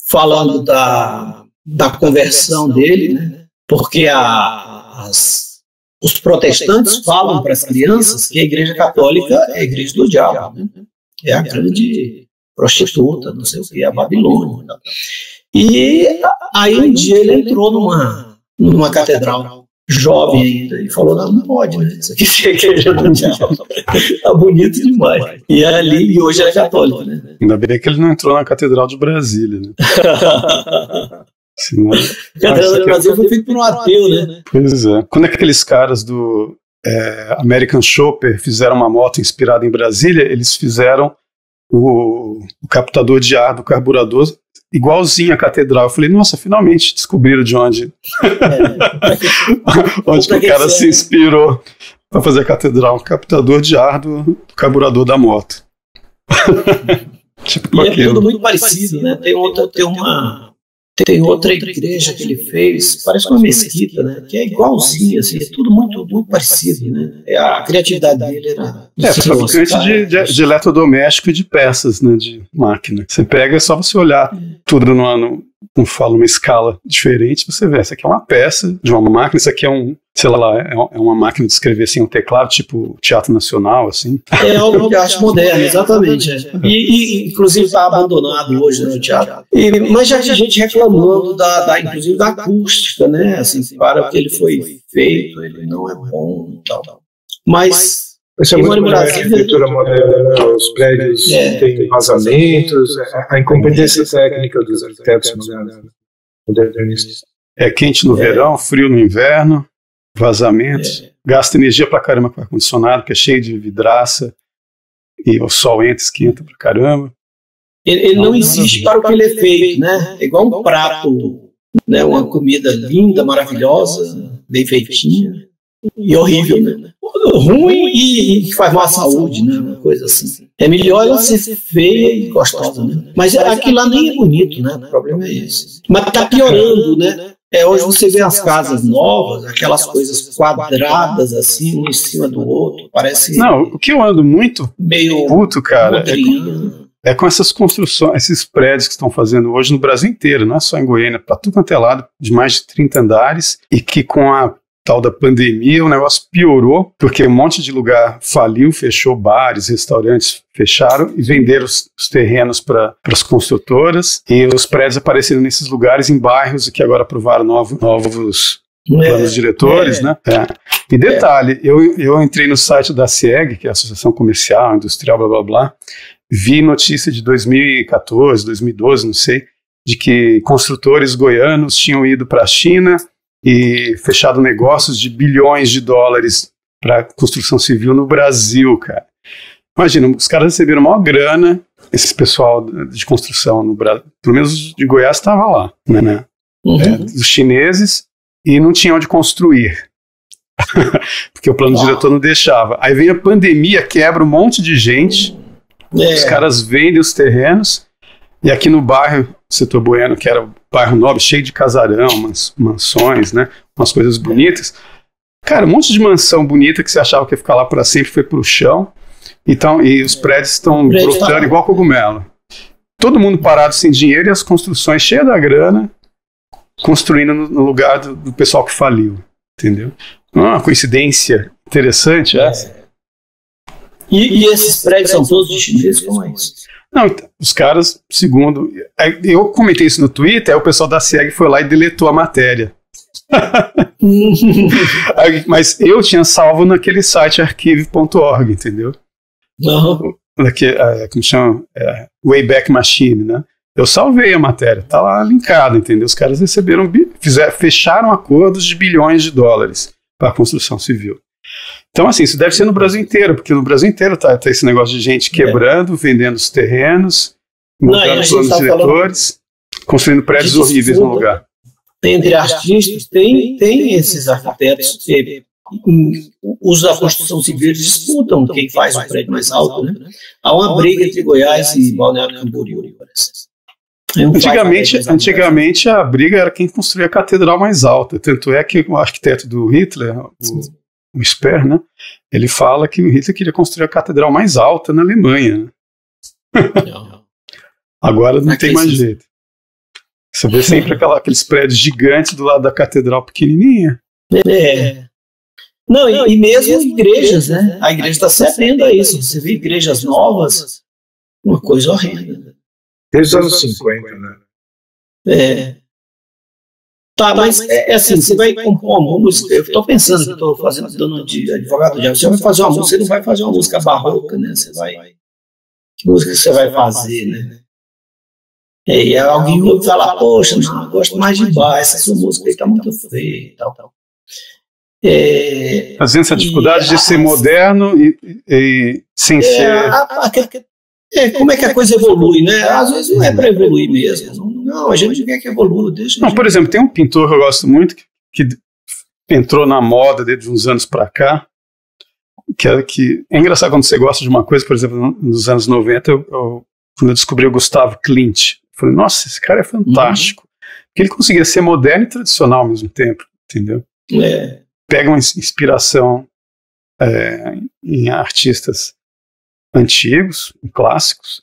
falando da, da conversão dele, né? porque a, as, os protestantes falam para as crianças que a Igreja Católica é a Igreja do Diabo, né? é a grande prostituta, não sei o que, a Babilônia. Né? E aí um dia ele entrou numa, numa catedral jovem ainda, e falou, não, não pode, né? Isso aqui é igreja do diabo. tá bonito demais. E ali, e hoje é católico, né? Ainda bem que ele não entrou na Catedral de Brasília, né? Senão, a Catedral de Brasília foi feita por um ateu, né? Pois é. Quando aqueles caras do é, American Chopper fizeram uma moto inspirada em Brasília, eles fizeram o, o captador de ar do carburador igualzinho a catedral. Eu falei, nossa, finalmente descobriram de onde, é, onde que o cara se inspirou para fazer a catedral, um captador de ar do, do carburador da moto. tipo e aquilo. é tudo muito parecido, né? Tem outra, tem uma tem outra igreja que ele fez, parece uma mesquita, né? Que é igualzinha, assim, é tudo muito, muito parecido, né? É, a criatividade dele era. É, fabricante de, de, de eletrodoméstico e de peças, né? De máquina. Você pega, é só você olhar tudo no, no, como falo, uma escala diferente, você vê, essa aqui é uma peça de uma máquina, isso aqui é um, sei lá, é, é uma máquina de escrever assim, um teclado tipo Teatro Nacional, assim. É algo de arte moderna, exatamente. É. E, e, inclusive está abandonado hoje né, o teatro. E, mas já tinha gente reclamando da, da, inclusive da acústica, né? Assim, para o que ele foi feito, ele não é bom e tal. Mas isso é muito melhor arquitetura moderna, os prédios é. têm vazamentos, a incompetência técnica dos arquitetos modernistas. É quente no é. verão, frio no inverno, vazamentos, é. gasta energia pra caramba com ar-condicionado, que é cheio de vidraça, e o sol entra, esquenta pra caramba. Ele, ele não, não existe para o que ele é feito, né? É igual um prato, né? uma comida linda, maravilhosa, bem feitinha, e horrível, né? Ruim e, que faz mal à saúde, né? Uma coisa assim. É melhor ela ser feia e gostosa, né? Mas aquilo lá nem é bonito, né? O problema é esse. Mas tá piorando, né? É, hoje você vê as casas novas, aquelas coisas quadradas assim, um em cima do outro, parece. Não, o que eu ando muito meio puto, cara, é com, é com, essas construções, esses prédios que estão fazendo hoje no Brasil inteiro, não é só em Goiânia, para tudo quanto é lado, de mais de 30 andares, e que com a tal da pandemia, o negócio piorou, porque um monte de lugar faliu, fechou bares, restaurantes fecharam e venderam os, os terrenos para as construtoras e os prédios apareceram nesses lugares em bairros que agora aprovaram novos, novos é, planos diretores, é. né? É. E detalhe, eu, eu entrei no site da CIEG, que é a Associação Comercial, Industrial, blá blá blá, vi notícia de 2014, 2012, não sei, de que construtores goianos tinham ido para a China e fechado negócios de bilhões de dólares para construção civil no Brasil, cara. Imagina, os caras receberam maior grana, esse pessoal de construção no Brasil, pelo menos de Goiás estava lá, né? né? Uhum. É, dos chineses, e não tinha onde construir. Porque o plano Uau. diretor não deixava. Aí vem a pandemia, quebra um monte de gente, é. os caras vendem os terrenos, e aqui no bairro, setor Bueno, que era bairro nobre, cheio de casarão, mansões, né? Umas coisas bonitas. Cara, um monte de mansão bonita que você achava que ia ficar lá para sempre foi pro chão. Então, e os prédios estão brotando tá... igual cogumelo. Todo mundo parado sem dinheiro e as construções cheias da grana, construindo no, no lugar do, do, pessoal que faliu. Entendeu? Não é uma coincidência interessante essa? É. E, e, esses prédios são todos de chineses? Como é isso? Não, então, os caras, segundo. Eu comentei isso no Twitter, aí o pessoal da SEG foi lá e deletou a matéria. Mas eu tinha salvo naquele site arquive.org, entendeu? Uhum. Daqui, é, como chama? É, Wayback Machine, né? Eu salvei a matéria, tá lá linkado, entendeu? Os caras receberam, fizeram, fecharam acordos de bilhões de dólares para a construção civil. Então, assim, isso deve ser no Brasil inteiro, porque no Brasil inteiro tá, tá esse negócio de gente quebrando, é. vendendo os terrenos, montando planos tá diretores, construindo prédios horríveis no lugar. Entre artistas, tem, tem esses arquitetos que os da construção civil disputam quem faz o prédio mais alto, né? Há uma briga entre Goiás e Balneário Camboriú, parece. Antigamente, antigamente a briga era quem construía a catedral mais alta. Tanto é que o arquiteto do Hitler, o, o Sper, né? Ele fala que o Hitler queria construir a catedral mais alta na Alemanha. Agora não tem mais jeito. Você vê sempre aquela, aqueles prédios gigantes do lado da catedral pequenininha. É. Não, e, e mesmo igrejas, né? A igreja está se atendo a isso. Você vê igrejas novas, uma coisa horrenda. Desde os anos 50, né? É. Tá, mas é, é assim, você vai compor uma música, eu estou pensando que estou fazendo, dando de advogado de você vai fazer uma música, você não vai fazer uma música barroca, né? Você vai. Que música você vai fazer, né? É, e alguém ouve falar, poxa, não, eu gosto mais de bar, essa sua música aí está muito feia e tal, tal. É, Fazendo essa dificuldade de ser moderno e, e sem é, ser. A, a, é, como é que a coisa evolui, né? Às vezes não é para evoluir mesmo. Não, a gente quer que evolua, deixa. Não, por exemplo, tem um pintor que eu gosto muito que, que entrou na moda desde uns anos para cá. Que é, que é engraçado quando você gosta de uma coisa, por exemplo, nos anos 90, eu, eu, quando eu descobri o Gustavo Clint, eu falei, nossa, esse cara é fantástico. Uhum. Porque ele conseguia ser moderno e tradicional ao mesmo tempo, entendeu? É. Pega uma inspiração é, em artistas antigos, clássicos,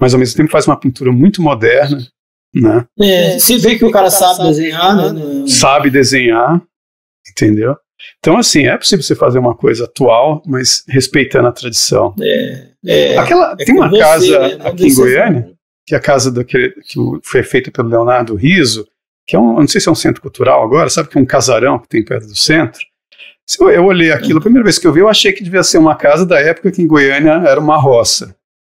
mas ao mesmo tempo faz uma pintura muito moderna Né? É, se vê que o cara sabe desenhar, né? Sabe desenhar, entendeu? Então, assim, é possível você fazer uma coisa atual, mas respeitando a tradição. É, é, Aquela, é tem uma você, casa né? Aqui em Goiânia, que é a casa daquele, que foi feita pelo Leonardo Riso, que é um, não sei se é um centro cultural agora, sabe que é um casarão que tem perto do centro. Se Eu, olhei aquilo, a primeira vez que eu vi, eu achei que devia ser uma casa da época que em Goiânia era uma roça.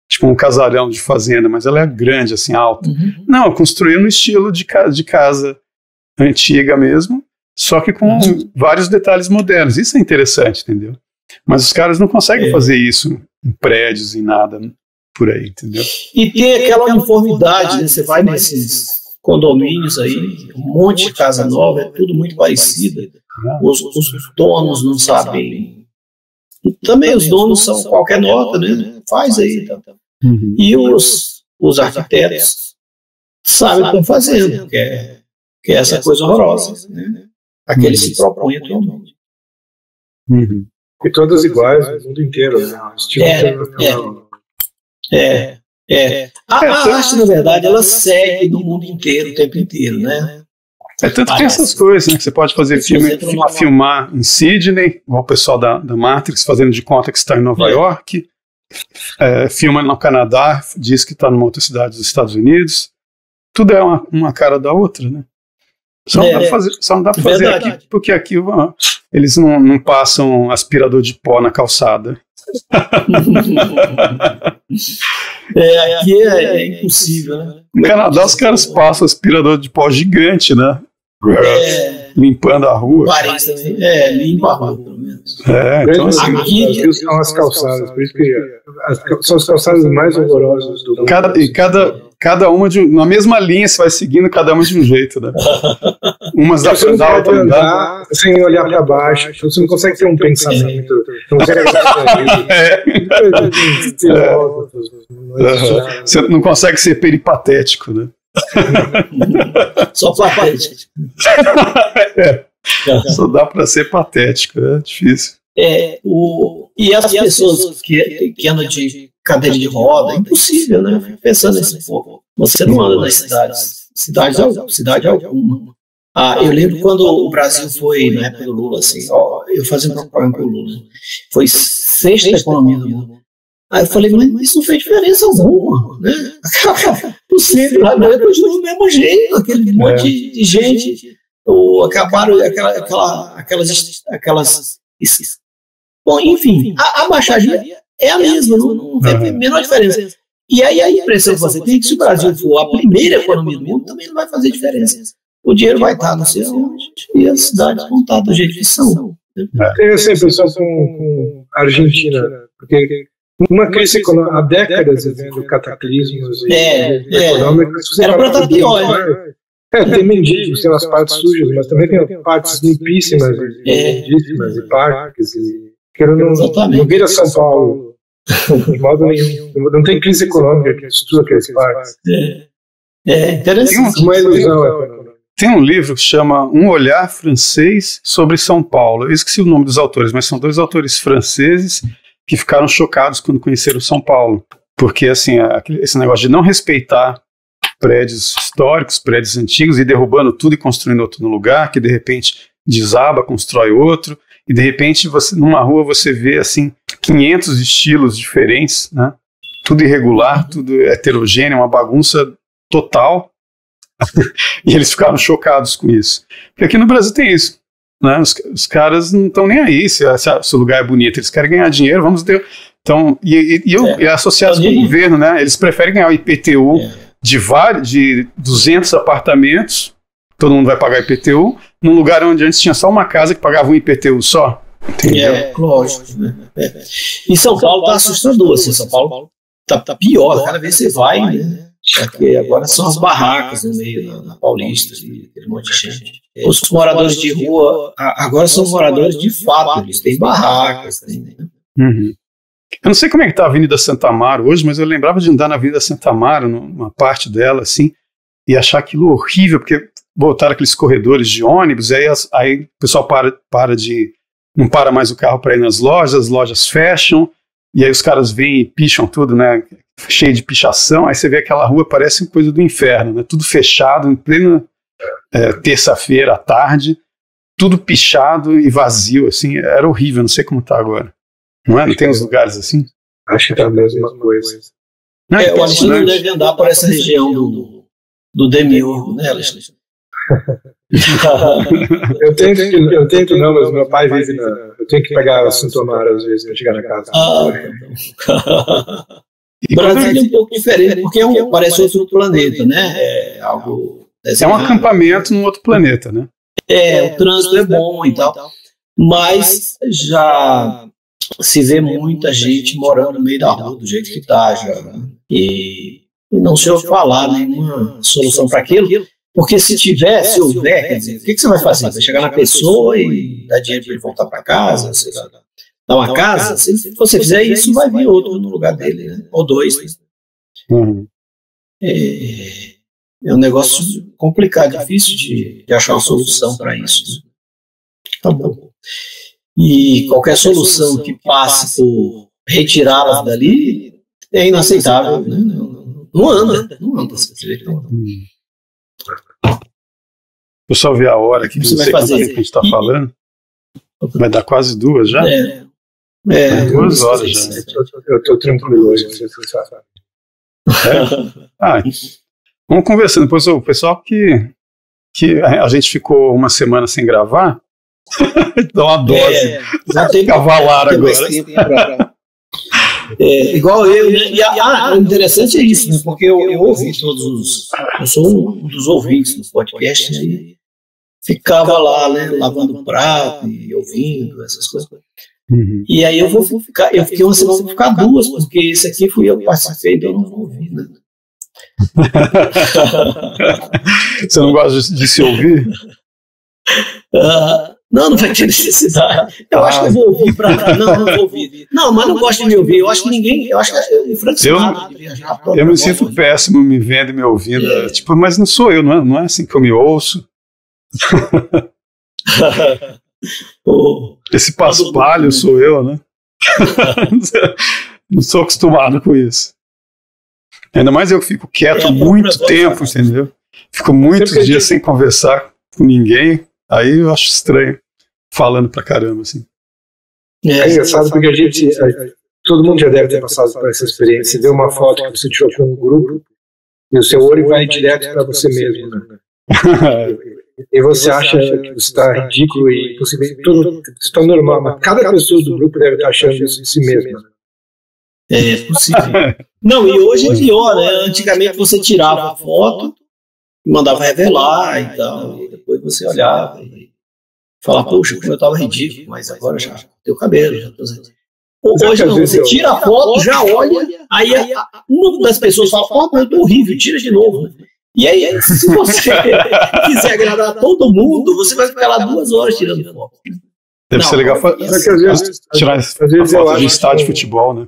Tipo um casarão de fazenda, mas ela é grande, assim, alta. Uhum. Não, construiu no estilo de, ca- de casa antiga mesmo, só que com vários detalhes modernos. Isso é interessante, entendeu? Mas os caras não conseguem É. fazer isso em prédios, em nada por aí, entendeu? E tem aquela uniformidade, né? Você vai nesses condomínios aí, um monte de casa nova, é tudo muito parecido. Os, os donos não sabem. Também os donos são qualquer nota, né? Faz aí. Tá, tá. Uhum. E os, os arquitetos sabem o que estão fazendo, que é, que é essa coisa horrorosa. Né? Aqueles se propõem atualmente. Uhum. E todas iguais no mundo inteiro, né? Estilo É, internacional. É, é. A, a arte, na verdade, ela segue no mundo inteiro, o tempo inteiro, né? É tanto que tem essas coisas, né? Que você pode fazer filme, numa- filmar em Sydney, igual o pessoal da, da Matrix fazendo de conta que está em Nova É. York, é, filma no Canadá, diz que está numa outra cidade dos Estados Unidos. Tudo é uma, uma cara da outra, né? Só não É, dá pra fazer, só não dá pra fazer aqui, porque aqui ó, eles não, não passam aspirador de pó na calçada. É, aqui é, é impossível, né? No Canadá, os caras passam aspirador de pó gigante, né? É, Limpando a rua. Paris também. É, limpa a rua, pelo menos. É, então, assim, aqui- são as calçadas, por isso que as, são as calçadas mais horrorosas do mundo. cada, e cada, cada uma de, na mesma linha você vai seguindo cada uma de um jeito, né? Umas dá dar, pode outra não dá. andar sem olhar para baixo, então você não consegue ter um pensamento, não consegue É. É. Você não consegue ser peripatético, né? Só para Paris. Só dá pra ser patético, é difícil. É, o, e as pessoas que, que andam de cadeira de roda, é impossível, né? Eu fico pensando nesse povo. Você não anda nas cidades, cidades, al- cidade alguma. Ah, eu lembro quando o Brasil foi, na época do Lula, assim, ó, eu fazendo propaganda com o Lula, foi sexta economia do mundo. Aí eu falei, mas isso não fez diferença alguma, né? Lá né, continua do mesmo jeito, aquele monte de- de gente, ou acabaram aquela, aquela, aquelas, aquelas Bom, enfim, a, a baixaria é a mesma, não, não tem a menor diferença. E aí a impressão que você tem é que se o Brasil for a primeira economia do mundo, também não vai fazer diferença. O dinheiro vai estar sei onde, e as cidades vão estar do jeito que são. Tem assim, pessoal, com, a Argentina, porque uma crise econômica, há décadas vivendo cataclismos É, e é. econômicos. Era pra parar estar pior, né? É, tem mendigos, tem umas partes sujas, mas também tem partes limpíssimas e É. lindíssimas e parques. E, quero não, Exatamente. não vira São Paulo de modo nenhum. Não tem crise econômica que destrua aqueles parques. É, é interessante. Uma ilusão econômica. Tem um livro que chama Um Olhar Francês sobre São Paulo. Eu esqueci o nome dos autores, mas são dois autores franceses que ficaram chocados quando conheceram São Paulo. Porque, assim, esse negócio de não respeitar prédios históricos, prédios antigos, e derrubando tudo e construindo outro no lugar, que de repente desaba, constrói outro, e de repente você numa rua você vê, assim, 500 estilos diferentes, né? Tudo irregular, tudo heterogêneo, uma bagunça total. e eles ficaram chocados com isso. Porque aqui no Brasil tem isso. Né? Os, os cares não estão nem aí se, se, se o lugar é bonito, eles querem ganhar dinheiro, vamos ter. Então, e, e, e eu, É. e associados com o governo, né? Eles preferem ganhar o IPTU É. de, vários, de 200 apartamentos, todo mundo vai pagar IPTU, num lugar onde antes tinha só uma casa que pagava um IPTU só. Entendeu? É, lógico. Né? É. E São Paulo está assustador. Assim, São Paulo está tá pior. Cada vez você vai, né? Porque agora são as barracas no meio da, da Paulista, ali, aquele monte de gente. Os moradores de rua agora são moradores de fato, eles têm barracas. Têm, Uhum. Eu não sei como é que tá a Avenida Santa Amaro hoje, mas eu lembrava de andar na Avenida Santa Amaro, numa parte dela, assim, e achar aquilo horrível, porque botaram aqueles corredores de ônibus, e aí, as- aí o pessoal para, para de. Não para mais o carro para ir nas lojas, as lojas fecham, e aí os caras vêm e picham tudo, né? Cheio de pichação, aí você vê aquela rua, parece coisa do inferno, né? Tudo fechado, em plena é, terça-feira à tarde, tudo pichado e vazio, assim, era horrível, não sei como tá agora. Não é? Não tem uns lugares assim? Acho que tá a mesma coisa. Não, é, o Alexandre não deve andar por essa região do, do Demiurgo, né, Alexandre? eu tento, eu tento não, mas meu pai vive na. Eu tenho que pegar o Santo Amaro às vezes para chegar na casa. Ah, Brasília é um pouco diferente, porque é um, parece outro planeta, né? É algo. É um acampamento num outro planeta, né? É, o trânsito é bom e tal. Mas já se vê muita gente morando no meio da rua do jeito que está já. Né? E, e não se ouve falar nenhuma solução para aquilo. Porque se tiver, se houver, quer dizer, o que, que você vai fazer? Vai chegar na pessoa e dar dinheiro para ele voltar para casa? Sei lá, dar uma casa? Se você fizer isso, vai vir outro no lugar dele, né? ou dois. Né? Uhum. É, é, um negócio complicado, difícil de, de achar uma solução para isso. Né? Tá bom. E qualquer solução que passe por retirá-las dali é inaceitável. Né? Não anda, não anda. Hum. Eu só ver a hora aqui, não sei quanto tempo a gente está falando. Vai dar quase duas já? É. é duas horas já. Eu estou tranquilo hoje, você sabe. É? Ah, vamos conversando. Depois o pessoal que, que a gente ficou uma semana sem gravar, dá uma dose. É, já tem cavalar agora. É, igual eu, né? e ah, interessante é isso, né? porque eu, eu ouvi todos os. Eu sou um dos ouvintes do podcast e ficava lá, né, lavando prato e ouvindo essas coisas. Uhum. E aí eu vou ficar, eu fiquei uma semana vou ficar duas, porque esse aqui fui eu que participei e eu não ouvi, né? Você não gosta de, se ouvir? Uh, não, não vai ter necessidade. Eu ah. acho que eu vou ouvir para. Não, não vou ouvir. Não, mas não gosto de me ouvir. Eu acho que ninguém. Eu acho que o Frank eu, eu me sinto péssimo me vendo e me ouvindo. É. Tipo, mas não sou eu, não é, não é assim que eu me ouço. Esse paspalho sou eu, né? Não sou acostumado com isso. Ainda mais eu que fico quieto é, muito tempo, entendeu? Fico muitos dias sem conversar com ninguém. Aí eu acho estranho falando pra caramba, assim. É, é engraçado porque a gente. todo mundo já deve ter passado por essa experiência. Você vê uma foto que você tirou com um grupo e o seu olho vai direto para você mesmo, né? e você acha que está ridículo e possível, tudo está normal, mas cada pessoa do grupo deve estar achando isso de si mesma. É, é possível. Não, e hoje é pior, né? Antigamente você tirava a foto, mandava revelar e tal, e depois você olhava e falava, poxa, como eu estava ridículo, mas agora já tem o cabelo, já tô... Hoje não, você tira a foto, já olha, aí uma das pessoas fala, oh, eu tô horrível, tira de novo. E aí, se você quiser agradar todo mundo, você vai ficar lá duas horas tirando foto. Deve não, ser legal fa- vezes, tirar a foto de estádio de futebol, né?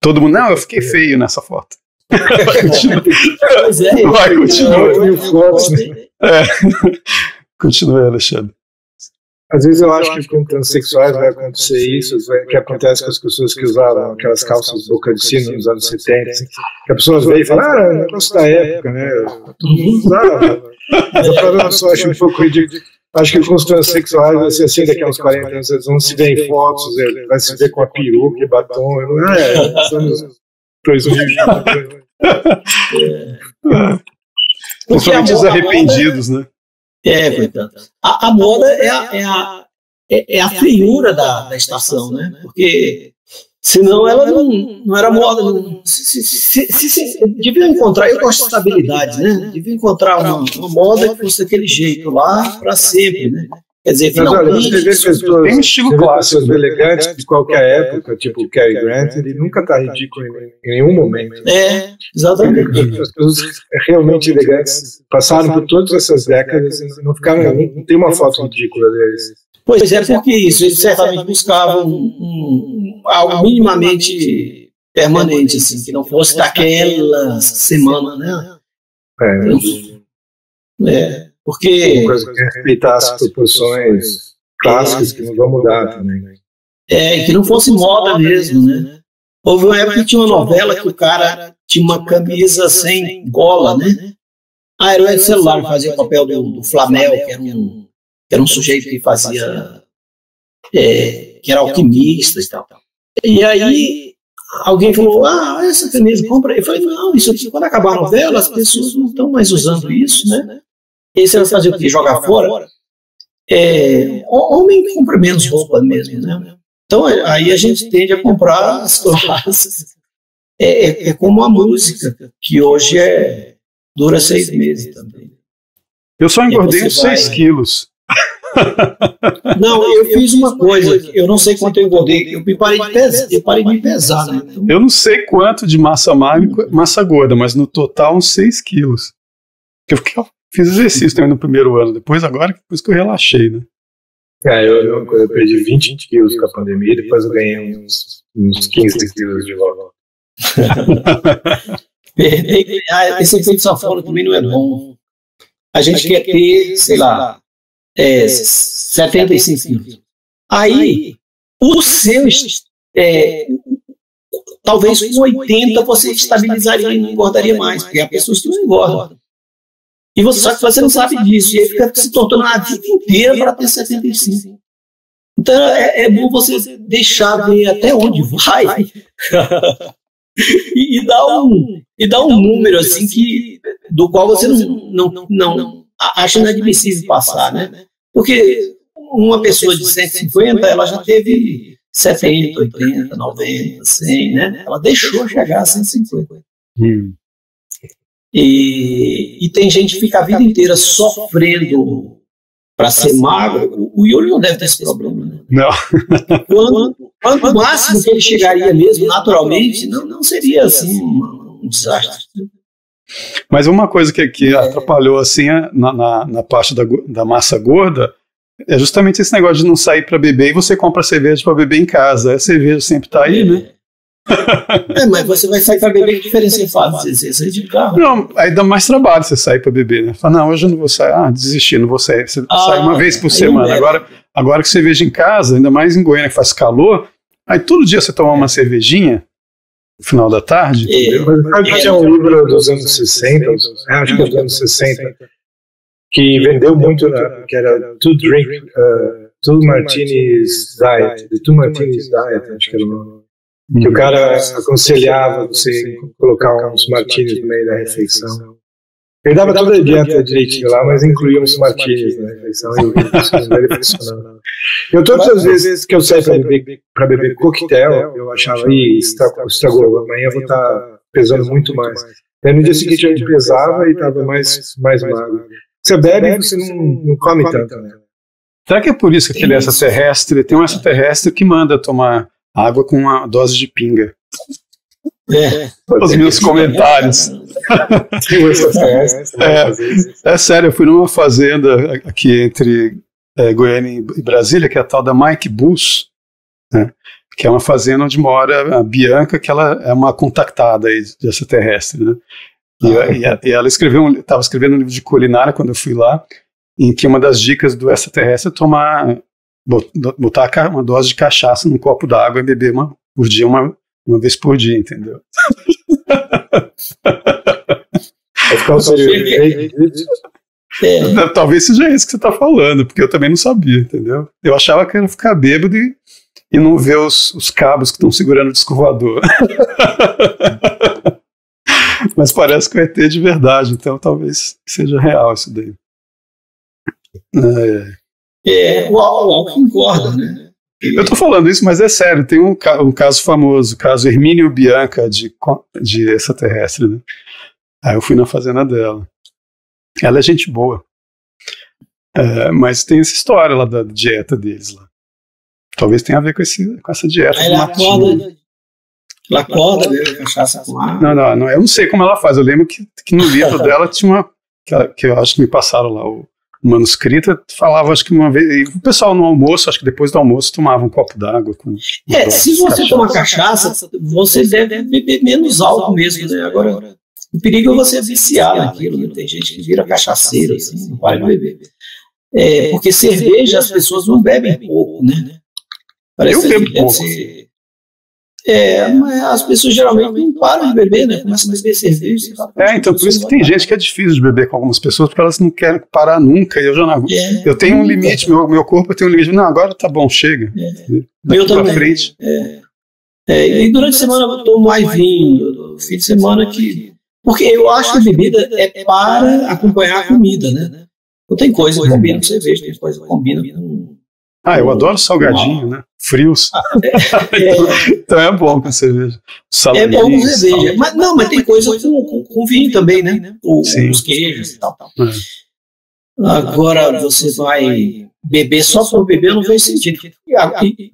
Todo mundo, não, eu fiquei feio nessa foto. pois é, vai, continua. É. Continua, Alexandre. Às vezes eu acho que com transexuais vai acontecer isso, que acontece com as pessoas que usavam aquelas calças boca de sino nos anos 70, assim, que a pessoa vê e fala, ah, é negócio da época, né? Todo mundo usava. Mas eu só acho um pouco ridículo. Acho que com os transexuais vai ser assim daqui a uns 40 anos, eles vão se ver em fotos, vai se ver com a peruca e batom. É, anos 2000. Principalmente os arrependidos, né? É, portanto. A, a moda é a, é a, é, é a feiura da, da estação, né? Porque senão ela não, não era moda. Não, se, se, se, se, devia encontrar, eu gosto de estabilidade, né? Devia encontrar uma, uma moda que fosse daquele jeito lá para sempre, né? Quer dizer, Mas olha, você vê pessoas, tem um estilo clássico, pessoas elegantes de qualquer época, tipo o Cary Grant, ele nunca está ridículo em, nenhum momento. É, exatamente. As pessoas realmente elegantes passaram por todas essas décadas e não ficaram, não tem uma foto ridícula deles. Pois é, porque isso, eles certamente buscavam um, um, algo minimamente permanente, assim, que não fosse daquela semana, né? É. é. Porque. Uma coisa que respeitar as proporções clássicas que não vão mudar também. É, que não fosse moda mesmo, né? Houve uma época que tinha uma novela que o cara tinha uma camisa sem gola, né? Ah, era o Celular que fazia o papel do, do Flamel, que era um, que era um sujeito que fazia. É, que era alquimista e tal. E aí alguém falou: Ah, essa camisa, compra aí. Eu falei: Não, isso aqui, quando acabar a novela, as pessoas não estão mais usando isso, né? E aí você vai fazer o quê? Jogar fora? É, homem compra menos roupa mesmo, né? Então aí a gente tende a comprar as classes. É, é, é como a música, que hoje é, dura seis meses também. Eu só engordei uns seis quilos. Não, eu fiz uma coisa, eu não sei quanto eu engordei, eu parei de pesar, eu parei de pesar, né? Então, eu não sei quanto de massa magra massa gorda, mas no total uns 6 quilos. Eu fiquei, fiz exercício também no primeiro ano, depois agora, depois que eu relaxei, né? É, eu, eu, eu perdi 20 quilos com a pandemia, depois eu ganhei uns, uns 15 quilos de volta. Ah, esse efeito sanfona também não é bom. A gente quer ter, sei lá, é, 75 quilos. Aí, o seu, é, talvez com 80 você estabilizaria e não engordaria mais, porque há pessoas que não engordam. E você, só que você não sabe disso, e aí fica se tornando a vida inteira para ter 75. Então é, é, bom você deixar ver até onde vai e, e, dar um, e dar um número assim que, do qual você não, não, não, acha inadmissível passar, né? Porque uma pessoa de 150, ela já teve 70, 80, 90, 100, né? Ela deixou chegar a 150. Hum. E, e tem gente que fica a vida inteira sofrendo para ser magro. O Yuri não deve ter esse problema, né? Não. Quando, quando o máximo que ele chegaria mesmo, naturalmente, não, não seria assim um, um desastre. Mas uma coisa que, que é. atrapalhou assim na, na, na parte da, da massa gorda é justamente esse negócio de não sair para beber e você compra cerveja para beber em casa. A cerveja sempre está aí, né? É, mas você vai sair para beber, que diferença faz? Você sair de carro? Não, aí dá mais trabalho você sair para beber, né? Fala, não, hoje eu não vou sair. Ah, desistir, não vou sair. Você ah, sai uma vez por semana. Agora, agora que cerveja em casa, ainda mais em Goiânia que faz calor, aí todo dia você toma uma cervejinha, no final da tarde. É, que tinha um livro dos anos 60, acho que é dos anos 60, que vendeu muito, né, que era Two Drink, uh, Two Martinis Diet, The Two Martinis Diet, acho que era o nome que o cara aconselhava você colocar uns martinis no meio da refeição. Ele dava toda a dieta direitinho lá, mas incluía uns martinis na refeição e funcionava. Eu todas as vezes que eu saí para beber, pra beber coquetel, eu achava, ih, estragou, amanhã eu vou estar tá pesando muito mais. Aí no dia seguinte a gente pesava e estava mais, mais magro. Você bebe e você não, não come tanto, né? Será que é por isso que aquele extraterrestre, tem um extraterrestre que manda tomar água com uma dose de pinga. É, Os meus comentários. é, é sério, eu fui numa fazenda aqui entre é, Goiânia e Brasília, que é a tal da Mike Bus, né, que é uma fazenda onde mora a Bianca, que ela é uma contactada aí de extraterrestre. Né, e, ah, e, e ela escreveu, estava escrevendo um livro de culinária quando eu fui lá, em que uma das dicas do extraterrestre é tomar botar uma dose de cachaça num copo d'água e beber uma por dia, uma, uma vez por dia, entendeu? é. Talvez seja isso que você está falando, porque eu também não sabia, entendeu? Eu achava que era ficar bêbado e, e não ver os, os cabos que estão segurando o escovador. Mas parece que ET é de verdade, então talvez seja real isso daí. É é, o, álcool engorda, né? Eu tô falando isso, mas é sério. Tem um, um caso famoso, o caso Hermínio Bianca de, de extraterrestre, né? Aí eu fui na fazenda dela. Ela é gente boa. É, mas tem essa história lá da dieta deles lá. Talvez tenha a ver com, esse, com essa dieta. Aí ela acorda, ela acorda, bebe cachaça com água. Não, não, não, eu não sei como ela faz. Eu lembro que, que no livro dela tinha uma. Que, ela, que eu acho que me passaram lá, o, manuscrita falava, acho que uma vez. o pessoal no almoço, acho que depois do almoço, tomava um copo d'água. Com é, se você tomar cachaça, você deve beber menos álcool mesmo, né? Agora, o perigo é você viciar naquilo, né? Tem gente que vira cachaceiro, assim, não para beber. É, porque cerveja as pessoas não bebem pouco, né? Parece eu bebo pouco. Ser... É, mas as pessoas geralmente não param de beber, né? Começam a beber cerveja. É, então por isso que tem gente que é difícil de beber com algumas pessoas, porque elas não querem parar nunca. E eu já não. É, eu tenho um limite, meu, meu corpo tem um limite. Não, agora tá bom, chega. É. Meu também. Frente. É. É, e durante a semana eu tomo mais vinho, fim de semana que. Porque eu acho que a bebida é para acompanhar a comida, né? Não tem coisa que combina com cerveja, tem coisa que combina com. Ah, eu adoro salgadinho, né? Frios. É, então é bom com cerveja. é bom com cerveja. Mas, não, mas tem coisa com, com, com vinho também, né? O, os queijos e tal. tal. É. Agora você vai beber só por beber não faz sentido.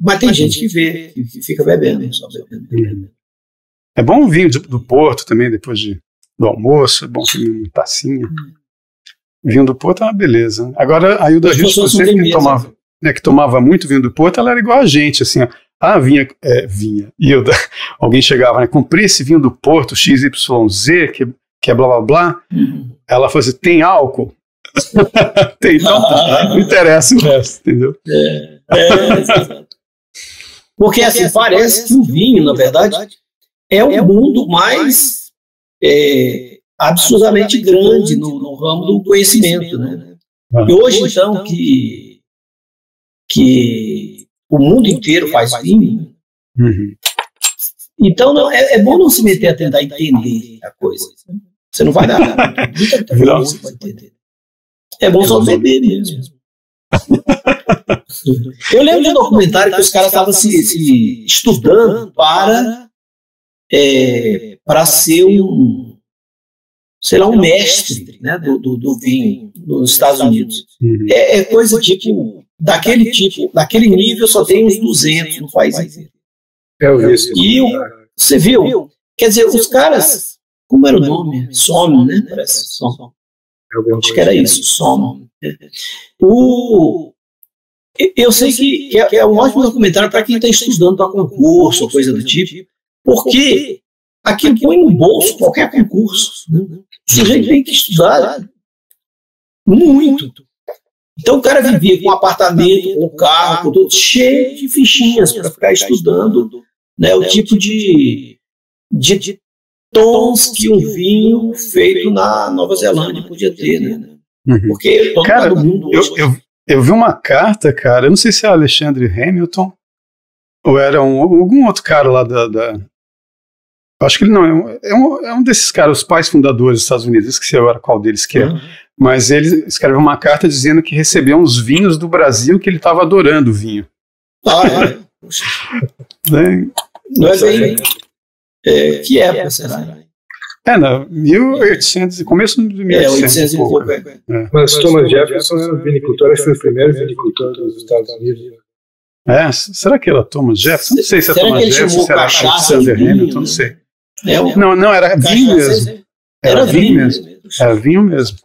Mas tem gente que vê, que fica bebendo, só bebendo. Uhum. É bom o vinho do Porto também, depois de, do almoço, é bom comer uma tacinha. Uhum. Vinho do Porto é uma beleza. Agora, a Hilda Rios, você que tomava, né, que tomava muito vinho do Porto, ela era igual a gente, assim, ó. Ah, vinha, é, vinha. E eu, alguém chegava, né? Comprei esse vinho do Porto, XYZ, que, que é blá blá blá. Uhum. Ela falou assim: tem álcool? tem, então tá. Não interessa o resto, entendeu? É, é, Porque assim, parece que o vinho, na verdade, é o mundo mais é, absurdamente grande no, no, ramo do conhecimento. Né? E hoje, então, que, que o mundo inteiro faz vinho, uhum. então não, é, é, bom não se meter a tentar entender a coisa. Você não vai dar entender. É bom só beber mesmo. Eu lembro de um documentário que os caras estavam se, se, estudando para, é, para ser um, sei lá, um mestre né, do, do, do vinho nos Estados Unidos. Uhum. É, é, coisa tipo, daquele tipo, daquele nível só tem uns 200 no país inteiro. É o isso. E o, você viu? Quer dizer, os caras, como era o nome? Sono, né? Parece, Sono. Acho que era isso, Sono. O, eu sei que, que, é, que é um ótimo documentário para quem está estudando para concurso, coisa do tipo, porque aquilo põe no bolso qualquer concurso. Né? O sujeito tem que estudar muito. Então o cara vivia com um apartamento, com um carro, com tudo cheio de fichinhas para ficar estudando né, o tipo de, de, de tons que um vinho feito na Nova Zelândia podia ter, né? Uhum. Porque todo cara, mundo eu, eu, eu, vi uma carta, cara, eu não sei se é Alexandre Hamilton ou era um, algum outro cara lá da, da acho que ele não, é um, é um, é um desses caras, os pais fundadores dos Estados Unidos, esqueci agora qual deles que é, uhum. Mas ele escreveu uma carta dizendo que recebeu uns vinhos do Brasil que ele estava adorando o vinho. Ah, é? né? Não é bem... É, que época será? É, não, 1800, começo de 1800 é, 800 e pouco. É. É. Mas Thomas Jefferson era vinicultor, acho que foi o primeiro vinicultor dos Estados Unidos. É, será que era Thomas Jefferson? Não sei se é será Thomas Jefferson, se era Alexander Hamilton, não sei. É, não, não, era vinho mesmo. Era, era vinho, mesmo. mesmo. Era vinho mesmo.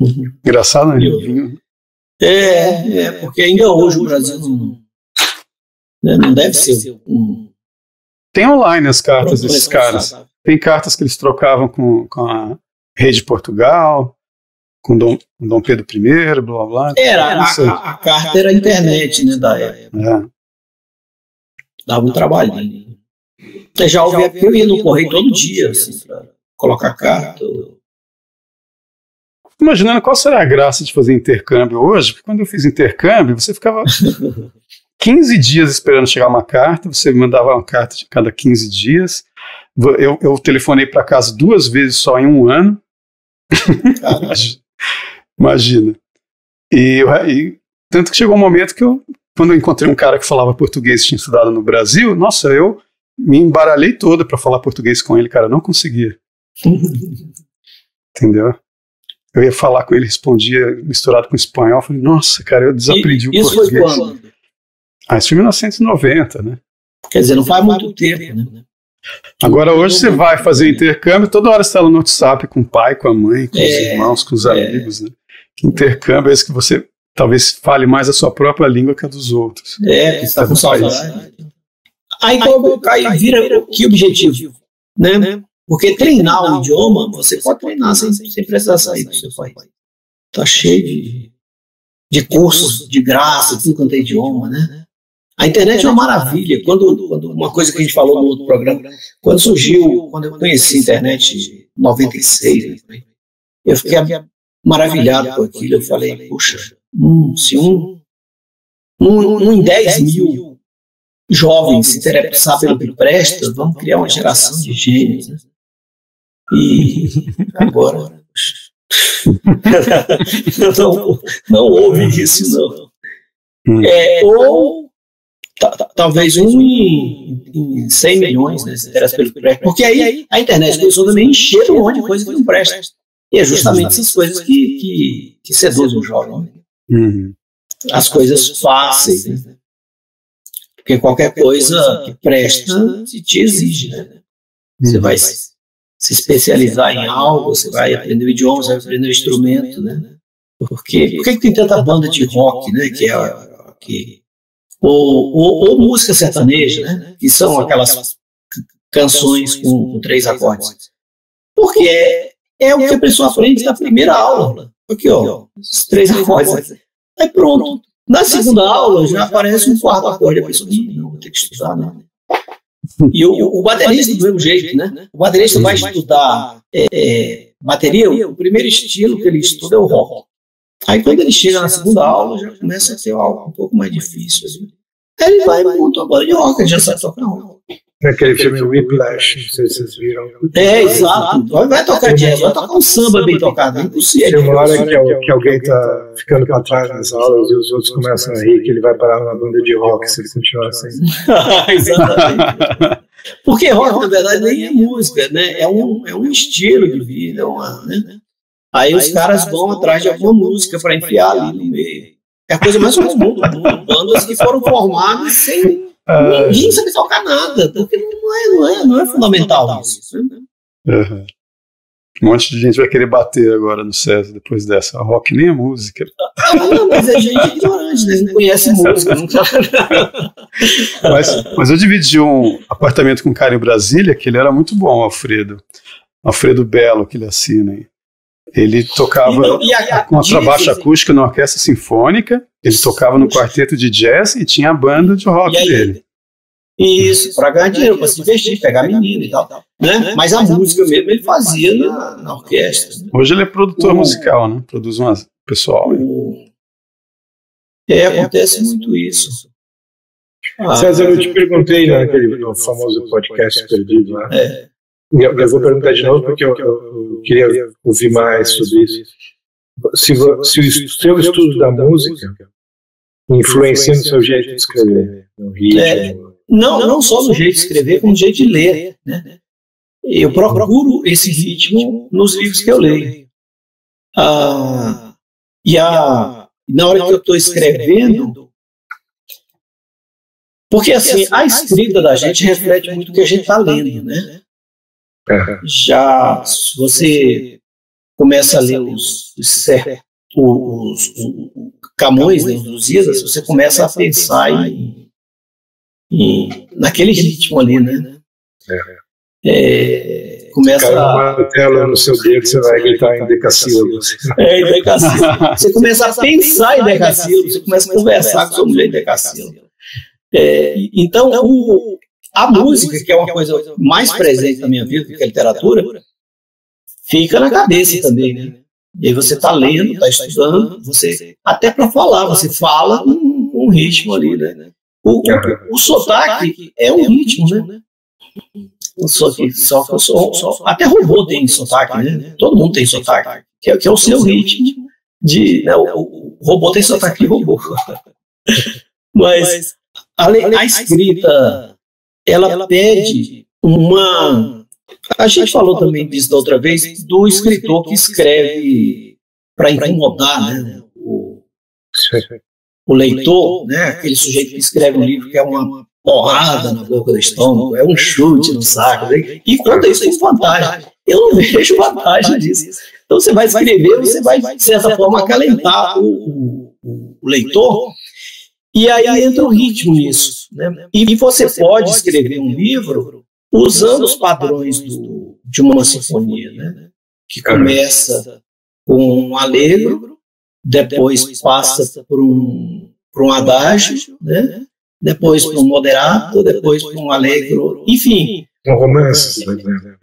Engraçado, né? É, é, porque ainda hoje o Brasil não, né, não deve ser um. Tem online as cartas desses caras. Tem cartas que eles trocavam com, com a Rede Portugal, com Dom, Dom Pedro I, blá blá. Era, a, a, a, carta era a internet, né, da época. É. Dava um trabalho. Eu já ouvi, eu ia no correio todo dia, assim, pra colocar carta. Imaginando qual será a graça de fazer intercâmbio hoje, porque quando eu fiz intercâmbio, você ficava 15 dias esperando chegar uma carta, você mandava uma carta de cada 15 dias, eu, eu telefonei para casa duas vezes só em um ano. Imagina. E, e, tanto que chegou um momento que eu, quando eu encontrei um cara que falava português tinha estudado no Brasil, nossa, eu me embaralhei toda para falar português com ele, cara, não conseguia. Entendeu? Eu ia falar com ele, respondia misturado com espanhol, falei, nossa, cara, eu desaprendi e, o português. Isso foi quando? Ah, isso foi em 1990, né? Quer dizer, não faz muito tempo, né? Agora hoje você vai fazer intercâmbio, toda hora você está no WhatsApp com o pai, com a mãe, com é, os irmãos, com os é. amigos, né? Que intercâmbio é esse que você talvez fale mais a sua própria língua que a dos outros. É, que está com saudade. Aí, qual, aí vira que objetivo? Né? Porque treinar o idioma, você pode treinar sem, sem precisar sair do seu país. Está cheio de, de cursos de graça, tudo quanto é idioma, né? A internet é uma maravilha. Quando, quando, uma coisa que a gente falou no outro programa, quando surgiu, quando eu conheci a internet em 96, eu fiquei maravilhado com aquilo. Eu falei, puxa, hum, se um, um, um em 10 mil jovens se interessar pelo que presta, vamos criar uma geração de gênios. Né? E agora, não, não houve isso, não. É, ou talvez um em, em 100 milhões né, se interessa pelo que presta. Porque aí a internet começou também encher um monte de coisa que não presta. E é justamente essas coisas que, que, que seduzem o jovem. Uhum. As coisas fáceis. Né? Porque qualquer coisa que presta te exige. Né? Você uhum. vai se especializar em algo, você vai aprender o idioma, você vai aprender o instrumento. Né? Porque, por que tem tanta banda de rock, né? Que é que, ou, ou, ou música sertaneja, né? Que são aquelas canções com, com três acordes. Porque é, é o que a pessoa aprende na primeira aula. Aqui, ó, os três acordes. Aí pronto. Na segunda aula já aparece um quarto acorde. A pessoa diz, não, vou ter que estudar, né? E o, o baterista do mesmo jeito, né? O baterista vai estudar é, é, bateria, o primeiro estilo que ele estuda é o rock. Aí quando ele chega na segunda aula, já começa a ter algo um pouco mais difícil. Assim. Aí ele vai uma banda de rock, ele já sabe tocar rock. Naquele filme Whiplash, não sei se vocês viram. É, exato. Vai tocar jazz, vai tocar um samba bem tocado, é impossível. Tem uma hora que, que alguém está ficando para trás nas aulas e os outros começam a rir que ele vai parar numa banda de rock se ele continuar assim. Exatamente. Porque rock, na verdade, nem é música, né? É um, é um estilo de vida, é uma, né? Aí, os caras vão atrás de alguma música para enfiar ali no meio. É a coisa mais comum do mundo. Bandas que foram formadas sem. Ninguém saber tocar nada, porque não é, não é, não é fundamental isso. Né? Uhum. Um monte de gente vai querer bater agora no César depois dessa. A rock nem é música. Ah, não, mas é gente ignorante, né? Não conhece música, não mas, mas eu dividi um apartamento com um cara em Brasília que ele era muito bom, Alfredo. Alfredo Belo, que ele assina aí. Ele tocava então, a, com a contrabaixo acústica na orquestra sinfônica, ele tocava no quarteto de jazz e tinha a banda de rock aí, dele. Isso, para ganhar dinheiro, para se investir, pegar menino e tal. Né? Mas a música mesmo ele fazia na, na orquestra. Né? Hoje ele é produtor o, musical, né? Produz um pessoal. O, é, acontece muito isso. Ah, César, eu te perguntei naquele no famoso podcast perdido lá. É. Eu, eu, vou perguntar de novo porque eu, eu, queria ouvir mais sobre isso. Se, se o seu estudo da música influencia no seu jeito de escrever, no ritmo. É, não, não só no jeito de escrever, como no jeito de ler. Né? Eu procuro esse ritmo nos livros que eu leio. Ah, e a, na hora que eu estou escrevendo, porque assim, a escrita da gente reflete muito o que a gente está lendo, né? Já se você começa a ler os, os, os, os Camões, né, os Lusíadas, você começa a pensar em, em, naquele ritmo ali, né? É, é começa a... tela no seu dedo, você vai gritar em decassílabos. É, em decassílabos. Você começa a pensar em decassílabos, você começa a conversar com sua mulher em decassílabos. É, então, o, a música, que é uma coisa mais presente na minha vida do que a literatura, fica na cabeça também, né? E aí você está lendo, está estudando, você até para falar, você fala com um ritmo ali, né? O, o, o sotaque é um ritmo, né? Só que, só, só, só, até robô tem sotaque, né? Todo mundo tem sotaque, que é, que é o seu ritmo de. Né? O, o robô tem sotaque de robô. Mas a, a escrita ela pede uma. A gente falou também disso da outra vez, do escritor que escreve para incomodar né, o, o leitor, né, aquele sujeito que escreve um livro que é uma porrada na boca do estômago, é um chute no saco, né, e conta isso com vantagem. Eu não vejo vantagem disso. Então você vai escrever, você vai, de certa forma, acalentar o, o, o leitor e aí entra o ritmo nisso. Né? E você pode escrever um livro usando os padrões do, de uma sinfonia, né? que começa com um alegro, depois passa por um, por um adágio, né? depois para um moderado, depois para um alegro, enfim. Um romance.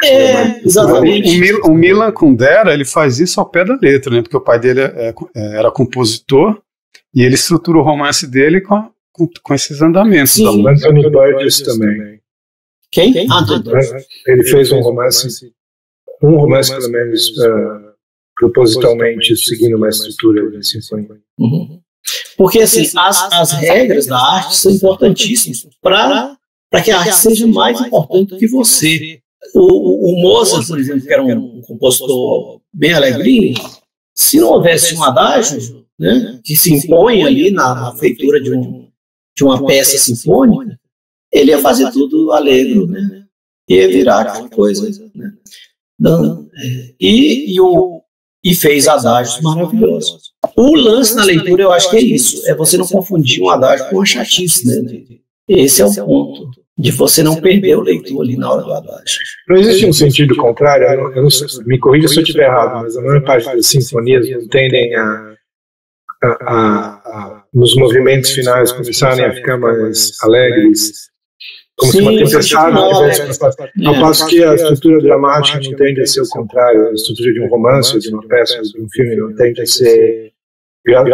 É, exatamente. O, Mil, o Milan Kundera, ele faz isso ao pé da letra, né? Porque o pai dele é, é, era compositor e ele estrutura o romance dele com, com, com esses andamentos. Sim. da- Anthony Burgess também. Quem? Anthony Burgess. Ele fez um romance, um romance pelo menos, eh, propositalmente seguindo uma estrutura de sinfonia. Uhum. Porque assim, as, as regras da arte são importantíssimas para que a arte seja mais importante do que você. O, o, o Mozart, por exemplo, que era um, um compositor bem alegrinho, se não houvesse um adágio né, que se impõe ali na, na feitura de, um, de uma peça sinfônica, ele ia fazer tudo alegre, né? ia virar aquela coisa. Né? Dan- é, E, e, o, e fez adágios maravilhosos. O lance na leitura, eu acho que é isso: é você não confundir um adágio com uma chatice. Né? Esse é o ponto, de você não perder o leitor ali na hora do adágio. Não existe um sentido contrário, eu não, eu não sei, me corrija se eu estiver errado, mas a maior parte das sinfonias não tendem a, a, a, nos movimentos finais começarem a ficar mais alegres, como se uma Sim, tempestade tivesse passado. Ao passo que a estrutura dramática não tende a ser o contrário, a estrutura de um romance, de uma peça, de um filme não tende a ser.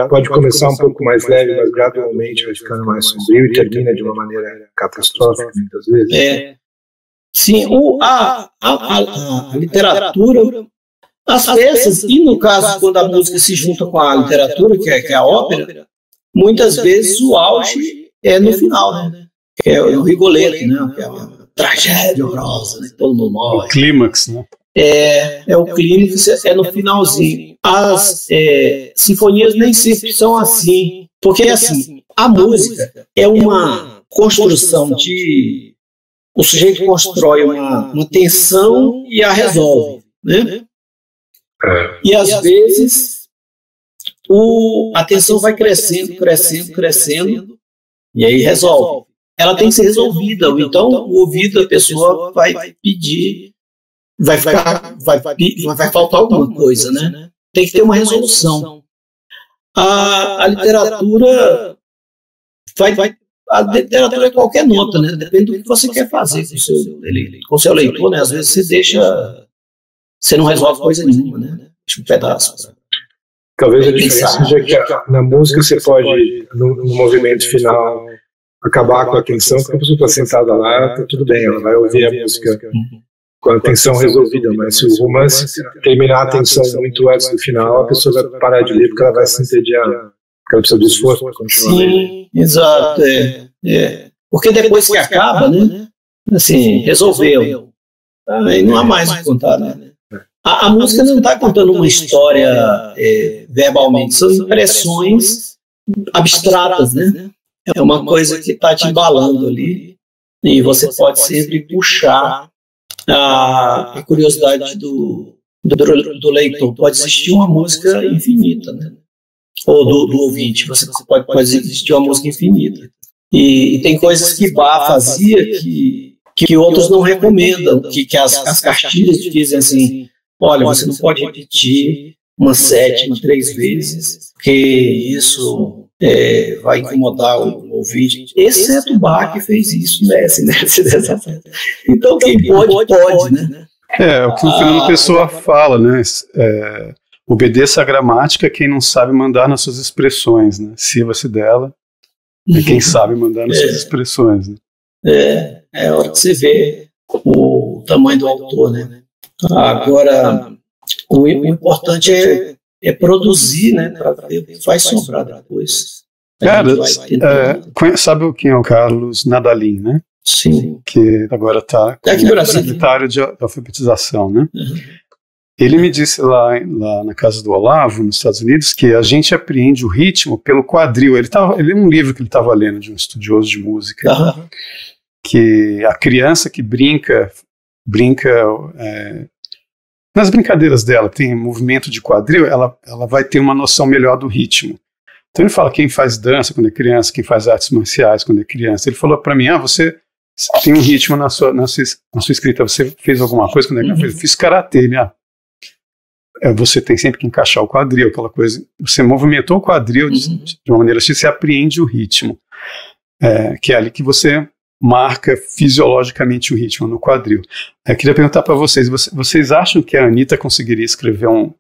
Pode começar um pouco mais leve, mas gradualmente vai ficando mais sombrio e termina de uma maneira catastrófica, muitas vezes. É, sim, o, a, a, a, a literatura, as peças, e no caso, quando a música se junta com a literatura, que é, que é a ópera, muitas vezes o auge é no final, né? Que é o Rigoletto, né? Que é uma tragédia horrorosa, né? Todo mundo O morre. clímax, né? É, é o clímax, é no finalzinho. As é, sinfonias nem sempre são assim, porque assim, a música é uma construção de. O sujeito constrói uma, uma tensão e a resolve, né? E às vezes o, a tensão vai crescendo, crescendo, crescendo, e aí resolve. Ela tem que ser resolvida, ou então o ouvido da pessoa vai pedir, vai ficar, vai, vai, vai faltar alguma coisa, né? Tem que ter uma resolução. A, a literatura vai, vai, a literatura é qualquer nota, né? Depende do que você quer fazer com o seu, ele- com o seu leitor, né? Às vezes você deixa, você não resolve coisa nenhuma, né? Deixa um pedaço. Talvez a diferença seja que a- na música você pode, no, no movimento final, acabar com a atenção, porque a pessoa está sentada lá, tá tudo bem, ela vai ouvir a música com a atenção resolvida, mas se o romance terminar a atenção muito antes do final, a pessoa vai parar de ler porque ela vai se entediar, porque ela precisa do esforço para continuar. Sim, exato. É, é. Porque depois que acaba, né? Assim, resolveu. Aí não há mais o que contar, né? A, a música não está contando uma história é, verbalmente, são impressões abstratas, né? É uma coisa que está te embalando ali e você pode sempre puxar a, a curiosidade do, do, do leitor. Pode existir uma música infinita, né? ou do, do ouvinte, você pode, pode existir uma música infinita. E, e tem coisas que Bach fazia que, que outros não recomendam, que, que as, as cartilhas dizem assim, olha, você não pode repetir uma sétima três vezes, porque isso é, vai incomodar o ouvinte. Exceto Bach que fez isso nessa, nessa. Então quem pode, pode, né? É, o que o Fernando Pessoa fala, né? É, obedeça a gramática quem não sabe mandar nas suas expressões, né? Sirva-se dela é quem sabe mandar nas suas expressões. Né? É, é a hora que você vê o tamanho do autor, né? Agora, o, o importante é, é produzir, né? Para ver o que vai sobrar depois. Cara, é, sabe quem é o Carlos Nadalim, né? Sim. Que agora está É Brasil. secretário de alfabetização, né? Uhum. Ele me disse lá, lá na casa do Olavo, nos Estados Unidos, que a gente apreende o ritmo pelo quadril. Ele tava, ele é um livro que ele estava lendo de um estudioso de música, Aham. que a criança que brinca, brinca é, nas brincadeiras dela, tem movimento de quadril, ela, ela vai ter uma noção melhor do ritmo. Então ele fala quem faz dança quando é criança, quem faz artes marciais quando é criança. Ele falou para mim, ah, você tem um ritmo na sua, na sua, na sua escrita, você fez alguma coisa quando é criança? Eu falei, fiz karatê, ele, ah, é, você tem sempre que encaixar o quadril, aquela coisa. Você movimentou o quadril de, Uhum. de uma maneira assim, você apreende o ritmo. é, que é ali que você marca fisiologicamente o ritmo no quadril. Eu queria perguntar para vocês, vocês acham que a Anitta conseguiria escrever um,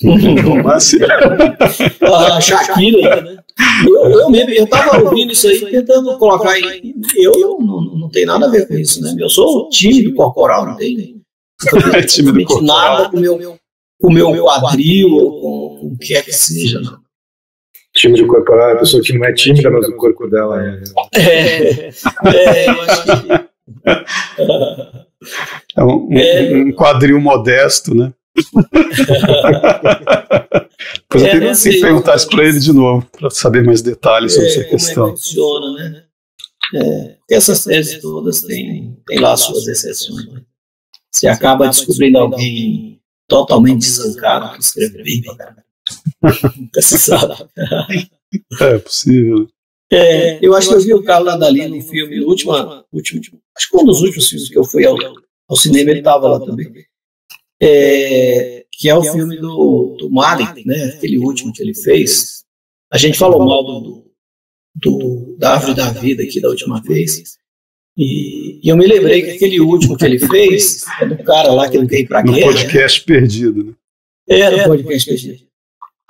romance? a Shakira, né? Eu, eu mesmo, eu tava ouvindo isso aí, tentando colocar aí. Eu não, não, não tenho nada a ver com isso, né? Eu sou tímido corporal, não tenho, é tímido corporal. nada com o meu, com meu quadril ou com o que é que seja, não. Tímido corporal, a pessoa que não é tímida, mas o corpo dela é. É, é eu acho que. É um, é. um quadril modesto, né? Depois é, eu tenho que perguntar isso para ele de novo, para saber mais detalhes sobre é, essa questão. Como é que funciona, né? É, essas teses todas têm, têm lá suas exceções. Né? Você acaba descobrindo alguém totalmente desancado que escreve bem pra caramba. Nunca se sabe. É possível. É, eu acho que eu vi o Carlos Nadali no filme, no último, último, acho que um dos últimos filmes que eu fui ao, ao cinema, ele estava lá também. É, que é o filme do, do Malik, né? Aquele último que ele fez. A gente falou mal do, do, da Árvore da Vida aqui da última vez. E, e, eu me lembrei que aquele último que ele fez é do cara lá que não tem pra guerra. No podcast perdido, né? É, no podcast perdido.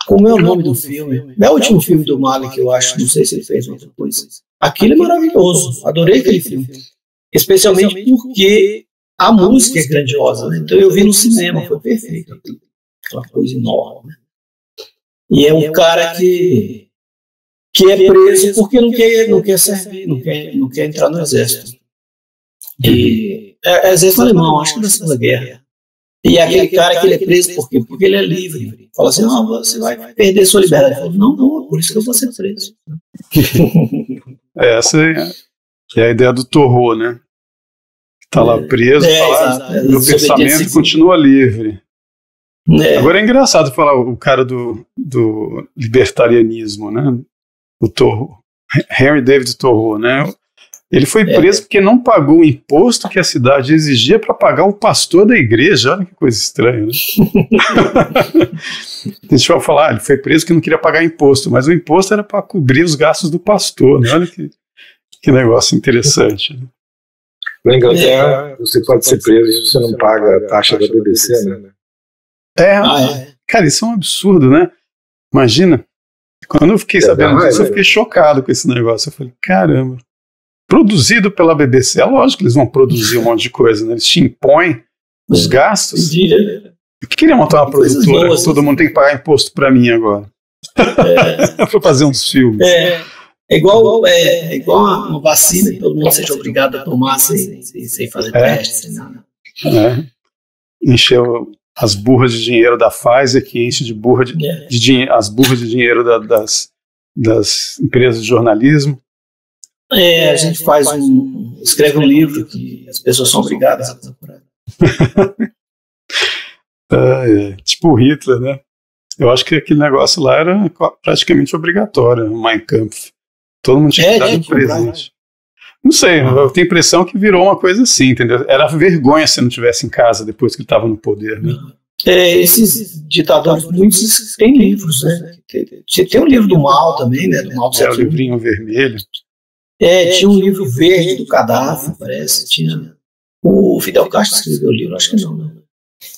Como é o nome do filme? É o último filme do Malik, eu acho. Não sei se ele fez outra coisa. Aquilo é maravilhoso. Adorei aquele filme. Especialmente porque a música é grandiosa. Né? Então eu vi no cinema, foi perfeito. Aquela coisa enorme. E é um cara que, que é preso porque não quer, não quer servir, não quer, não quer entrar no exército. E é, é exército alemão, acho que da Segunda Guerra. E aquele cara que ele é preso por quê? Porque ele é livre. Fala assim, não, você vai perder sua liberdade. Falo, não, não, por isso que eu vou ser preso. É, essa é, é a ideia do torro, né? Está lá é. preso, é, fala, é, meu pensamento continua livre. É. Agora é engraçado falar o cara do, do libertarianismo, né? O Torro, Henry David Thoreau, né? Ele foi é. preso é. porque não pagou o imposto que a cidade exigia para pagar o pastor da igreja. Olha que coisa estranha, né? Deixa eu falar, ele foi preso porque não queria pagar imposto, mas o imposto era para cobrir os gastos do pastor, né? Olha que, que negócio interessante. Né? Na Inglaterra, você pode ser preso se você não paga a taxa da BBC, né? É, ah, é, cara, isso é um absurdo, né? Imagina. Quando eu fiquei sabendo disso, eu fiquei chocado com esse negócio. Eu falei, caramba produzido pela BBC. É lógico que eles vão produzir um monte de coisa, né? Eles te impõem os gastos. Eu queria montar uma produtora, boas, todo mundo tem que pagar imposto para mim agora. É. para fazer uns filmes. É, é igual, é, é igual uma vacina que todo mundo seja obrigado a tomar sem, sem, sem fazer é. teste, sem nada. É. Encheu as burras de dinheiro da Pfizer, que enche de burra de, é. de dinheiro, as burras de dinheiro da, das, das empresas de jornalismo. É, a gente faz um. escreve um livro que as pessoas são obrigadas a procurar. é, tipo Hitler, né? Eu acho que aquele negócio lá era praticamente obrigatório, o Mein Kampf. Todo mundo tinha que é, dar um presente. Não sei, eu tenho a impressão que virou uma coisa assim, entendeu? Era vergonha se não tivesse em casa depois que ele estava no poder, né? É, esses ditadores, muitos têm livros, né? Tem, tem o livro do mal também, né? Do mal do é, o livrinho vermelho. É, tinha um livro verde do cadáver, parece. Tinha. O Fidel Castro escreveu o livro, acho que não, né?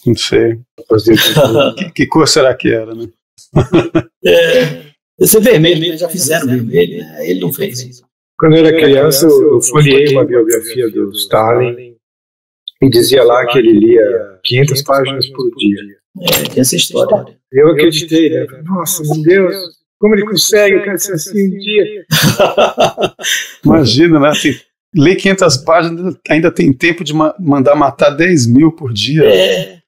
Não sei. que, que cor será que era, né? é, esse vermelho, já fizeram vermelho, né? ele não fez isso. Quando eu era criança, eu folhei uma biografia do Stalin e dizia lá que ele lia 500 páginas por dia. É, tem essa história. Eu acreditei, né? Nossa, meu Deus, como ele consegue, cara, ser assim um dia. Imagina, né? Assim, ler 500 páginas ainda tem tempo de ma mandar matar 10 mil por dia. É.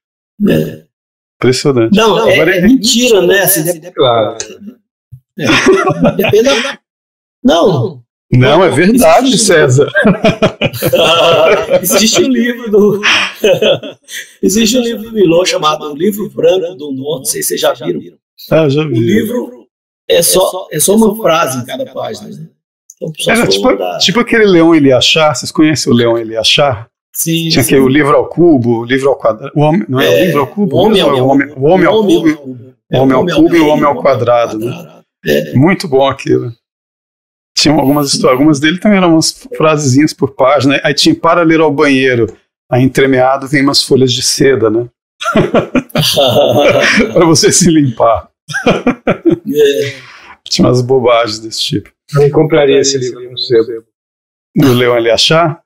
é. Impressionante. Não, é, Agora, é, é mentira, né? Assim, é, claro. É. Depende da... Não. Não, é verdade, existe César. Um... existe um livro do. existe um livro do Milô chamado O Livro Branco do Norte, não sei se vocês já viram. Ah, já vi. O livro é só, é só uma frase em cada página. Né? Então, Era tipo, tipo aquele Leão Ele Achar, vocês conhecem o Leão Ele Achar? Sim. Tinha sim. o livro ao cubo, o livro ao quadrado. O homem, não é, é o livro ao cubo? O homem, ao, o homem, o homem ao cubo, o homem ao cubo e o homem ao quadrado. Né? É. Muito bom aquilo. Tinha algumas algumas dele também eram umas frasezinhas por página. Aí tinha para ler ao banheiro. Aí entremeado vem umas folhas de seda, né? para você se limpar. É. Tinha umas bobagens desse tipo. Eu compraria esse livro no sebo. Do Leon L. Achar?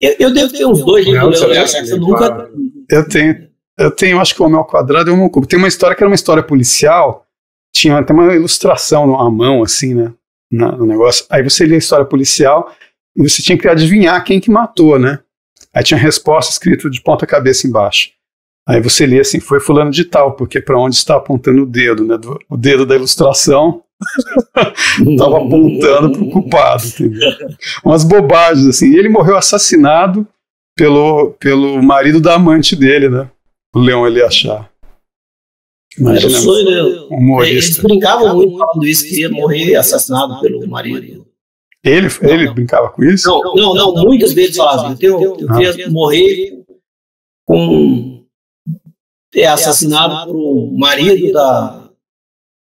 Eu, eu devo ter uns dois livros Não, do eu nunca. Eu tenho, eu tenho, acho que o Homem ao Quadrado e o Homem ao Cubo. Tem uma história que era uma história policial, tinha até uma ilustração à mão, assim, né? na- No negócio. Aí você lia a história policial e você tinha que adivinhar quem que matou, né? Aí tinha resposta escrito de ponta cabeça embaixo. Aí você lia assim, foi fulano de tal, porque para onde está apontando o dedo, né? O dedo da ilustração estava apontando para o culpado, entendeu? Umas bobagens, assim. E ele morreu assassinado pelo, pelo marido da amante dele, né? O Leão Eliachar. Era o Imagina, sonho? Eles humorista. brincavam muito falando isso, que ia morrer assassinado pelo marido. Ele, ele brincava com isso? Não, não, não, muitos deles falavam, eu, tenho, eu queria morrer com é, assassinado pelo marido da,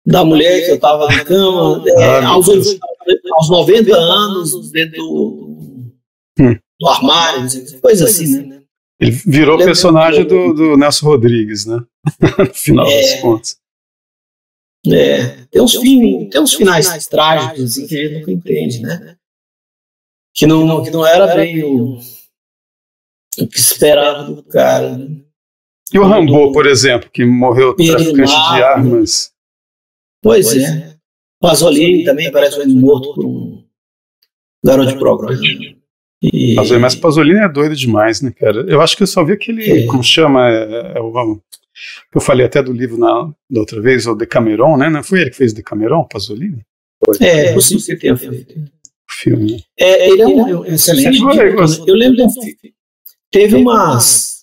da mulher que eu estava na cama, é, meu aos, aos 90 anos, dentro do, Hum. do armário, coisa assim, né? Ele virou personagem do, do Nelson Rodrigues, né? no final É. das contas. É, tem, uns fim, tem uns finais trágicos assim, que a gente nunca entende, né? Que não, que não era bem o, o que esperava do cara. Né? E o Rambo, por exemplo, que morreu traficante de Bernardo. armas. Pois é. Pasolini também parece um morto por um garoto de programa. E, Pasolini, mas Pasolini é doido demais, né, cara? Eu acho que eu só vi aquele, É. como chama, é, é o, que eu falei até do livro na, da outra vez, o Decameron, né? Não foi ele que fez o Decameron, Pasolini? é, é possível que tenha feito. O filme. né? É, ele é um, um excelente. Eu. Eu lembro de um filme. Teve umas.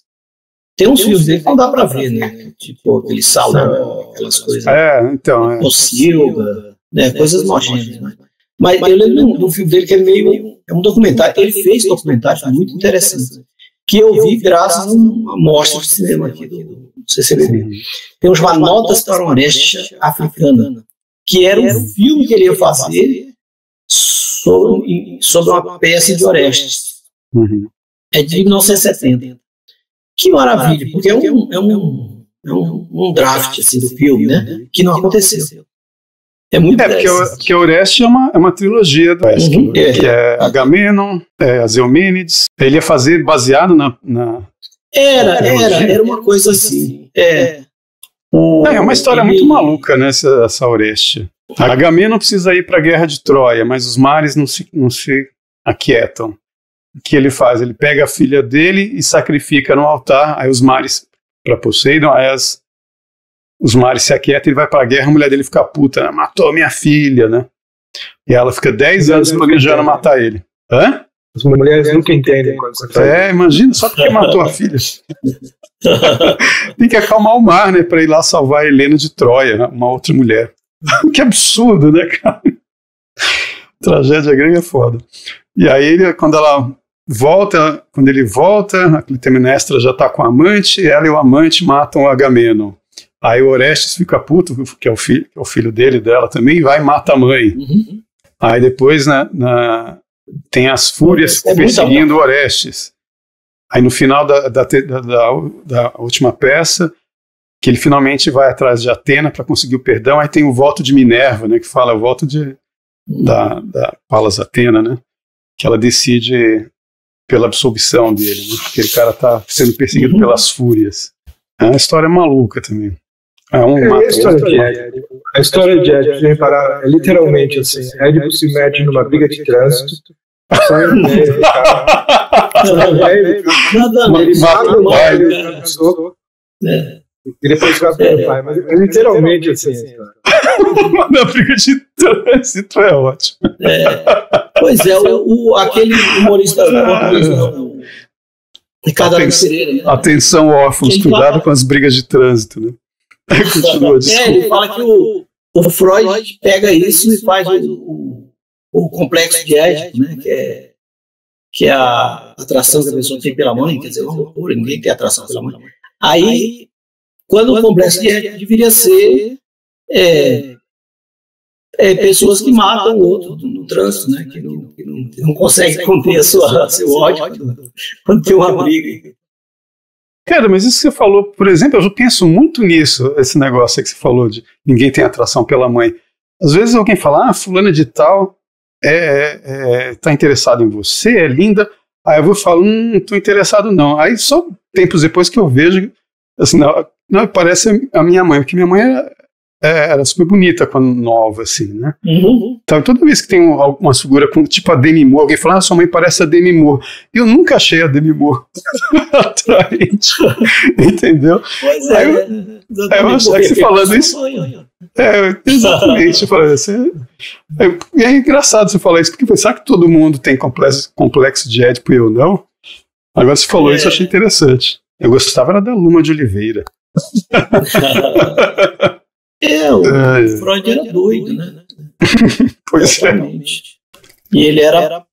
Tem uns filmes dele que não dá pra ver, né? Tipo aquele salão, aquelas coisas. É, então, é. O Silva, né? Coisas nojentas. Né? Mas eu lembro de um- um filme dele que é meio. É um documentário. Ele fez documentários muito interessantes. Que eu vi graças a uma mostra de cinema aqui do, CCBB. Tem uns Notas para uma Oreste Africana. Que era um filme que ele ia fazer sobre, sobre uma peça de Orestes. Uhum. É de 1970. Que maravilha, porque é um, é um, é um, um draft assim, do filme, né? Que não aconteceu. É muito É, porque, o, porque Oreste é uma, é uma trilogia do Oeste, Uhum, é. que é Agamenon, é, as Eumênides. Ele ia fazer baseado na. na Era, era, era uma coisa assim. É, O- é uma história ele- muito maluca, né, essa, essa Oreste. Agamenon precisa ir para a guerra de Troia, mas os mares não se, não se aquietam. O que ele faz? Ele pega a filha dele e sacrifica no altar, aí os mares para Poseidon, aí as, os mares se aquietam, ele vai para a guerra, a mulher dele fica puta, né? matou minha filha, né? E ela fica 10 anos planejando matar ele. Hã? As mulheres nunca entendem quando você fala. É, imagina, só porque matou a filha. Tem que acalmar o mar, né, para ir lá salvar a Helena de Troia, né, uma outra mulher. que absurdo, né, cara? Tragédia grega é foda. E aí, quando ela volta, quando ele volta, a Clitemnestra já tá com a amante, ela e o amante matam o Agamenon. Aí o Orestes fica puto, que é o filho, é o filho dele dela também, e vai e mata a mãe. Uhum. Aí depois na, na- tem as fúrias É perseguindo Orestes. Aí no final da, da, da- da- da última peça, que ele finalmente vai atrás de Atena para conseguir o perdão, aí tem o voto de Minerva, né, que fala o voto de, da, da Palas Atena, né, que ela decide pela absolvição dele, né, porque aquele cara tá sendo perseguido Uhum. pelas fúrias. É uma história maluca também. É um É, mata a história de. A história de Édipo, se reparar, é literalmente assim: Édipo se mete numa briga de trânsito, sai um velho, um Nada Uma- ele Mata mata o o pai, velho, É. e depois vai. Mas é literalmente assim. a história. Na briga de trânsito é ótimo. Pois é, o, o- aquele humorista o Ricardo Atenção. Pereira, né? Atenção, órfãos, cuidado fala- com as brigas de trânsito, né? Continua, É, ele fala que o, o Freud pega isso e faz o, o, o complexo de Édipo, né? Que é, que é a atração que a pessoa tem pela mãe, quer dizer, uma loucura, ninguém tem atração pela mãe. Aí, quando o complexo de Édipo deveria ser é, é, pessoas que matam o outro no trânsito, né? Que não, que não, que não conseguem conter a sua, seu ódio quando, tem uma briga. Cara, mas isso que você falou, por exemplo, eu penso muito nisso, esse negócio que você falou de ninguém tem atração pela mãe. Às vezes alguém fala, ah, fulana de tal é, é, tá interessado em você, é linda. Aí eu vou falar, hum, não tô interessado não. Aí só tempos depois que eu vejo, assim, não, não parece a minha mãe, porque minha mãe era, é, era super bonita quando nova, assim, né? Uhum. Então, toda vez que tem uma figura com, tipo a Demi Moore, alguém fala, ah, sua mãe parece a Demi Moore. Eu nunca achei a Demi Moore atraente, entendeu? Pois é. Aí eu, aí eu acho que você falando isso... É, exatamente. falando assim, é, é, engraçado você falar isso, porque sabe que todo mundo tem complexo, complexo de Édipo e eu não? Agora você falou é. isso, eu achei interessante. Eu gostava era da Luma de Oliveira. É, o é, Freud era doido, né? pois é. Exatamente. é. E ele era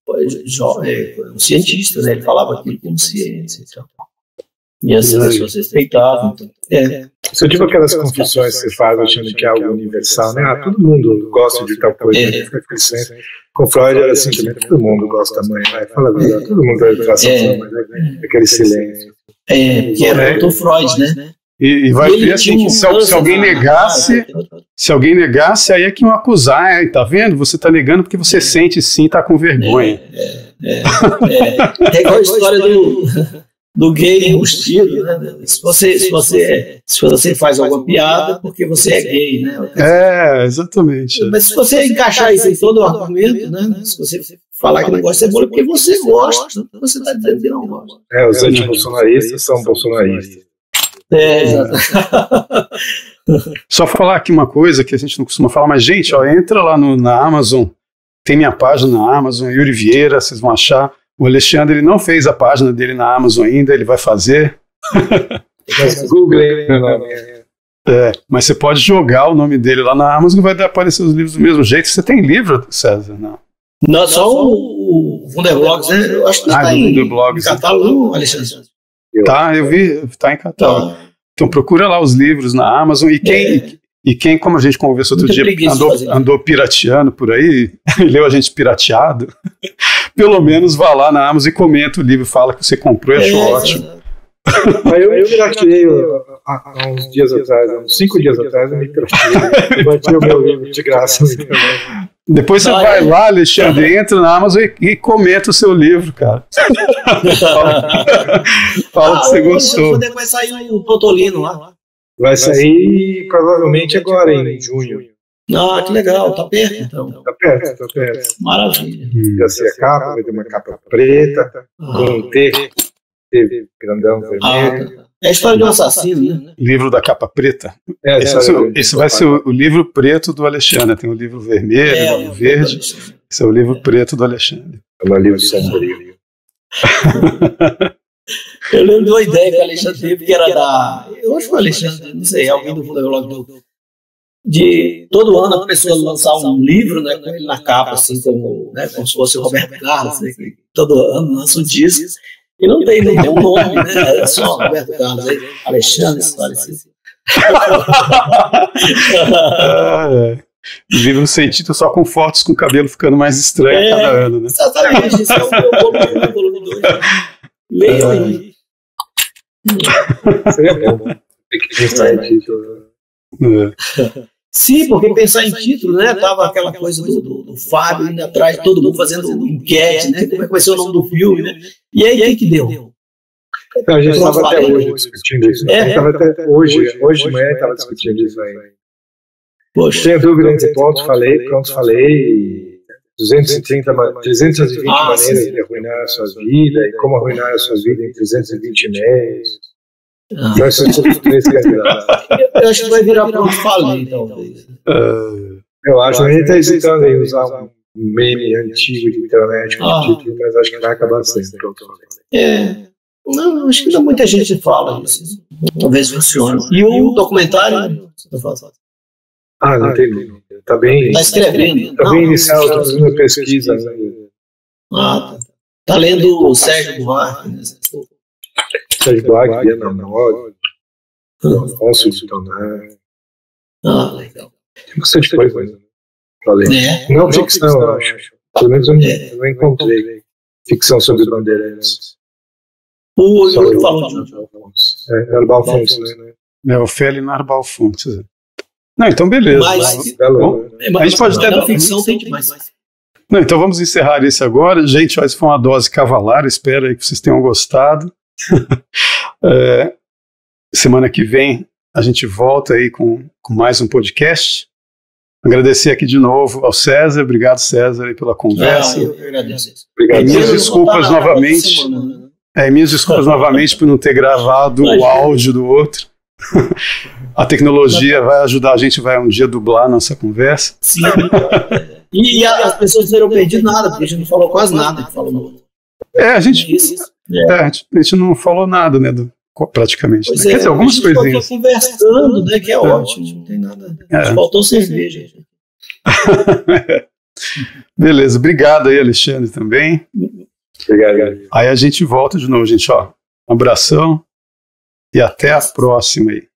jovem, um cientista, né? Ele falava aquilo como ciência. Então. E as pessoas respeitavam. Então, é. Você tipo aquelas confissões que você faz achando que é algo universal, né? Ah, todo mundo gosta de tal coisa, é. fica crescendo. Com Freud era assim também, todo mundo gosta da mãe, vai, fala a verdade, todo mundo atração é. mãe, né? aquele silêncio. É, que era o Freud, né? E, e vai ver assim que se, se, alguém negasse, se alguém negasse, aí é que iam acusar, é, tá vendo? Você tá negando porque você sente sim, tá com vergonha. É, é, é, é igual a história do, do gay enrustido, né? Se você, se, você, se você faz alguma piada, porque você é gay, né? É, exatamente. Mas se você encaixar isso em todo o argumento, né? Se você falar que não gosta de cebola, porque você gosta, você está dizendo que não gosta. É, os anti-bolsonaristas são bolsonaristas. É, Só falar aqui uma coisa que a gente não costuma falar, mas, gente, ó, entra lá no, na Amazon, tem minha página na Amazon, Yuri Vieira, vocês vão achar. O Alexandre ele não fez a página dele na Amazon ainda, ele vai fazer. Google, é, mas você pode jogar o nome dele lá na Amazon e vai aparecer os livros do mesmo jeito. Você tem livro, César? Não. Não, só o Wunderblogs, né? Eu acho que ah, tá em, em catálogo, Alexandre. Tá, eu vi, tá em catálogo. Tá. Então procura lá os livros na Amazon e quem, é. e quem como a gente conversou outro dia, andou, andou pirateando por aí, leu a gente pirateado, pelo menos vá lá na Amazon e comenta o livro, fala que você comprou e achou é, ótimo. Eu, eu pirateei há, há, uns dias atrás, uns cinco dias atrás, eu me pirateei. Eu bati o meu livro de graça. Depois você vai lá, Alexandre, entra na Amazon e, e comenta o seu livro, cara. fala, fala ah, que você gostou. Vai sair o Totolino lá. Vai sair provavelmente agora, em junho. Ah, que legal, tá perto então. Tá perto, tá perto. Maravilha. Vai ser a capa, vai ter uma capa preta, ah. com um T, T grandão vermelho. Ah, tá. É a história de um assassino, né? Livro da capa preta. É, esse, é, o, esse vai ser o, o, livro preto do Alexandre. Tem o livro vermelho, é, o livro verde. Esse é o livro preto do Alexandre. É o livro sombrio. eu lembro de uma ideia que o Alexandre teve, que era da. Eu acho que o Alexandre, não sei, alguém do do. De todo ano a pessoa lançar um livro, né, com ele na capa, assim, como, né, como se fosse o Roberto Carlos, né, todo ano lança um disco. E não tem nenhum nome, né? É só Roberto Carlos aí, Alexandre, história assim. Vive um sentido só com fotos com o cabelo ficando mais estranho é, cada ano, né? Exatamente, isso é o meu volume 1, volume 2. Leia aí. Seria bom. Tem que É. Sim, porque pensar em título, né? Tava aquela coisa do, do, do Fábio indo atrás, todo mundo fazendo enquete, né? Como é que vai ser o nome do filme, né? E aí, o que que deu? Então, a gente estava até hoje discutindo isso. É, tava até hoje, hoje de manhã estava discutindo isso aí. Poxa. Tenho dúvida nesse ponto, falei, pronto, falei. 230, 320 ah, maneiras sim. de arruinar a sua vida e como arruinar a sua vida em 320 meios. Ah. Eu acho que vai virar pronto falei, talvez. Uh, eu acho que a gente está hesitando em usar um meme antigo de internet ah. título, mas acho que vai acabar sendo pronto. É. Não, acho que não muita gente fala isso. Talvez funcione. E o documentário? Ah, não tem. Está bem. Está escrevendo. Está bem inicial, está fazendo pesquisa. Né? Ah, tá. Está lendo o Sérgio Buarque. Né? Sérgio Buarque, Viana Mode, Alfonso de Tonar. Ah, legal. Tem bastante coisa. para ler. É. Não ficção, eu acho. Pelo menos eu, é. eu não encontrei ficção sobre Bandeirantes. O Yuri falou de é, Arbal Fontes, né? É, o Feli Arbal Fontes. Não, então beleza. Mas, Bom, a gente pode até. ficção tem demais. Não, então vamos encerrar isso agora. Gente, essa foi uma dose cavalar. Espero que vocês tenham gostado. é, semana que vem a gente volta aí com, com mais um podcast. Agradecer aqui de novo ao César. Obrigado, César, aí pela conversa. Ah, eu agradeço. Obrigado. Minhas desculpas novamente. Semana, né? É, minhas desculpas novamente por não ter gravado o áudio do outro. a tecnologia vai ajudar a gente, vai um dia dublar nossa conversa. Sim. e, e as pessoas não terão perdido nada, porque a gente não falou quase nada que falou É, a gente, é, a gente, a gente não falou nada, né, do, praticamente. Né? Quer dizer, é, algumas coisinhas. conversando, né, que é, é, ótimo, não tem nada. É. Faltou cerveja. Beleza, obrigado aí, Alexandre, também. Obrigado. Aí a gente volta de novo, gente, ó. Um abração e até a próxima aí.